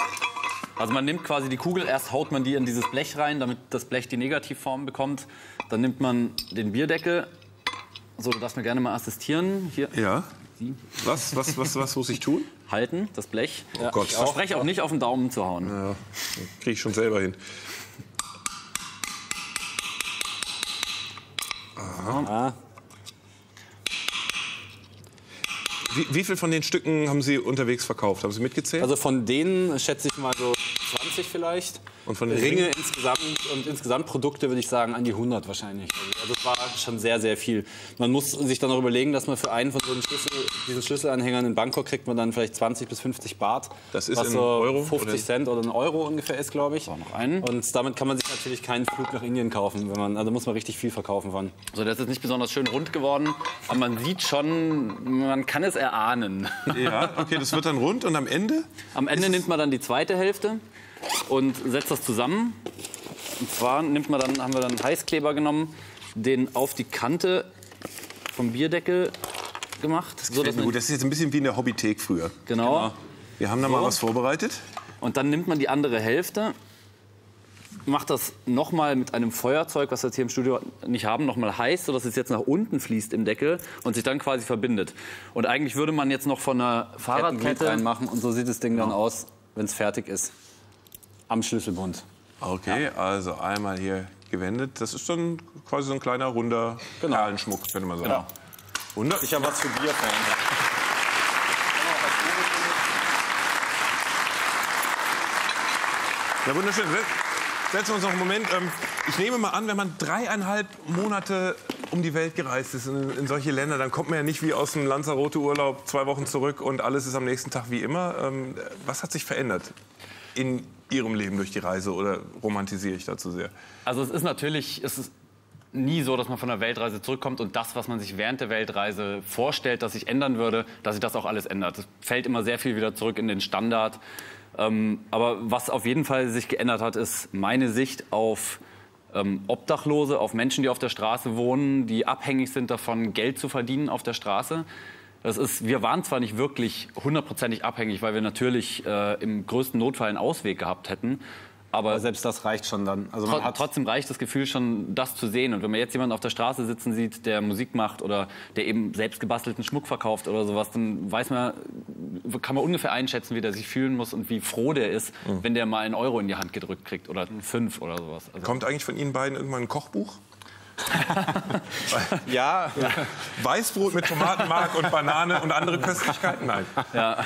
Also man nimmt quasi die Kugel, erst haut man die in dieses Blech rein, damit das Blech die Negativform bekommt. Dann nimmt man den Bierdeckel. So, du darfst mir gerne mal assistieren. Hier.
Ja. Was, was, was, was muss ich tun?
Halten, das Blech.
Oh Gott.
Ich verspreche auch nicht auf den Daumen zu hauen.
Ja, kriege ich schon selber hin.
Aha.
Wie, wie viel von den Stücken haben Sie unterwegs verkauft? Haben Sie mitgezählt?
Also von denen schätze ich mal so 20 vielleicht.
Und von den
Ringe
Ringen?
insgesamt und insgesamt Produkte würde ich sagen an die 100 wahrscheinlich. Also das war schon sehr, sehr viel. Man muss sich dann auch überlegen, dass man für einen von so Schlüssel, diesen Schlüsselanhängern in Bangkok kriegt man dann vielleicht 20 bis 50 Baht.
Das ist
was
in
so
Euro,
50
oder?
Cent oder ein Euro ungefähr ist, glaube ich.
noch einen.
Und damit kann man sich natürlich keinen Flug nach Indien kaufen. Wenn man, also muss man richtig viel verkaufen von.
So, der ist jetzt nicht besonders schön rund geworden, aber man sieht schon, man kann es erahnen.
Ja, okay, das wird dann rund und am Ende?
Am Ende nimmt man dann die zweite Hälfte und setzt das zusammen. Und zwar nimmt man dann, haben wir dann Heißkleber genommen, den auf die Kante vom Bierdeckel gemacht.
Das gefällt mir gut. Das ist jetzt ein bisschen wie in der Hobbythek früher.
Genau.
Wir haben da mal
So.
was vorbereitet.
Und dann nimmt man die andere Hälfte, macht das nochmal mit einem Feuerzeug, was wir jetzt hier im Studio nicht haben, nochmal heiß, sodass es jetzt nach unten fließt im Deckel und sich dann quasi verbindet. Und eigentlich würde man jetzt noch von einer Fahrradkette
reinmachen und so sieht das Ding dann aus, wenn es fertig ist. Am Schlüsselbund.
Okay, also einmal hier gewendet. Das ist dann quasi so ein kleiner, runder Perlenschmuck, könnte man sagen.
Genau.
Wunder
Ich habe was für Bierfans.
Ja, wunderschön. Setzen wir uns noch einen Moment. Ähm, Ich nehme mal an, wenn man dreieinhalb Monate um die Welt gereist ist in, in solche Länder, dann kommt man ja nicht wie aus dem Lanzarote-Urlaub zwei Wochen zurück und alles ist am nächsten Tag wie immer. Ähm, Was hat sich verändert in Ihrem Leben durch die Reise oder romantisiere ich dazu sehr?
Also es ist natürlich, es ist nie so, dass man von der Weltreise zurückkommt und das, was man sich während der Weltreise vorstellt, dass sich ändern würde, dass sich das auch alles ändert. Es fällt immer sehr viel wieder zurück in den Standard. Ähm, aber was auf jeden Fall sich geändert hat, ist meine Sicht auf ähm, Obdachlose, auf Menschen, die auf der Straße wohnen, die abhängig sind davon, Geld zu verdienen auf der Straße. Das ist, wir waren zwar nicht wirklich hundertprozentig abhängig, weil wir natürlich äh, im größten Notfall einen Ausweg gehabt hätten. Aber
selbst das reicht schon dann. Also man
Tro-
hat
trotzdem reicht das Gefühl schon, das zu sehen. Und wenn man jetzt jemanden auf der Straße sitzen sieht, der Musik macht oder der eben selbst gebastelten Schmuck verkauft oder sowas, dann weiß man, kann man ungefähr einschätzen, wie der sich fühlen muss und wie froh der ist,
Mhm.
wenn der mal einen Euro in die Hand gedrückt kriegt oder fünf oder sowas. Also
Kommt eigentlich von Ihnen beiden irgendwann ein Kochbuch?
ja.
Weißbrot mit Tomatenmark und Banane und andere Köstlichkeiten? Nein.
Ja.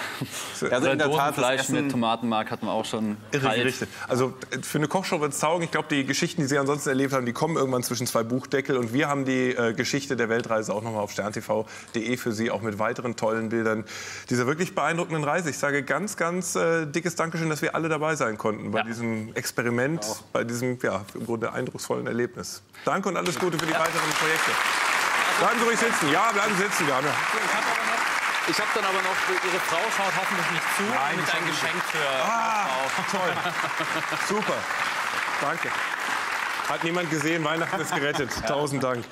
Also in der Tat, Essen-
mit Tomatenmark hatten wir auch schon
Irre
kalt.
Gerichte. Also äh, für eine Kochshow wird es taugen. Ich glaube, die Geschichten, die Sie ansonsten erlebt haben, die kommen irgendwann zwischen zwei Buchdeckel. Und wir haben die äh, Geschichte der Weltreise auch nochmal auf sterntv.de für Sie, auch mit weiteren tollen Bildern dieser wirklich beeindruckenden Reise. Ich sage ganz, ganz äh, dickes Dankeschön, dass wir alle dabei sein konnten bei diesem Experiment, bei diesem ja, im Grunde eindrucksvollen Erlebnis. Danke und alles Gute für die weiteren Projekte. Bleiben Sie ruhig sitzen. Ja, bleiben Sie sitzen. Ja
Ich habe dann aber noch, Ihre Frau schaut hoffentlich nicht zu
Nein,
mit ein Geschenk für
Ah,
Frau.
toll. Super. Danke. Hat niemand gesehen, Weihnachten ist gerettet. Tausend Dank.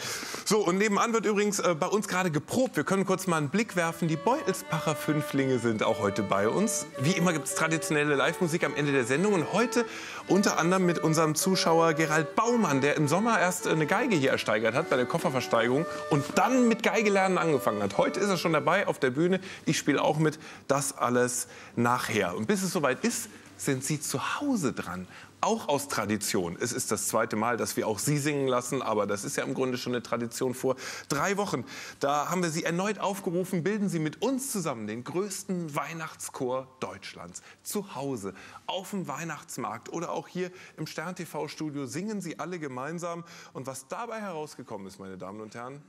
So, und nebenan wird übrigens äh, bei uns gerade geprobt. Wir können kurz mal einen Blick werfen. Die Beutelspacher Fünflinge sind auch heute bei uns. Wie immer gibt es traditionelle Live-Musik am Ende der Sendung. Und heute unter anderem mit unserem Zuschauer Gerald Baumann, der im Sommer erst äh, eine Geige hier ersteigert hat bei der Kofferversteigerung und dann mit Geigelernen angefangen hat. Heute ist er schon dabei auf der Bühne. Ich spiele auch mit. Das alles nachher. Und bis es soweit ist, sind Sie zu Hause dran. Auch aus Tradition. Es ist das zweite Mal, dass wir auch Sie singen lassen, aber das ist ja im Grunde schon eine Tradition vor drei Wochen. Da haben wir Sie erneut aufgerufen, bilden Sie mit uns zusammen den größten Weihnachtschor Deutschlands. Zu Hause, auf dem Weihnachtsmarkt oder auch hier im Stern-TV-Studio singen Sie alle gemeinsam. Und was dabei herausgekommen ist, meine Damen und Herren,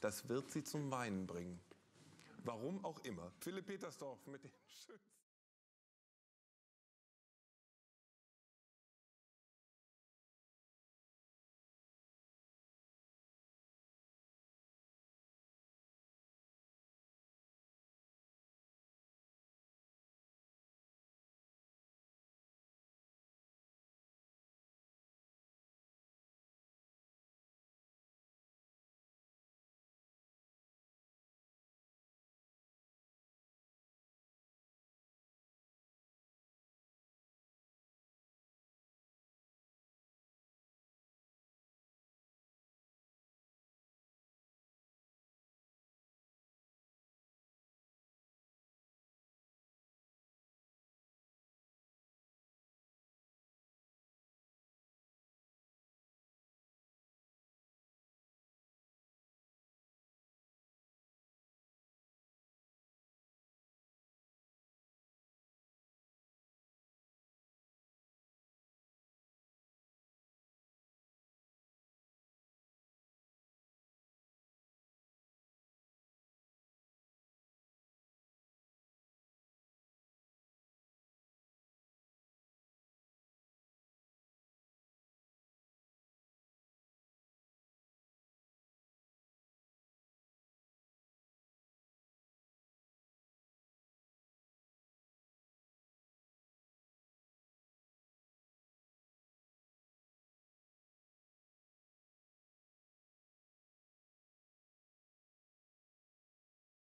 das wird Sie zum Weinen bringen. Warum auch immer. Philipp Petersdorf mit den schönsten